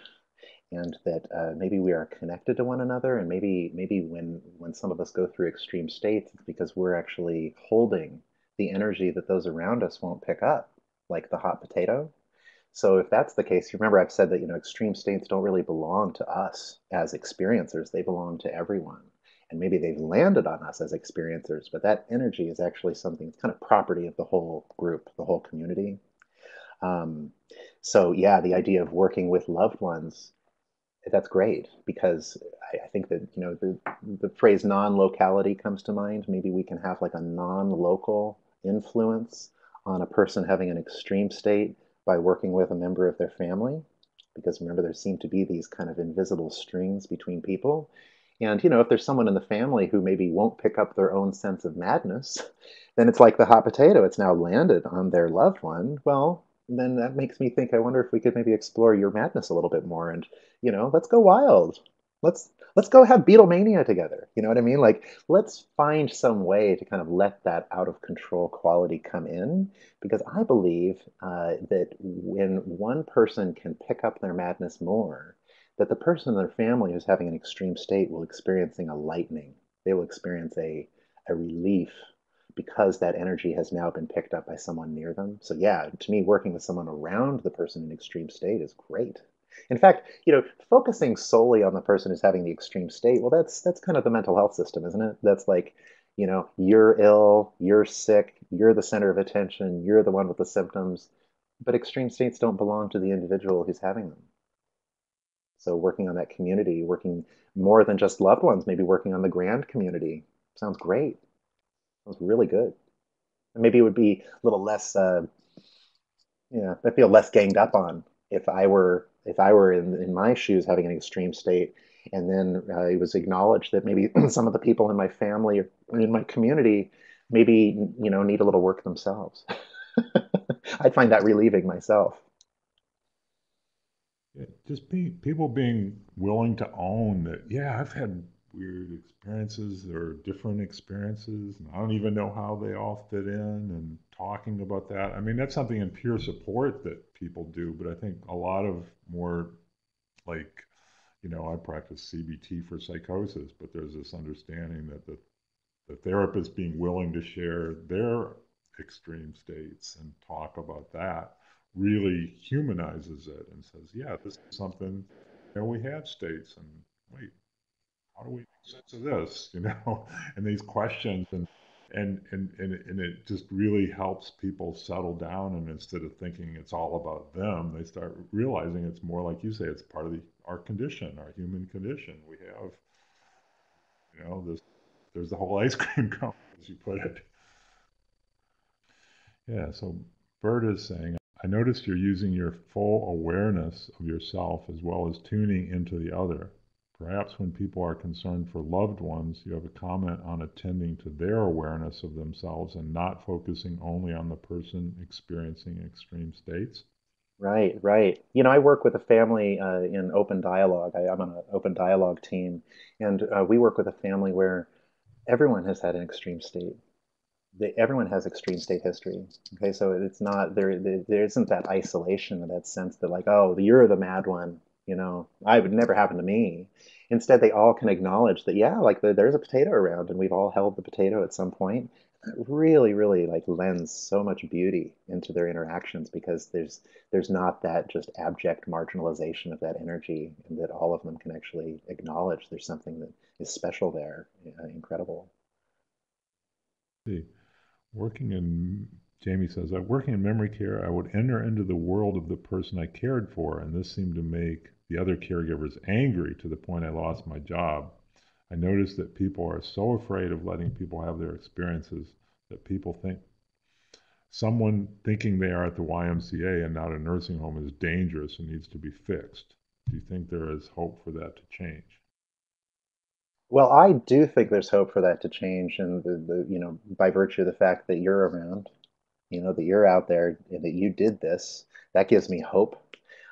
and that uh, maybe we are connected to one another, and maybe maybe when when some of us go through extreme states, it's because we're actually holding the energy that those around us won't pick up, like the hot potato so if that's the case, you remember I've said that, you know, extreme states don't really belong to us as experiencers. They belong to everyone. And maybe they've landed on us as experiencers, but that energy is actually something, it's kind of property of the whole group, the whole community. Um, so yeah, the idea of working with loved ones, that's great because I, I think that, you know, the, the phrase non-locality comes to mind. Maybe we can have like a non-local influence on a person having an extreme state by working with a member of their family, because remember, there seem to be these kind of invisible strings between people. And, you know, if there's someone in the family who maybe won't pick up their own sense of madness, *laughs* then it's like the hot potato. It's now landed on their loved one. Well, then that makes me think, I wonder if we could maybe explore your madness a little bit more and, you know, let's go wild. Let's let's go have Beatlemania together. You know what I mean? Like, let's find some way to kind of let that out of control quality come in, because I believe uh, that when one person can pick up their madness more, that the person in their family who's having an extreme state will experiencing a lightening. They will experience a a relief because that energy has now been picked up by someone near them. So yeah, to me, working with someone around the person in extreme state is great. In fact, you know, focusing solely on the person who's having the extreme state, well, that's that's kind of the mental health system, isn't it? That's like, you know, you're ill, you're sick, you're the center of attention, you're the one with the symptoms, but extreme states don't belong to the individual who's having them. So working on that community, working more than just loved ones, maybe working on the grand community sounds great. Sounds really good. And maybe it would be a little less, uh, yeah, I feel less ganged up on if I were if I were in, in my shoes having an extreme state, and then uh, it was acknowledged that maybe *clears throat* some of the people in my family or in my community maybe you know need a little work themselves. *laughs* I'd find that relieving myself. Just be, people being willing to own that, yeah, I've had weird experiences or different experiences, and I don't even know how they all fit in, and talking about that. I mean, that's something in peer support that people do, but I think a lot of more like, you know, I practice CBT for psychosis, but there's this understanding that the, the therapist being willing to share their extreme states and talk about that really humanizes it and says, yeah, this is something, know, we have states and wait, how do we make sense of this, *laughs* you know, and these questions and and and and it, and it just really helps people settle down and instead of thinking it's all about them they start realizing it's more like you say it's part of the our condition our human condition. We have you know this there's the whole ice *laughs* cream cone as you put it. Yeah so bert is saying i noticed you're using your full awareness of yourself as well as tuning into the other Perhaps when people are concerned for loved ones, you have a comment on attending to their awareness of themselves and not focusing only on the person experiencing extreme states. Right, right. You know, I work with a family uh, in open dialogue. I, I'm on an open dialogue team, and uh, we work with a family where everyone has had an extreme state. They, everyone has extreme state history. Okay, so it's not there. There there isn't that isolation that sense that like, oh, you're the mad one. You know, I would never happen to me. Instead, they all can acknowledge that, yeah, like the, there's a potato around, and we've all held the potato at some point. That really, really like lends so much beauty into their interactions because there's there's not that just abject marginalization of that energy, and that all of them can actually acknowledge there's something that is special there, uh, incredible. See, working in, Jamie says, "I'm working in memory care, I would enter into the world of the person I cared for, and this seemed to make the other caregivers angry to the point I lost my job. I noticed that people are so afraid of letting people have their experiences that people think someone thinking they are at the YMCA and not a nursing home is dangerous and needs to be fixed. Do you think there is hope for that to change? Well, I do think there's hope for that to change, and the, the you know by virtue of the fact that you're around, you know that you're out there and that you did this, that gives me hope.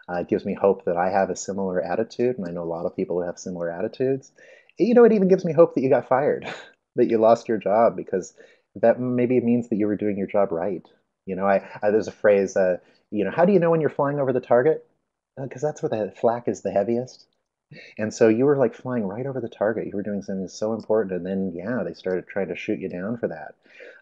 Uh, it gives me hope that I have a similar attitude, and I know a lot of people who have similar attitudes. You know, it even gives me hope that you got fired, *laughs* that you lost your job, because that maybe means that you were doing your job right. You know, I, I there's a phrase, uh, you know, how do you know when you're flying over the target? Because that's where the flak is the heaviest. And so you were like flying right over the target. You were doing something so important, and then yeah, they started trying to shoot you down for that.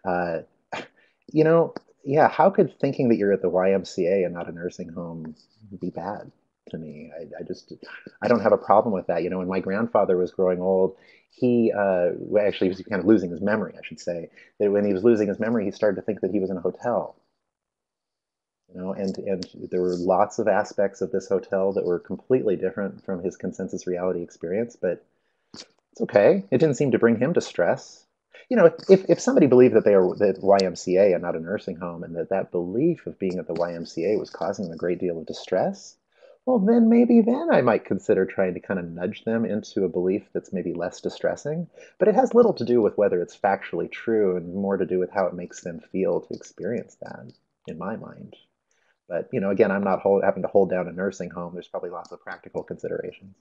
Uh, *sighs* you know, yeah, how could thinking that you're at the YMCA and not a nursing home be bad to me? I, I just, I don't have a problem with that. You know, when my grandfather was growing old, he uh, actually was kind of losing his memory, I should say. That when he was losing his memory, he started to think that he was in a hotel. You know, and and there were lots of aspects of this hotel that were completely different from his consensus reality experience, but it's okay. It didn't seem to bring him distress. You know, if, if somebody believed that they are at YMCA and not a nursing home, and that that belief of being at the YMCA was causing them a great deal of distress, well, then maybe then I might consider trying to kind of nudge them into a belief that's maybe less distressing. But it has little to do with whether it's factually true and more to do with how it makes them feel to experience that, in my mind. But you know, again, I'm not hold, having to hold down a nursing home. There's probably lots of practical considerations.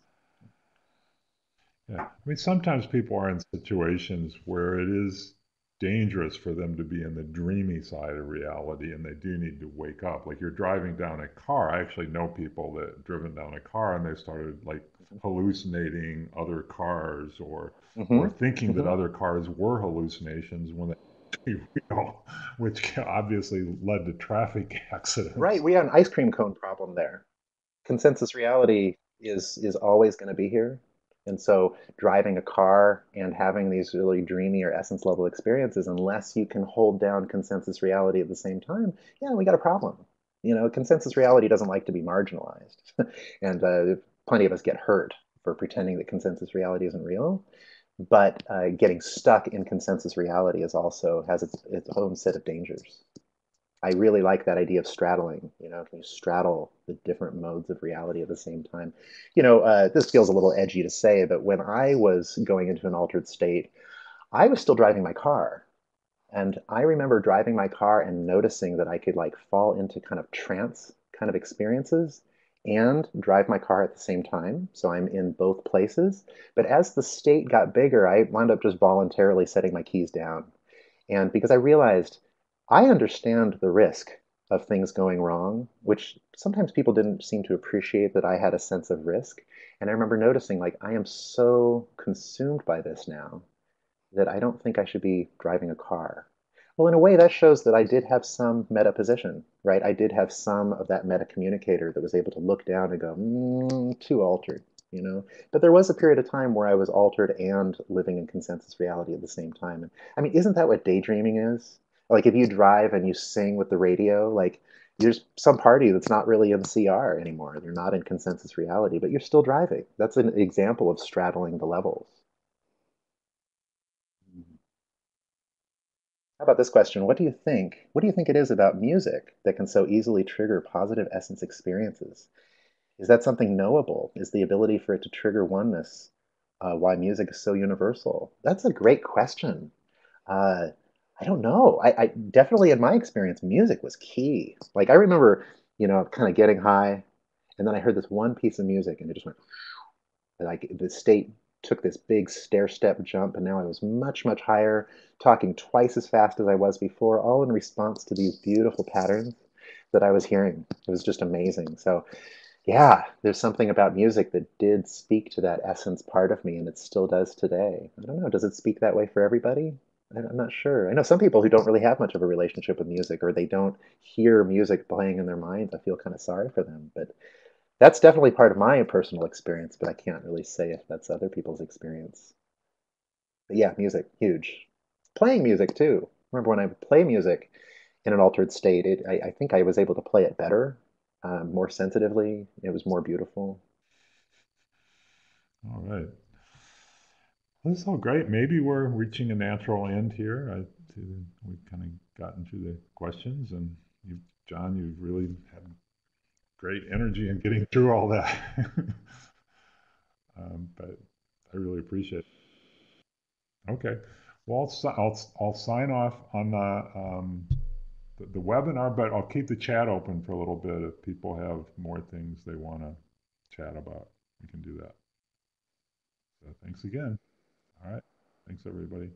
Yeah. I mean, sometimes people are in situations where it is dangerous for them to be in the dreamy side of reality and they do need to wake up. Like you're driving down a car. I actually know people that have driven down a car and they started like hallucinating other cars or hmm or thinking that hmm other cars were hallucinations when they *laughs* were real, which obviously led to traffic *laughs* accidents. Right, we have an ice cream cone problem there. Consensus reality is is always going to be here. And so driving a car and having these really dreamy or essence level experiences, unless you can hold down consensus reality at the same time, yeah, we got a problem. You know, consensus reality doesn't like to be marginalized. *laughs* And uh, plenty of us get hurt for pretending that consensus reality isn't real. But uh, getting stuck in consensus reality is also has its, its own set of dangers. I really like that idea of straddling. You know, can you straddle the different modes of reality at the same time? You know, uh, this feels a little edgy to say, but when I was going into an altered state, I was still driving my car. And I remember driving my car and noticing that I could like fall into kind of trance kind of experiences and drive my car at the same time. So I'm in both places. But as the state got bigger, I wound up just voluntarily setting my keys down. And because I realized I understand the risk of things going wrong, which sometimes people didn't seem to appreciate that I had a sense of risk. And I remember noticing, like, I am so consumed by this now that I don't think I should be driving a car. Well, in a way, that shows that I did have some meta position, right? I did have some of that meta communicator that was able to look down and go, mm, too altered, you know? But there was a period of time where I was altered and living in consensus reality at the same time. And I mean, isn't that what daydreaming is? Like if you drive and you sing with the radio, like there's some party that's not really in CR anymore. They're not in consensus reality, but you're still driving. That's an example of straddling the levels. How about this question? What do you think? What do you think it is about music that can so easily trigger positive essence experiences? Is that something knowable? Is the ability for it to trigger oneness uh, why music is so universal? That's a great question. Uh, I don't know. I, I definitely, in my experience, music was key. Like I remember you know, kind of getting high. And then I heard this one piece of music and it just went like the state took this big stair step jump and now I was much, much higher, talking twice as fast as I was before, all in response to these beautiful patterns that I was hearing. It was just amazing. So yeah, there's something about music that did speak to that essence part of me and it still does today. I don't know, does it speak that way for everybody? I'm not sure. I know some people who don't really have much of a relationship with music or they don't hear music playing in their minds. I feel kind of sorry for them, but that's definitely part of my personal experience, but I can't really say if that's other people's experience. But yeah, music, huge. Playing music too. Remember when I would play music in an altered state, it, I, I think I was able to play it better, um, more sensitively. It was more beautiful. All right. This is all great. Maybe we're reaching a natural end here. I, we've kind of gotten through the questions, and you, John, you've really had great energy in getting through all that. *laughs* um, but I really appreciate it. Okay. Well, I'll, I'll, I'll sign off on the, um, the, the webinar, but I'll keep the chat open for a little bit. If people have more things they want to chat about, we can do that. So thanks again. All right. Thanks, everybody.